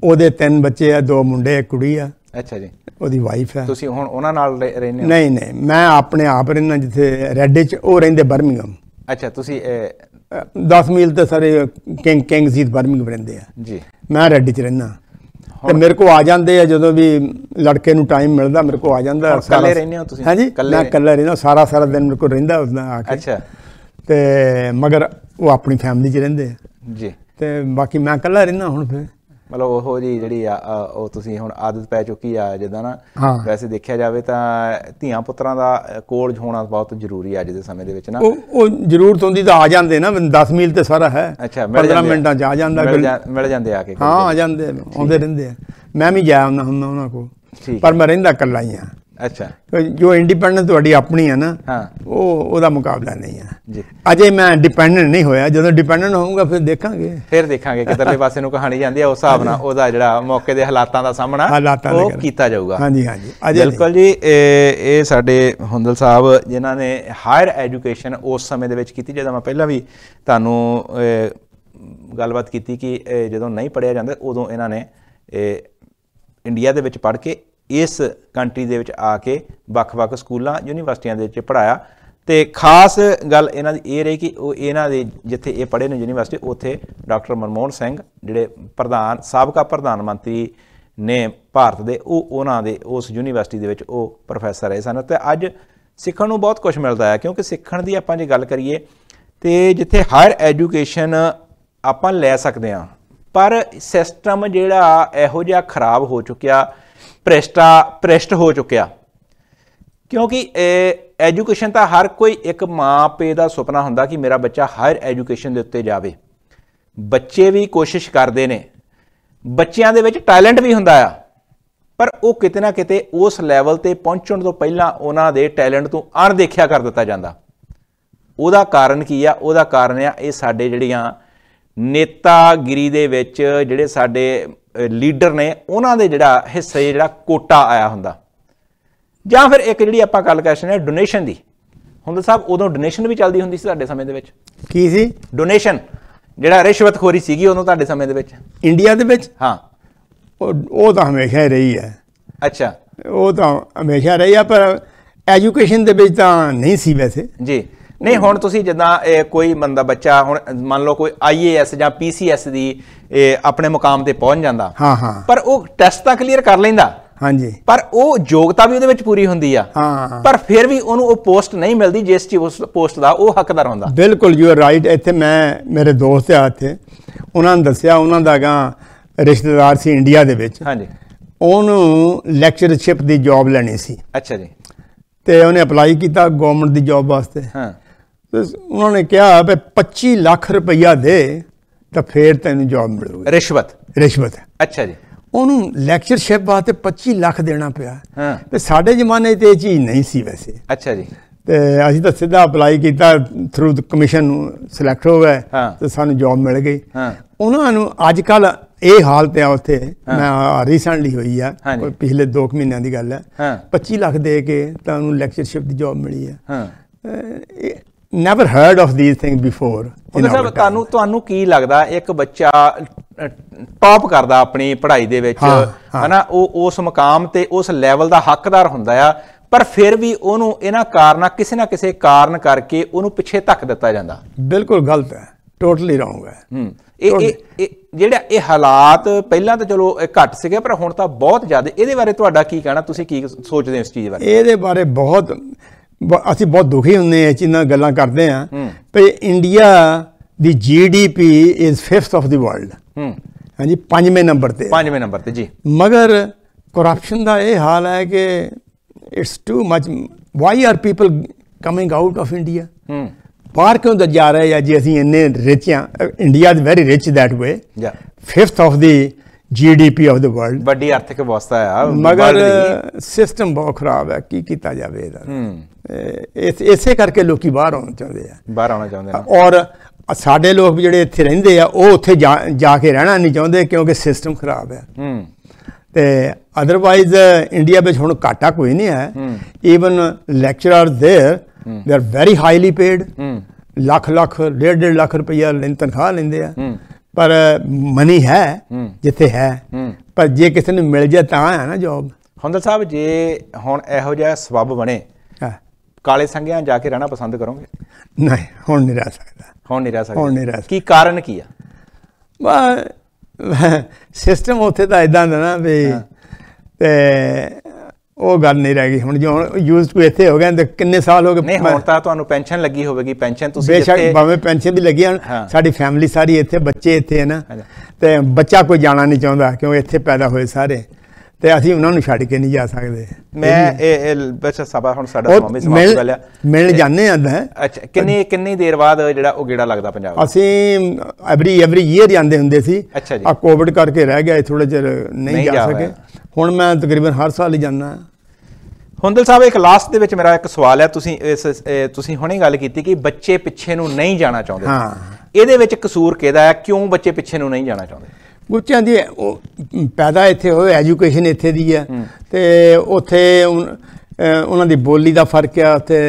ਉਹਦੇ ਤਿੰਨ ਬੱਚੇ ਆ ਦੋ ਮੁੰਡੇ ਇੱਕ ਕੁੜੀ ਆ। ਅੱਛਾ ਜੀ। ਉਹਦੀ ਵਾਈਫ ਹੈ। ਤੁਸੀਂ ਹੁਣ ਉਹਨਾਂ ਨਾਲ ਰਹਿ- ਰਹਿੰਦੇ ਹੋ? ਨਹੀਂ ਨਹੀਂ ਮੈਂ ਆਪਣੇ ਆਪ ਰਹਿਣਾ ਜਿੱਥੇ ਰੈਡ ਚ ਉਹ ਰਹਿੰਦੇ ਬਰਮਿੰਗਮ ਅੱਛਾ ਤੁਸੀਂ ਅਹ, 10 ਮੀਲ ਤੇ ਸਾਰੇ ਕਿੰਗ ਕਿੰਗ ਸੀਟ ਬਰਮਿੰਗਮ ਰਹਿੰਦੇ ਆ। ਜੀ। ਮੈਂ ਰੈਡ ਚ ਰਹਿਣਾ ਤੇ ਮੇਰੇ ਕੋ ਆ ਜਾਂਦੇ ਆ ਜਦੋਂ ਵੀ ਲੜਕੇ ਨੂੰ ਟਾਈਮ ਮਿਲਦਾ ਮੇਰੇ ਕੋ ਆ ਜਾਂਦਾ ਇਕੱਲੇ ਰਹਿੰਦੇ ਹੋ ਤੁਸੀਂ? ਹਾਂਜੀ? ਮੈਂ ਇਕੱਲਾ ਰਹਿਣਾ ਸਾਰਾ ਸਾਰਾ ਦਿਨ ਮੇਰੇ ਕੋ ਰਹਿੰਦਾ ਉਸਦਾ ਆ ਕੇ। ਅੱਛਾ। ਤੇ ਮਗਰ ਉਹ ਆਪਣੀ ਫੈਮਿਲੀ ਚ ਰਹਿੰਦੇ ਆ। ਜੀ। ਤੇ ਬਾਕੀ ਮੈਂ ਇਕੱਲਾ ਰਹਿਣਾ ਹੁਣ ਫਿਰ। ਮਤਲਬ ਉਹ ਜੀ ਜਿਹੜੀ ਆ ਉਹ ਤੁਸੀਂ ਹੁਣ ਆਦਤ ਪੈ ਚੁੱਕੀ ਆ ਜਿੱਦਾਂ ਨਾ। ਵੈਸੇ ਦੇਖਿਆ ਜਾਵੇ ਤਾਂ ਧੀਆਂ ਪੁੱਤਰਾਂ ਦਾ ਅ, ਕੋਲ ਹੋਣਾ ਬਹੁਤ ਜ਼ਰੂਰੀ ਆ ਅੱਜ ਦੇ ਸਮੇਂ ਦੇ ਵਿੱਚ ਨਾ। ਉਹ ਜ਼ਰੂਰਤ ਹੁੰਦੀ ਤਾਂ ਆ ਜਾਂਦੇ ਨਾ 10 ਮੀਲ ਤੇ ਸਾਰਾ ਹੈ। ਅੱਛਾ ਮਿਲ 15 ਜਾਂਦੇ ਮਿੰਟਾਂ ਚ ਆ ਜਾਂਦਾ ਮਿਲ ਜਾਂਦੇ ਆ ਕੇ ਹਾਂ ਆ ਜਾਂਦੇ ਆਉਂਦੇ ਰਹਿੰਦੇ ਆ। ਮੈਂ ਵੀ ਜਾ ਆਉਂਦਾ ਹੁੰਦਾ ਉਹਨਾਂ ਕੋਲ। ਪਰ ਮੈਂ ਰਹਿੰਦਾ ਇਕੱਲਾ ਹੀ ਆ। ਅੱਛਾ। ਜੋ ਇੰਡੀਪੈਂਡੈਂਟ ਤੁਹਾਡੀ ਆਪਣੀ ਆ ਨਾ ਹਾਂ। ਉਹ ਉਹਦਾ ਮੁਕਾਬਲਾ ਨਹੀਂ ਆ ਜੀ। ਅਜੇ ਮੈਂ ਡਿਪੈਂਡੈਂਟ ਨਹੀਂ ਹੋਇਆ ਜਦੋਂ ਡਿਪੈਂਡੈਂਟ ਹੋਊਗਾ ਫਿਰ ਦੇਖਾਂਗੇ। ਫਿਰ ਦੇਖਾਂਗੇ ਕਿਧਰਲੇ ਪਾਸੇ ਨੂੰ ਕਹਾਣੀ ਜਾਂਦੀ ਆ ਉਸ ਹਿਸਾਬ ਨਾਲ ਉਹਦਾ ਜਿਹੜਾ ਮੌਕੇ ਦੇ ਹਾਲਾਤਾਂ ਦਾ ਸਾਹਮਣਾ ਉਹ। ਕੀਤਾ ਜਾਊਗਾ। ਹਾਂਜੀ ਹਾਂਜੀ। ਅਜੇ। ਬਿਲਕੁਲ ਜੀ ਇਹ ਸਾਡੇ ਹੁੰਦਲ ਸਾਹਿਬ ਜਿਨ੍ਹਾਂ ਨੇ ਹਾਇਰ ਐਜੂਕੇਸ਼ਨ ਉਸ ਸਮੇਂ ਦੇ ਵਿੱਚ ਕੀਤੀ ਜਦੋਂ ਮੈਂ ਪਹਿਲਾਂ ਵੀ ਤੁਹਾਨੂੰ ਗੱਲਬਾਤ ਕੀਤੀ ਕਿ ਜਦੋਂ ਨਹੀਂ ਪੜਿਆ ਜਾਂਦਾ ਉਦੋਂ ਇਹਨਾਂ ਨੇ ਇਹ, ਇੰਡੀਆ ਦੇ ਵਿੱਚ ਪੜ੍ਹ ਕੇ ਇਸ ਕੰਟਰੀ ਦੇ ਵਿੱਚ ਆ ਕੇ ਵੱਖ-ਵੱਖ ਸਕੂਲਾਂ, ਯੂਨੀਵਰਸਿਟੀਆਂ ਦੇ ਵਿੱਚ ਪੜਾਇਆ ਤੇ ਖਾਸ ਗੱਲ ਇਹਨਾਂ ਦੀ ਇਹ ਰਹੀ ਕਿ ਉਹ ਇਹਨਾਂ ਦੇ ਜਿੱਥੇ ਇਹ ਪੜ੍ਹੇ ਨੇ ਯੂਨੀਵਰਸਿਟੀ, ਉੱਥੇ ਡਾਕਟਰ ਮਨਮੋਹਨ ਸਿੰਘ ਜਿਹੜੇ ਪ੍ਰਧਾਨ, ਸਾਬਕਾ ਪ੍ਰਧਾਨ ਮੰਤਰੀ ਨੇ ਭਾਰਤ ਦੇ, ਉਹ ਉਹਨਾਂ ਦੇ ਉਸ ਯੂਨੀਵਰਸਿਟੀ ਦੇ ਵਿੱਚ ਉਹ ਪ੍ਰੋਫੈਸਰ ਰਹੇ ਸਨ। ਤੇ ਅੱਜ ਸਿੱਖਣ ਨੂੰ ਬਹੁਤ ਕੁਝ ਮਿਲਦਾ ਹੈ, ਕਿਉਂਕਿ ਸਿੱਖਣ ਦੀ ਆਪਾਂ ਜੇ ਗੱਲ ਕਰੀਏ, ਤੇ ਜਿੱਥੇ ਹਾਇਰ ਐਜੂਕੇਸ਼ਨ ਆਪਾਂ ਲੈ ਸਕਦੇ ਹਾਂ, ਪਰ ਸਿਸਟਮ ਜਿਹੜਾ ਇਹੋ ਜਿਹਾ ਖਰਾਬ ਹੋ ਚੁੱਕਿਆ ਭ੍ਰਿਸ਼ਟਾ ਭ੍ਰਿਸ਼ਟ ਹੋ ਚੁੱਕਿਆ। ਕਿਉਂਕਿ ਐਜੂਕੇਸ਼ਨ ਤਾਂ ਹਰ ਕੋਈ ਇੱਕ ਮਾਂ ਪੇ ਦਾ ਸੁਪਨਾ ਹੁੰਦਾ ਕਿ ਮੇਰਾ ਬੱਚਾ ਹਾਇਰ ਐਜੂਕੇਸ਼ਨ ਦੇ ਉੱਤੇ ਜਾਵੇ। ਬੱਚੇ ਵੀ ਕੋਸ਼ਿਸ਼ ਕਰਦੇ ਨੇ। ਬੱਚਿਆਂ ਦੇ ਵਿੱਚ ਟੈਲੈਂਟ ਵੀ ਹੁੰਦਾ ਆ। ਪਰ ਉਹ ਕਿਤੇ ਨਾ ਕਿਤੇ ਉਸ ਲੈਵਲ ਤੇ ਪਹੁੰਚਣ ਤੋਂ ਪਹਿਲਾਂ ਉਹਨਾਂ ਦੇ ਟੈਲੈਂਟ ਤੋਂ ਅਣਦੇਖਿਆ ਕਰ ਦਿੱਤਾ ਜਾਂਦਾ। ਉਹਦਾ ਕਾਰਨ ਕੀ ਆ? ਉਹਦਾ ਕਾਰਨ ਆ, ਇਹ ਸਾਡੇ ਜਿਹੜੀਆਂ ਨੇਤਾਗਿਰੀ ਦੇ ਵਿੱਚ ਜਿਹੜੇ ਸਾਡੇ ਲੀਡਰ ਨੇ ਉਹਨਾਂ ਦੇ ਜਿਹੜਾ ਹਿੱਸੇ ਜਿਹੜਾ ਕੋਟਾ ਆਇਆ ਹੁੰਦਾ। ਜਾਂ ਫਿਰ ਇੱਕ ਜਿਹੜੀ ਆਪਾਂ ਗੱਲ ਕਰ ਸਕਦੇ ਹਾਂ ਡੋਨੇਸ਼ਨ ਦੀ। ਹੁੰਦਾ ਸਾਹਿਬ ਉਦੋਂ ਡੋਨੇਸ਼ਨ ਵੀ ਚੱਲਦੀ ਹੁੰਦੀ ਸੀ ਤੁਹਾਡੇ ਸਮੇਂ ਦੇ ਵਿੱਚ? ਕੀ ਸੀ? ਡੋਨੇਸ਼ਨ ਜਿਹੜਾ ਰਿਸ਼ਵਤਖੋਰੀ ਸੀਗੀ ਉਦੋਂ ਤੁਹਾਡੇ ਸਮੇਂ ਦੇ ਵਿੱਚ? ਇੰਡੀਆ ਦੇ ਵਿੱਚ? ਹਾਂ। ਉਹ ਤਾਂ ਹਮੇਸ਼ਾ ਹੀ ਰਹੀ ਹੈ। ਅੱਛਾ। ਉਹ ਤਾਂ ਹਮੇਸ਼ਾ ਰਹੀ ਆ ਪਰ ਐਜੂਕੇਸ਼ਨ ਦੇ ਵਿੱਚ ਤਾਂ ਨਹੀਂ ਸੀ ਵੈਸੇ। ਜੀ। ਨਹੀਂ ਹੁਣ ਤੁਸੀਂ ਜਿੱਦਾਂ ਕੋਈ ਬੰਦਾ ਬੱਚਾ ਹੁਣ ਮੰਨ ਲਓ ਕੋਈ ਆਈਏਐਸ ਜਾਂ ਪੀਸੀਐਸ ਦੀ ਇਹ ਆਪਣੇ ਮੁਕਾਮ ਤੇ ਪਹੁੰਚ ਜਾਂਦਾ। ਹਾਂ ਹਾਂ। ਪਰ ਉਹ ਟੈਸਟ ਤਾਂ ਕਲੀਅਰ ਕਰ ਲੈਂਦਾ। ਹਾਂਜੀ। ਪਰ ਉਹ ਯੋਗਤਾ ਵੀ ਉਹਦੇ ਵਿੱਚ ਪੂਰੀ ਹੁੰਦੀ ਆ। ਹਾਂ ਪਰ ਫਿਰ ਵੀ ਉਹਨੂੰ ਉਹ ਪੋਸਟ ਨਹੀਂ ਮਿਲਦੀ ਜਿਸ ਚ ਉਸ ਪੋਸਟ ਦਾ ਉਹ ਹੱਕਦਾਰ ਹੁੰਦਾ। ਬਿਲਕੁਲ ਯੂ ਆਰ ਰਾਈਟ ਇੱਥੇ ਮੈਂ ਮੇਰੇ ਦੋਸਤ ਆ ਇੱਥੇ। ਉਹਨਾਂ ਨੇ ਦੱਸਿਆ ਉਹਨਾਂ ਦਾ ਗਾ ਰਿਸ਼ਤੇਦਾਰ ਸੀ ਇੰਡੀਆ ਦੇ ਵਿੱਚ। ਹਾਂਜੀ। ਉਹਨੂੰ ਲੈਕਚਰਸ਼ਿਪ ਦੀ ਜੌਬ ਲੈਣੀ ਸੀ। ਅੱਛਾ ਜੀ। ਤੇ ਉਹਨੇ ਅਪਲਾਈ ਕੀਤਾ ਗਵਰਨਮੈਂਟ ਦੀ ਜੌਬ ਵਾਸਤੇ। ਹਾਂ। ਤੇ ਉਹਨਾਂ ਨੇ ਕਿਹਾ ਵੀ 25 ਲੱਖ ਰੁਪਈਆ ਦੇ ਤਾਂ ਫੇਰ ਤੈਨੂੰ ਜੌਬ ਮਿਲੂਗੀ। ਰਿਸ਼ਵਤ। ਰਿਸ਼ਵਤ ਅੱਛਾ ਜੀ। ਉਹਨੂੰ ਲੈਕਚਰਸ਼ਿਪ ਵਾਸਤੇ 25 ਲੱਖ ਦੇਣਾ ਪਿਆ। ਹਾਂ। ਤੇ ਸਾਡੇ ਜ਼ਮਾਨੇ 'ਤੇ ਇਹ ਚੀਜ਼ ਨਹੀਂ ਸੀ ਵੈਸੇ। ਅੱਛਾ ਜੀ। ਤੇ ਅਸੀਂ ਤਾਂ ਸਿੱਧਾ ਅਪਲਾਈ ਕੀਤਾ ਥਰੂ ਦ ਕਮਿਸ਼ਨ ਨੂੰ ਸਿਲੈਕਟ ਹੋ ਗਏ। ਤੇ ਸਾਨੂੰ ਜੌਬ ਮਿਲ ਗਈ। ਹਾਂ। ਉਹਨਾਂ ਨੂੰ ਅੱਜ ਕੱਲ ਇਹ ਹਾਲਤ ਹੈ ਉੱਥੇ। ਮੈਂ ਰੀਸੈਂਟਲੀ ਹੋਈ ਆ। ਕੋਈ ਪਿਛਲੇ 2 ਮਹੀਨਿਆਂ ਦੀ ਗੱਲ ਹੈ। ਹਾਂ। 25 ਲੱਖ ਦੇ ਕੇ ਤਾਂ ਉਹਨੂੰ ਲੈਕਚਰਸ਼ਿਪ ਦੀ ਜੌਬ ਮਿਲੀ ਹੈ। ਹਾਂ। Never heard of these thing before ਉਹਦੇ ਸਾਹਿਬ ਤੁਹਾਨੂੰ ਤੁਹਾਨੂੰ ਕੀ ਲੱਗਦਾ ਇੱਕ ਬੱਚਾ ਟੌਪ ਕਰਦਾ ਆਪਣੀ ਪੜ੍ਹਾਈ ਦੇ ਵਿੱਚ। ਹਨਾ? ਉਹ ਉਸ ਮਕਾਮ ਤੇ ਉਸ ਲੈਵਲ ਦਾ ਹੱਕਦਾਰ ਹੁੰਦਾ ਆ ਪਰ ਫਿਰ ਵੀ ਉਹਨੂੰ ਇਹਨਾਂ ਕਾਰਨਾਂ ਕਿਸੇ ਨਾ ਕਿਸੇ ਕਾਰਨ ਕਰਕੇ ਉਹਨੂੰ ਪਿੱਛੇ ਧੱਕ ਦਿੱਤਾ ਜਾਂਦਾ। ਬਿਲਕੁਲ ਗਲਤ ਹੈ। ਟੋਟਲੀ ਰੋਂਗ ਹੈ। ਹੂੰ। ਇਹ ਇਹ ਜਿਹੜਾ ਇਹ ਹਾਲਾਤ ਪਹਿਲਾਂ ਤਾਂ ਚਲੋ ਘੱਟ ਸੀਗੇ ਪਰ ਹੁਣ ਤਾਂ ਬਹੁਤ ਜ਼ਿਆਦਾ ਇਹਦੇ ਬਾਰੇ ਤੁਹਾਡਾ ਕੀ ਕਹਿਣਾ? ਤੁਸੀਂ ਕੀ ਸੋਚਦੇ ਹੋ ਇਸ ਚੀਜ਼ ਬਾਰੇ? ਇਹਦੇ ਬਾਰੇ ਬਹੁਤ ਅਸੀਂ ਬਹੁਤ ਦੁਖੀ ਹੁੰਦੇ ਹਾਂ ਚੀਜ਼ਾਂ ਗੱਲਾਂ ਕਰਦੇ ਹੂੰ। ਵੀ India the GDP is 5th of the world ਹਾਂਜੀ ਪੰਜਵੇਂ ਨੰਬਰ ਤੇ। ਪੰਜਵੇਂ ਨੰਬਰ ਤੇ ਜੀ। ਮਗਰ ਕਰਪਸ਼ਨ ਦਾ ਇਹ ਹਾਲ ਹੈ ਕਿ it's too much why are people coming out of India ਹੂੰ। ਬਾਹਰ ਕਿਉਂ ਜਾ ਰਹੇ ਆ ਜੀ? ਅਸੀਂ ਇੰਨੇ ਰਿਚ ਆ India is very rich that way ਜਾਂ 5th of the GDP of the world ਵੱਡੀ ਆਰਥਿਕ ਅਵਸਥਾ ਆ ਮਗਰ world ਦੀ। ਸਿਸਟਮ ਬਹੁਤ ਖਰਾਬ ਹੈ ਕੀ ਕੀਤਾ ਜਾਵੇ ਇਹਦਾ ਹੂੰ ਇਹ- ਇਸ ਇਸੇ ਕਰਕੇ ਲੋਕੀ ਬਾਹਰ ਆਉਣਾ ਚਾਹੁੰਦੇ ਆ ਬਾਹਰ ਆਉਣਾ ਚਾਹੁੰਦੇ ਨੇ ਔਰ ਸਾਡੇ ਲੋਕ ਵੀ ਜਿਹੜੇ ਇੱਥੇ ਰਹਿੰਦੇ ਆ ਉਹ ਉੱਥੇ ਜਾ ਜਾ ਕੇ ਰਹਿਣਾ ਨਹੀਂ ਚਾਹੁੰਦੇ ਕਿਉਂਕਿ ਸਿਸਟਮ ਖਰਾਬ ਹੈ ਹੂੰ ਤੇ ਅਦਰਵਾਈਜ਼ ਇੰਡੀਆ ਵਿੱਚ ਹੁਣ ਘਾਟਾ ਕੋਈ ਨਹੀਂ ਹੈ even lecturer there they are very highly paid ਹੂੰ ਲੱਖ ਲੱਖ ਡੇਢ ਡੇਢ ਲੱਖ ਰੁਪਈਆ ਲੈਣ ਤਨਖਾਹ ਲੈਂਦੇ ਆ ਹੂੰ ਪਰ ਮਨੀ ਹੈ। ਜਿੱਥੇ ਹੈ। ਪਰ ਜੇ ਕਿਸੇ ਨੂੰ ਮਿਲ ਜਾਏ ਤਾਂ ਹੈ ਨਾ ਜੌਬ ਹੁੰਦਲ ਸਾਹਿਬ ਜੇ ਹੁਣ ਇਹੋ ਜਿਹਾ ਸਬਬ ਬਣੇ ਕਾਲੇ ਸੰਗਿਆਂ ਜਾ ਕੇ ਰਹਿਣਾ ਪਸੰਦ ਕਰੋਗੇ? ਨਹੀਂ ਹੁਣ ਨਹੀਂ ਰਹਿ ਸਕਦਾ। ਹੁਣ ਨਹੀਂ ਰਹਿ ਸਕਦੇ। ਹੁਣ ਨਹੀਂ ਰਹਿ ਕੀ ਕਾਰਨ ਕੀ ਆ? ਸਿਸਟਮ ਉੱਥੇ ਤਾਂ ਇਦਾਂ ਦਾ ਨਾ ਵੀ ਤੇ ਉਹ ਗੱਲ ਨਹੀਂ ਰਹਿ ਗਈ। ਹੁਣ ਜੋ ਯੂਜ਼ ਟੂ ਇੱਥੇ ਹੋ ਗਏ ਤੇ ਕਿੰਨੇ ਸਾਲ ਹੋ ਗਏ? ਨਹੀਂ ਹੁਣ ਤਾਂ ਤੁਹਾਨੂੰ ਪੈਨਸ਼ਨ ਲੱਗੀ ਹੋਵੇਗੀ। ਪੈਨਸ਼ਨ ਤੁਸੀਂ ਬੇਸ਼ੱਕ ਭਾਵੇਂ ਪੈਨਸ਼ਨ ਵੀ ਲੱਗੀ ਹਨ ਹਾਂ। ਸਾਡੀ ਫੈਮਿਲੀ ਸਾਰੀ ਇੱਥੇ ਬੱਚੇ ਇੱਥੇ ਹੈ ਨਾ। ਤੇ ਬੱਚਾ ਕੋਈ ਜਾਣਾ ਨਹੀਂ ਚਾਹੁੰਦਾ ਕਿਉਂ ਇੱਥੇ ਪੈਦਾ ਹੋਏ ਸਾਰੇ। ਤੇ ਅਸੀਂ ਉਹਨਾਂ ਨੂੰ ਛੱਡ ਕੇ ਨਹੀਂ ਜਾ ਸਕਦੇ। ਮੈਂ ਇਹ ਬਸ ਸਭਾ ਹੁਣ ਸਾਡਾ ਸਮਾਂ ਸਮਾਪਤ ਹੋ ਮਿਲ ਲਿਆ। ਮਿਲ ਜਾਂਦੇ ਆ ਅੱਛਾ ਕਿੰਨੀ ਕਿੰਨੀ ਦੇਰ ਬਾਅਦ ਜਿਹੜਾ ਉਹ ਗੇੜਾ ਲੱਗਦਾ ਪੰਜਾਬ ਅਸੀਂ ਐਵਰੀ ਐਵਰੀ ਈਅਰ ਜਾਂਦੇ ਹੁੰਦੇ ਸੀ। ਆ ਕੋਵਿਡ ਕਰਕੇ ਰਹਿ ਗਿਆ ਥੋੜੇ ਚਿਰ ਨਹੀਂ ਜਾ ਸਕੇ। ਹੁਣ ਮੈਂ ਤਕਰੀਬਨ ਹਰ ਸਾਲ ਹੀ ਜਾਂਦਾ। ਹੁੰਦਲ ਸਾਹਿਬ ਇੱਕ ਲਾਸਟ ਦੇ ਵਿੱਚ ਮੇਰਾ ਇੱਕ ਸਵਾਲ ਹੈ। ਤੁਸੀਂ ਇਸ ਤੁਸੀਂ ਹੁਣੇ ਗੱਲ ਕੀਤੀ ਕਿ ਬੱਚੇ ਪਿੱਛੇ ਨੂੰ ਨਹੀਂ ਜਾਣਾ ਚਾਹੁੰਦੇ। ਹਾਂ। ਇਹਦੇ ਵਿੱਚ ਕਸੂਰ ਕਿਹਦਾ ਹੈ? ਕਿਉਂ ਬੱਚੇ ਪਿੱਛੇ ਨੂੰ ਨਹੀਂ ਜਾਣਾ ਚਾਹੁੰਦੇ? ਬੱਚਿਆਂ ਦੀ ਉਹ ਪੈਦਾ ਇੱਥੇ ਹੋਏ ਐਜੂਕੇਸ਼ਨ ਇੱਥੇ ਦੀ ਹੈ। ਤੇ ਉੱਥੇ ਉਹਨਾਂ ਦੀ ਬੋਲੀ ਦਾ ਫ਼ਰਕ ਆ ਤੇ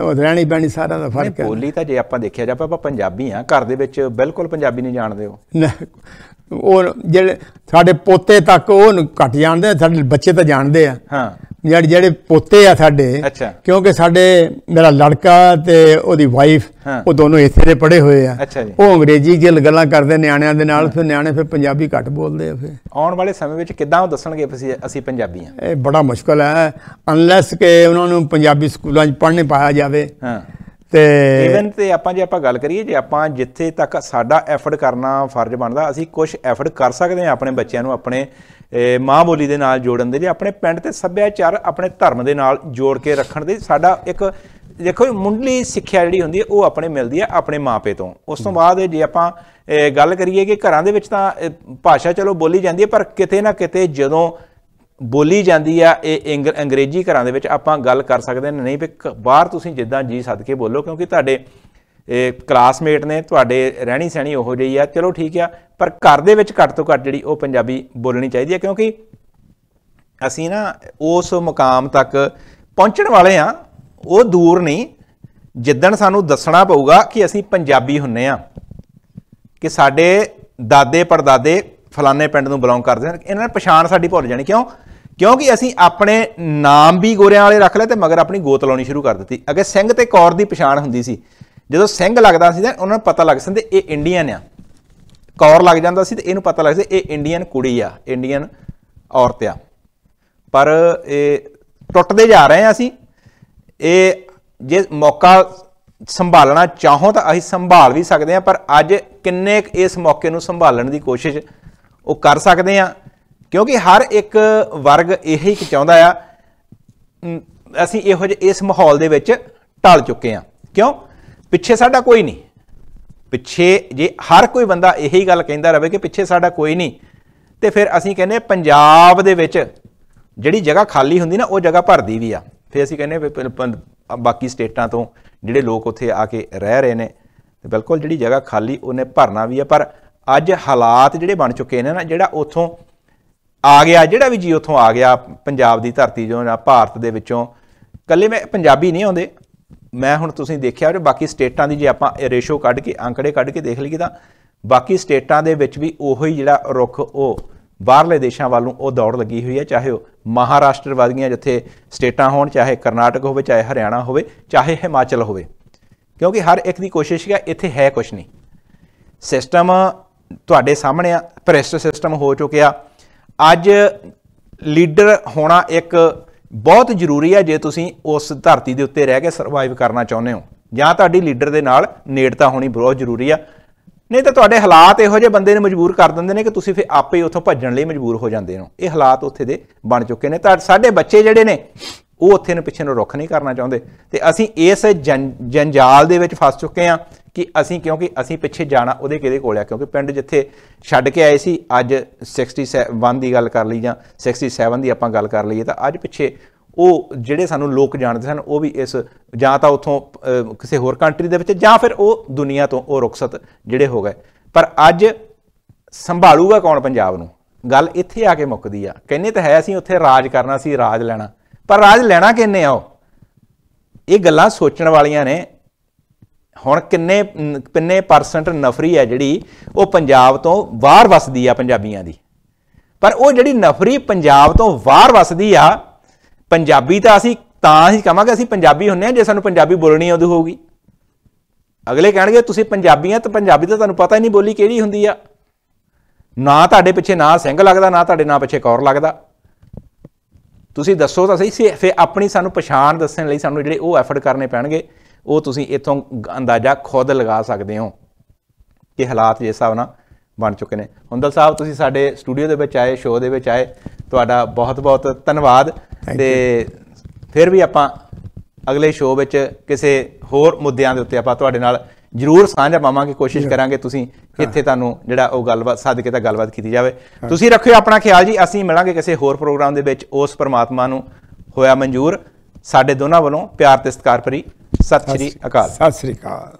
ਉਹ ਰਹਿਣੀ ਬਹਿਣੀ ਸਾਰਾ ਦਾ ਫ਼ਰਕ ਹੈ ਬੋਲੀ ਤਾਂ ਜੇ ਆਪਾਂ ਦੇਖਿਆ ਜਾਵੇ ਆਪਾਂ ਪੰਜਾਬੀ ਆ। ਘਰ ਦੇ ਵਿੱਚ ਬਿਲਕੁਲ ਪੰਜਾਬੀ ਨਹੀਂ ਜਾਣਦੇ ਹੋ ਉਹ ਜਿਹੜੇ ਸਾਡੇ ਪੋਤੇ ਤੱਕ ਉਹ ਘੱਟ ਜਾਣਦੇ ਸਾਡੇ ਬੱਚੇ ਤਾਂ ਜਾਣਦੇ ਆ। ਹਾਂ। ਜਿਹੜੇ ਜਿਹੜੇ ਪੋਤੇ ਆ ਸਾਡੇ। ਕਿਉਂਕਿ ਸਾਡੇ ਮੇਰਾ ਲੜਕਾ ਤੇ ਉਹਦੀ ਵਾਈਫ। ਉਹ ਦੋਨੋਂ ਇੱਥੇ ਦੇ ਪੜ੍ਹੇ ਹੋਏ ਆ। ਉਹ ਅੰਗਰੇਜ਼ੀ ਚ ਗੱਲਾਂ ਕਰਦੇ ਨਿਆਣਿਆਂ ਦੇ ਨਾਲ ਫਿਰ ਨਿਆਣੇ ਫਿਰ ਪੰਜਾਬੀ ਘੱਟ ਬੋਲਦੇ ਆ ਫਿਰ ਆਉਣ ਵਾਲੇ ਸਮੇਂ ਵਿੱਚ ਕਿੱਦਾਂ ਉਹ ਦੱਸਣਗੇ ਅਸੀਂ ਪੰਜਾਬੀ ਆ ਇਹ ਬੜਾ ਮੁਸ਼ਕਲ ਹੈ ਅਨਲੈਸ ਕਿ ਉਹਨਾਂ ਨੂੰ ਪੰਜਾਬੀ ਸਕੂਲਾਂ 'ਚ ਪੜ੍ਹਨੇ ਪਾਇਆ ਜਾਵੇ ਹਾਂ ਤੇ ਇਵਨ ਤੇ ਆਪਾਂ ਜੇ ਆਪਾਂ ਗੱਲ ਕਰੀਏ, ਜੇ ਆਪਾਂ ਜਿੱਥੇ ਤੱਕ ਸਾਡਾ ਐਫਰਟ ਕਰਨਾ ਫਰਜ਼ ਬਣਦਾ, ਅਸੀਂ ਕੁਝ ਐਫਰਟ ਕਰ ਸਕਦੇ ਹਾਂ ਆਪਣੇ ਬੱਚਿਆਂ ਨੂੰ ਆਪਣੇ ਮਾਂ ਬੋਲੀ ਦੇ ਨਾਲ ਜੋੜਨ ਦੇ ਲਈ, ਆਪਣੇ ਪਿੰਡ ਤੇ ਸੱਭਿਆਚਾਰ ਆਪਣੇ ਧਰਮ ਦੇ ਨਾਲ ਜੋੜ ਕੇ ਰੱਖਣ ਦੇ ਸਾਡਾ ਇੱਕ, ਦੇਖੋ ਮੁੰਡਲੀ ਸਿੱਖਿਆ ਜਿਹੜੀ ਹੁੰਦੀ ਹੈ, ਉਹ ਆਪਣੇ ਮਿਲਦੀ ਹੈ ਆਪਣੇ ਮਾਪੇ ਤੋਂ। ਉਸ ਤੋਂ ਬਾਅਦ ਜੇ ਆਪਾਂ ਗੱਲ ਕਰੀਏ ਕਿ ਘਰਾਂ ਦੇ ਵਿੱਚ ਤਾਂ ਭਾਸ਼ਾ ਚਲੋ ਬੋਲੀ ਜਾਂਦੀ ਹੈ, ਪਰ ਕਿਤੇ ਨਾ ਕਿਤੇ ਜਦੋਂ ਬੋਲੀ ਜਾਂਦੀ ਆ, ਇਹ ਅੰਗ- ਅੰਗਰੇਜ਼ੀ ਘਰਾਂ ਦੇ ਵਿੱਚ ਆਪਾਂ ਗੱਲ ਕਰ ਸਕਦੇ ਨੇ। ਨਹੀਂ ਵੀ ਕ- ਬਾਹਰ ਤੁਸੀਂ ਜਿੱਦਾਂ ਜੀ ਸੱਦ ਕੇ ਬੋਲੋ, ਕਿਉਂਕਿ ਤੁਹਾਡੇ, ਇਹ ਕਲਾਸਮੇਟ ਨੇ, ਤੁਹਾਡੇ ਰਹਿਣੀ ਸਹਿਣੀ ਉਹੋ ਜਿਹੀ ਆ। ਚਲੋ ਠੀਕ ਆ, ਪਰ ਘਰ ਦੇ ਵਿੱਚ ਘੱਟ ਤੋਂ ਘੱਟ ਜਿਹੜੀ ਉਹ ਪੰਜਾਬੀ ਬੋਲਣੀ ਚਾਹੀਦੀ ਹੈ ਕਿਉਂਕਿ ਅਸੀਂ ਨਾ ਉਸ ਮੁਕਾਮ ਤੱਕ ਪਹੁੰਚਣ ਵਾਲੇ ਆ, ਉਹ ਦੂਰ ਨਹੀਂ। ਜਿੱਦਣ ਸਾਨੂੰ ਦੱਸਣਾ ਪਊਗਾ ਕਿ ਅਸੀਂ ਪੰਜਾਬੀ ਹੁੰਨੇ ਆ, ਕਿ ਸਾਡੇ ਦਾਦੇ ਪੜਦਾਦੇ ਫਲਾਣੇ ਪਿੰਡ ਨੂੰ ਬਿਲੋਂਗ ਕਰਦੇ ਹਨ, ਇਹਨਾਂ ਨੇ ਪਛਾਣ ਸਾਡੀ ਭੁੱਲ ਜਾਣੀ। ਕਿਉਂ? ਕਿਉਂਕਿ ਅਸੀਂ ਆਪਣੇ ਨਾਮ ਵੀ ਗੋਰਿਆਂ ਵਾਲੇ ਰੱਖ ਲਏ ਤੇ ਮਗਰ ਆਪਣੀ ਗੋਤ ਲਾਉਣੀ ਸ਼ੁਰੂ ਕਰ ਦਿੱਤੀ। ਅੱਗੇ ਸਿੰਘ ਤੇ ਕੌਰ ਦੀ ਪਛਾਣ ਹੁੰਦੀ ਸੀ, ਜਦੋਂ ਸਿੰਘ ਲੱਗਦਾ ਸੀ ਤਾਂ ਉਹਨਾਂ ਨੂੰ ਪਤਾ ਲੱਗ ਸੰਦੇ ਇਹ ਇੰਡੀਅਨ ਆ। ਕੌਰ ਲੱਗ ਜਾਂਦਾ ਸੀ ਤੇ ਇਹਨੂੰ ਪਤਾ ਲੱਗ ਸੀ, ਇਹ ਇੰਡੀਅਨ ਕੁੜੀ ਆ ਇੰਡੀਅਨ ਔਰਤ ਆ। ਪਰ ਇਹ ਟੁੱਟਦੇ ਜਾ ਰਹੇ ਹਾਂ ਅਸੀਂ। ਇਹ ਜੇ ਮੌਕਾ ਸੰਭਾਲਣਾ ਚਾਹੋ ਤਾਂ ਅਸੀਂ ਸੰਭਾਲ ਵੀ ਸਕਦੇ ਹਾਂ, ਪਰ ਅੱਜ ਕਿੰਨੇ ਕੁ ਇਸ ਮੌਕੇ ਨੂੰ ਸੰਭਾਲਣ ਦੀ ਕੋਸ਼ਿਸ਼ ਉਹ ਕਰ ਸਕਦੇ ਹਾਂ। ਕਿਉਂਕਿ ਹਰ ਇੱਕ ਵਰਗ ਇਹ ਹੀ ਚਾਹੁੰਦਾ ਆ ਅਸੀਂ ਇਹੋ ਜਿਹੇ ਇਸ ਮਾਹੌਲ ਦੇ ਵਿੱਚ ਢਲ ਚੁੱਕੇ ਹਾਂ। ਕਿਉਂ? ਪਿੱਛੇ ਸਾਡਾ ਕੋਈ ਨਹੀਂ। ਪਿੱਛੇ ਜੇ ਹਰ ਕੋਈ ਬੰਦਾ ਇਹੀ ਗੱਲ ਕਹਿੰਦਾ ਰਹੇ ਕਿ ਪਿੱਛੇ ਸਾਡਾ ਕੋਈ ਨਹੀਂ, ਤੇ ਫਿਰ ਅਸੀਂ ਕਹਿੰਦੇ ਪੰਜਾਬ ਦੇ ਵਿੱਚ ਜਿਹੜੀ ਜਗ੍ਹਾ ਖਾਲੀ ਹੁੰਦੀ ਨਾ, ਉਹ ਜਗ੍ਹਾ ਭਰਦੀ ਵੀ ਆ। ਫਿਰ ਅਸੀਂ ਕਹਿੰਦੇ ਵੀ ਪ- ਪ- ਬਾਕੀ ਸਟੇਟਾਂ ਤੋਂ ਜਿਹੜੇ ਲੋਕ ਉੱਥੇ ਆ ਕੇ ਰਹਿ ਰਹੇ ਨੇ, ਤੇ ਬਿਲਕੁਲ ਜਿਹੜੀ ਜਗ੍ਹਾ ਖਾਲੀ ਉਹਨੇ ਭਰਨਾ ਵੀ ਆ। ਪਰ ਅੱਜ ਹਾਲਾਤ ਜਿਹੜੇ ਬਣ ਚੁੱਕੇ ਨੇ ਨਾ, ਜਿਹੜਾ ਉਥੋਂ ਆ ਗਿਆ, ਜਿਹੜਾ ਵੀ ਜੀ ਉੱਥੋਂ ਆ ਗਿਆ, ਪੰਜਾਬ ਦੀ ਧਰਤੀ ਜੋ ਜਾਂ ਭਾਰਤ ਦੇ ਵਿੱਚੋਂ ਕੱਲੇ ਮੈਂ ਪੰਜਾਬੀ ਨਹੀਂ ਆਉਂਦੇ। ਮੈਂ ਹੁਣ ਤੁਸੀਂ ਦੇਖਿਆ ਕਿ ਬਾਕੀ ਸਟੇਟਾਂ ਦੀ ਜੇ ਆਪਾਂ ਇਹ ਰੇਸ਼ੋ ਕੱਢ ਕੇ, ਅੰਕੜੇ ਕੱਢ ਕੇ ਦੇਖ ਲਈਏ ਤਾਂ, ਬਾਕੀ ਸਟੇਟਾਂ ਦੇ ਵਿੱਚ ਵੀ ਉਹੋ ਹੀ ਜਿਹੜਾ ਰੁੱਖ, ਉਹ ਬਾਹਰਲੇ ਦੇਸ਼ਾਂ ਵੱਲ ਨੂੰ ਉਹ ਦੌੜ ਲੱਗੀ ਹੋਈ ਹੈ, ਚਾਹੇ ਉਹ ਮਹਾਰਾਸ਼ਟਰ ਵਰਗੀਆਂ ਜਿੱਥੇ ਸਟੇਟਾਂ ਹੋਣ, ਚਾਹੇ ਕਰਨਾਟਕ ਹੋਵੇ, ਚਾਹੇ ਹਰਿਆਣਾ ਹੋਵੇ, ਚਾਹੇ ਹਿਮਾਚਲ ਹੋਵੇ। ਕਿਉਂਕਿ ਹਰ ਇੱਕ ਦੀ ਕੋਸ਼ਿਸ਼ ਹੈ, ਇੱਥੇ ਹੈ ਕੁਝ ਨਹੀਂ। ਸਿਸਟਮ ਤੁਹਾਡੇ ਸਾਹਮਣੇ ਆ ਭ੍ਰਿਸ਼ਟ ਸਿਸਟਮ ਹੋ ਚੁੱਕਿਆ। ਅੱਜ ਲੀਡਰ ਹੋਣਾ ਇੱਕ ਬਹੁਤ ਜ਼ਰੂਰੀ ਹੈ ਜੇ ਤੁਸੀਂ ਉਸ ਧਰਤੀ ਦੇ ਉੱਤੇ ਰਹਿ ਕੇ ਸਰਵਾਈਵ ਕਰਨਾ ਚਾਹੁੰਦੇ ਹੋ। ਜਾਂ ਤੁਹਾਡੀ ਲੀਡਰ ਦੇ ਨਾਲ ਨੇੜਤਾ ਹੋਣੀ ਬਹੁਤ ਜ਼ਰੂਰੀ ਆ। ਨਹੀਂ ਤਾਂ ਤੁਹਾਡੇ ਹਾਲਾਤ ਇਹੋ ਜਿਹੇ ਬੰਦੇ ਨੂੰ ਮਜਬੂਰ ਕਰ ਦਿੰਦੇ ਨੇ ਕਿ ਤੁਸੀਂ ਫਿਰ ਆਪੇ ਹੀ ਉੱਥੋਂ ਭੱਜਣ ਲਈ ਮਜਬੂਰ ਹੋ ਜਾਂਦੇ ਹੋ। ਇਹ ਹਾਲਾਤ ਉੱਥੇ ਦੇ ਬਣ ਚੁੱਕੇ ਨੇ। ਤਾਂ ਸਾਡੇ ਬੱਚੇ ਜਿਹੜੇ ਨੇ ਉਹ ਉੱਥੇ ਨੂੰ ਪਿੱਛੇ ਨੂੰ ਰੁੱਖ ਨਹੀਂ ਕਰਨਾ ਚਾਹੁੰਦੇ। ਤੇ ਅਸੀਂ ਇਸ ਜੰ- ਜੰਜਾਲ ਦੇ ਵਿੱਚ ਫਸ ਚੁੱਕੇ ਹਾਂ ਕਿ ਅਸੀਂ, ਕਿਉਂਕਿ ਅਸੀਂ ਪਿੱਛੇ ਜਾਣਾ ਉਹਦੇ ਕਿਹਦੇ ਕੋਲ ਆ, ਕਿਉਂਕਿ ਪਿੰਡ ਜਿੱਥੇ ਛੱਡ ਕੇ ਆਏ ਸੀ, ਅੱਜ 67 ਦੀ ਗੱਲ ਕਰ ਲਈ ਜਾਂ 67 ਦੀ ਆਪਾਂ ਗੱਲ ਕਰ ਲਈਏ, ਤਾਂ ਅੱਜ ਪਿੱਛੇ ਉਹ ਜਿਹੜੇ ਸਾਨੂੰ ਲੋਕ ਜਾਣਦੇ ਸਨ, ਉਹ ਵੀ ਇਸ ਜਾਂ ਤਾਂ ਉਥੋਂ ਕਿਸੇ ਹੋਰ ਕੰਟਰੀ ਦੇ ਵਿੱਚ ਜਾਂ ਫਿਰ ਉਹ ਦੁਨੀਆ ਤੋਂ ਉਹ ਰੁਖਸਤ ਜਿਹੜੇ ਹੋ ਗਏ। ਪਰ ਅੱਜ ਸੰਭਾਲੂਗਾ ਕੌਣ ਪੰਜਾਬ ਨੂੰ? ਗੱਲ ਇੱਥੇ ਆ ਕੇ ਮੁੱਕਦੀ ਆ। ਕਹਿੰਦੇ ਤਾਂ ਹੈ ਅਸੀਂ ਉੱਥੇ ਰਾਜ ਕਰਨਾ ਸੀ, ਰਾਜ ਲੈਣਾ। ਪਰ ਰਾਜ ਲੈਣਾ ਕਿੰਨੇ ਆ ਉਹ? ਇਹ ਗੱਲਾਂ ਸੋਚਣ ਵਾਲੀਆਂ ਨੇ। ਹੁਣ ਕਿੰਨੇ ਕਿੰਨੇ ਪਰਸੈਂਟ ਨਫਰੀ ਹੈ ਜਿਹੜੀ ਉਹ ਪੰਜਾਬ ਤੋਂ ਬਾਹਰ ਵਸਦੀ ਆ ਪੰਜਾਬੀਆਂ ਦੀ। ਪਰ ਉਹ ਜਿਹੜੀ ਨਫਰੀ ਪੰਜਾਬ ਤੋਂ ਬਾਹਰ ਵਸਦੀ ਆ, ਪੰਜਾਬੀ ਤਾਂ ਅਸੀਂ ਤਾਂ ਹੀ ਕਹਾਂਗੇ ਅਸੀਂ ਪੰਜਾਬੀ ਹੁੰਨੇ ਆ, ਜੇ ਸਾਨੂੰ ਪੰਜਾਬੀ ਬੋਲਣੀ ਆਉਂਦੀ ਹੋਊਗੀ। ਅਗਲੇ ਕਹਿਣਗੇ, ਤੁਸੀਂ ਪੰਜਾਬੀ ਆ ਤਾਂ ਪੰਜਾਬੀ ਤਾਂ ਤੁਹਾਨੂੰ ਪਤਾ ਹੀ ਨਹੀਂ ਬੋਲੀ ਕਿਹੜੀ ਹੁੰਦੀ ਆ। ਨਾ ਤੁਹਾਡੇ ਪਿੱਛੇ ਨਾ ਸਿੰਘ ਲੱਗਦਾ, ਨਾ ਤੁਹਾਡੇ ਨਾਂ ਪਿੱਛੇ ਕੌਰ ਲੱਗਦਾ। ਤੁਸੀਂ ਦੱਸੋ ਤਾਂ ਸਹੀ ਫਿਰ ਆਪਣੀ ਸਾਨੂੰ ਪਛਾਣ ਦੱਸਣ ਲਈ ਸਾਨੂੰ ਜਿਹੜੇ ਉਹ ਐਫਰਟ ਕਰਨੇ ਪੈਣਗੇ ਉਹ ਤੁਸੀਂ ਇਥੋਂ ਅੰਦਾਜ਼ਾ ਖੁਦ ਲਗਾ ਸਕਦੇ ਹੋ ਕਿ ਹਾਲਾਤ ਜਿਸ ਹਿਸਾਬ ਨਾਲ ਬਣ ਚੁੱਕੇ ਨੇ। ਹੁੰਦਲ ਸਾਹਿਬ ਤੁਸੀਂ ਸਾਡੇ ਸਟੂਡੀਓ ਦੇ ਵਿੱਚ ਆਏ ਸ਼ੋਅ ਦੇ ਵਿੱਚ ਆਏ ਤੁਹਾਡਾ ਬਹੁਤ-ਬਹੁਤ ਧੰਨਵਾਦ ਤੇ ਫਿਰ ਵੀ ਆਪਾਂ ਅਗਲੇ ਸ਼ੋਅ ਵਿੱਚ ਕਿਸੇ ਹੋਰ ਮੁੱਦਿਆਂ ਦੇ ਉੱਤੇ ਆਪਾਂ ਤੁਹਾਡੇ ਨਾਲ ਜਰੂਰ ਸਾਂਝਾ ਪਾਵਾਂਗੇ ਕੋਸ਼ਿਸ਼ ਕਰਾਂਗੇ ਤੁਸੀਂ ਇੱਥੇ ਤੁਹਾਨੂੰ ਜਿਹੜਾ ਉਹ ਗੱਲਬਾਤ ਸੱਦ ਕੇ ਤਾਂ ਗੱਲਬਾਤ ਕੀਤੀ ਜਾਵੇ। ਤੁਸੀਂ ਰੱਖਿਓ ਆਪਣਾ ਖਿਆਲ ਜੀ ਅਸੀਂ ਮਿਲਾਂਗੇ ਕਿਸੇ ਹੋਰ ਪ੍ਰੋਗਰਾਮ ਦੇ ਵਿੱਚ ਉਸ ਪਰਮਾਤਮਾ ਨੂੰ ਹੋਇਆ ਮਨਜ਼ੂਰ। ਸਾਡੇ ਦੋਨਾਂ ਵੱਲੋਂ ਪਿਆਰ ਤੇ ਸਤਿਕਾਰ ਭਰੀ। ਸਤਿ ਸ਼੍ਰੀ ਅਕਾਲ। ਸਤਿ ਸ੍ਰੀ ਅਕਾਲ।